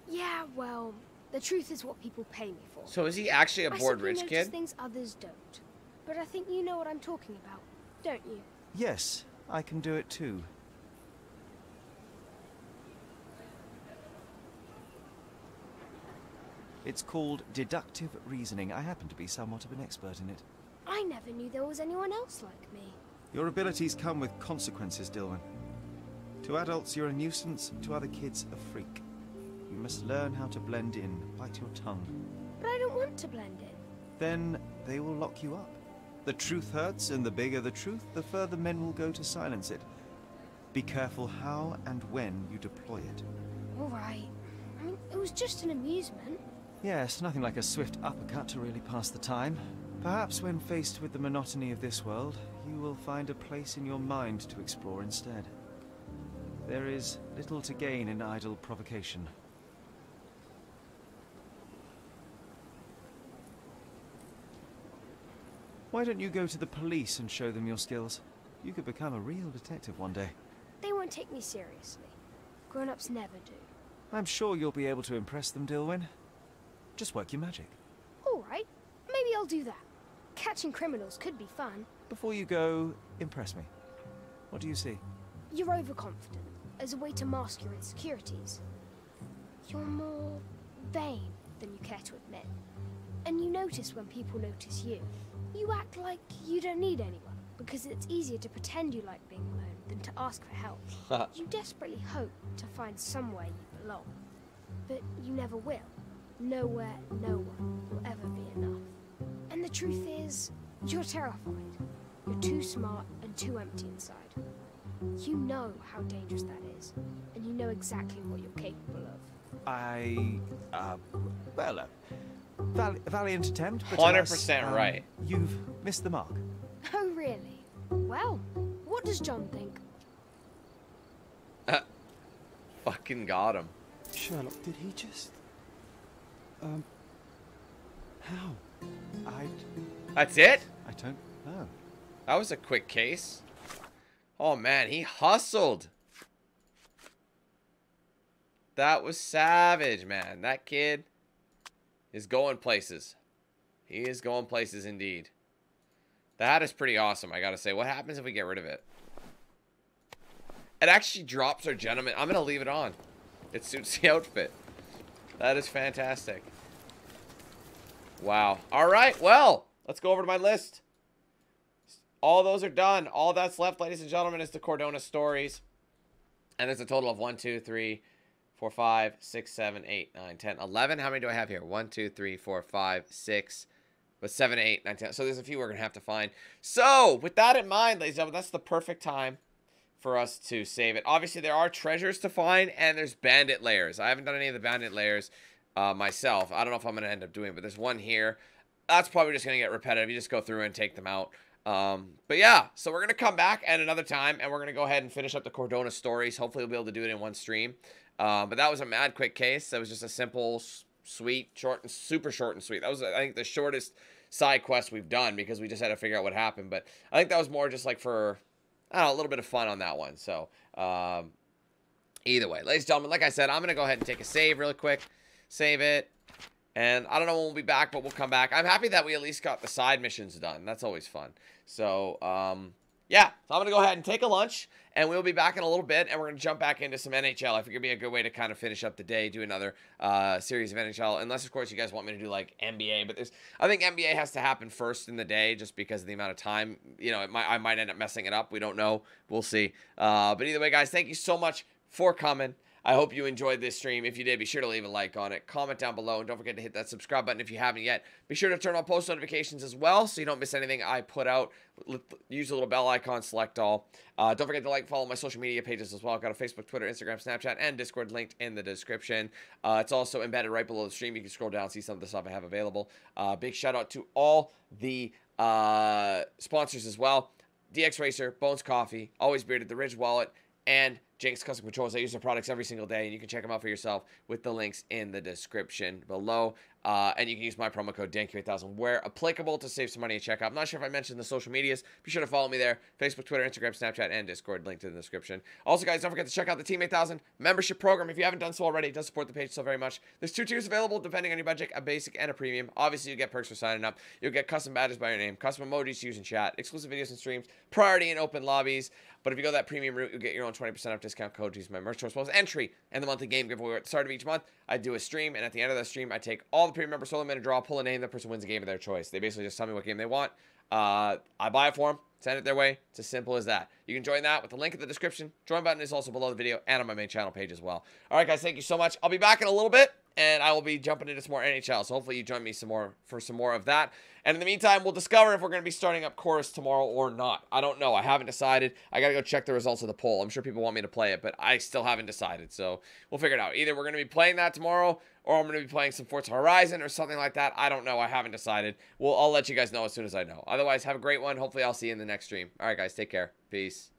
Yeah, well, the truth is what people pay me for. So is he actually a bored simply rich notice kid? things others don't. But I think you know what I'm talking about, don't you? Yes, I can do it too. It's called deductive reasoning. I happen to be somewhat of an expert in it. I never knew there was anyone else like me. Your abilities come with consequences, Dilwyn. To adults, you're a nuisance. To other kids, a freak. You must learn how to blend in. Bite your tongue. But I don't want to blend in. Then they will lock you up. The truth hurts, and the bigger the truth, the further men will go to silence it. Be careful how and when you deploy it. All right. I mean, it was just an amusement. Yes, nothing like a swift uppercut to really pass the time. Perhaps when faced with the monotony of this world, you will find a place in your mind to explore instead. There is little to gain in idle provocation. Why don't you go to the police and show them your skills? You could become a real detective one day. They won't take me seriously. Grown-ups never do. I'm sure you'll be able to impress them, Dilwyn. Just work your magic. All right. Maybe I'll do that. Catching criminals could be fun. Before you go, impress me. What do you see? You're overconfident, as a way to mask your insecurities. You're more vain than you care to admit. And you notice when people notice you. You act like you don't need anyone, because it's easier to pretend you like being alone than to ask for help. you desperately hope to find somewhere you belong. But you never will. Nowhere, no one will ever be enough. And the truth is, you're terrified. You're too smart and too empty inside. You know how dangerous that is, and you know exactly what you're capable of. I, uh, well, uh, val valiant attempt, but 100% um, right. You've missed the mark. Oh, really? Well, what does John think? Fucking got him. Sherlock, did he just... Um... How? I... That's it? I don't know. That was a quick case. Oh man, he hustled. That was savage, man. That kid is going places. He is going places indeed. That is pretty awesome, I gotta say. What happens if we get rid of it? It actually drops our gentleman. I'm gonna leave it on. It suits the outfit. That is fantastic. Wow. All right, well, let's go over to my list. all those are done. All that's left, ladies and gentlemen, is the Cordona stories. And there's a total of 1, 2, 3, 4, 5, 6, 7, 8, 9, 10, 11. How many do I have here? 1, 2, 3, 4, 5, 6, but 7, 8, 9, 10. So there's a few we're going to have to find. So with that in mind, ladies and gentlemen, that's the perfect time for us to save it. Obviously, there are treasures to find, and there's bandit layers. I haven't done any of the bandit layers uh, myself. I don't know if I'm going to end up doing, but there's one here. That's probably just going to get repetitive. You just go through and take them out. Um, but yeah, so we're going to come back at another time, and we're going to go ahead and finish up the Cordona stories. Hopefully, we'll be able to do it in one stream. Uh, but that was a mad quick case. That was just a simple, sweet, short, and super short and sweet. That was, I think, the shortest side quest we've done because we just had to figure out what happened. But I think that was more just like for, know, a little bit of fun on that one. So, um, either way, ladies and gentlemen, like I said, I'm going to go ahead and take a save really quick. Save it. And I don't know when we'll be back, but we'll come back. I'm happy that we at least got the side missions done. That's always fun. So, um, yeah. So I'm going to go ahead and take a lunch, and we'll be back in a little bit, and we're going to jump back into some NHL. I figure it'd be a good way to kind of finish up the day, do another uh, series of NHL, unless, of course, you guys want me to do, like, NBA. But there's, I think NBA has to happen first in the day just because of the amount of time. You know, might, I might end up messing it up. We don't know. We'll see. Uh, but either way, guys, thank you so much for coming. I hope you enjoyed this stream. If you did, be sure to leave a like on it. Comment down below. And don't forget to hit that subscribe button if you haven't yet. Be sure to turn on post notifications as well so you don't miss anything I put out. Use the little bell icon, select all. Uh, don't forget to like, follow my social media pages as well. I've got a Facebook, Twitter, Instagram, Snapchat, and Discord linked in the description. Uh, it's also embedded right below the stream. You can scroll down see some of the stuff I have available. Uh, big shout out to all the uh, sponsors as well. DX Racer, Bones Coffee, Always Bearded, The Ridge Wallet, and Jinx Custom Controls. I use their products every single day, and you can check them out for yourself with the links in the description below. Uh, and you can use my promo code DANQ8000 where applicable to save some money at checkout. I'm not sure if I mentioned the social medias. Be sure to follow me there. Facebook, Twitter, Instagram, Snapchat, and Discord. Linked in the description. Also, guys, don't forget to check out the Team 8000 membership program. If you haven't done so already, it does support the page so very much. There's two tiers available depending on your budget, a basic and a premium. Obviously, you get perks for signing up. You'll get custom badges by your name, custom emojis to use in chat, exclusive videos and streams, priority in open lobbies. But if you go that premium route, you'll get your own 20% off discount code use my merch well as entry and the monthly game giveaway at the start of each month. I do a stream, and at the end of the stream, I take all the premium members, solo them in a draw, pull a name, the person wins a game of their choice. They basically just tell me what game they want. Uh, I buy it for them, send it their way. It's as simple as that. You can join that with the link in the description. Join button is also below the video and on my main channel page as well. All right, guys, thank you so much. I'll be back in a little bit, and I will be jumping into some more NHL. So hopefully you join me some more for some more of that. And in the meantime, we'll discover if we're going to be starting up Chorus tomorrow or not. I don't know. I haven't decided. I got to go check the results of the poll. I'm sure people want me to play it, but I still haven't decided. So we'll figure it out. Either we're going to be playing that tomorrow or I'm going to be playing some Forza Horizon or something like that. I don't know. I haven't decided. Well, I'll let you guys know as soon as I know. Otherwise, have a great one. Hopefully, I'll see you in the next stream. All right, guys. Take care. Peace.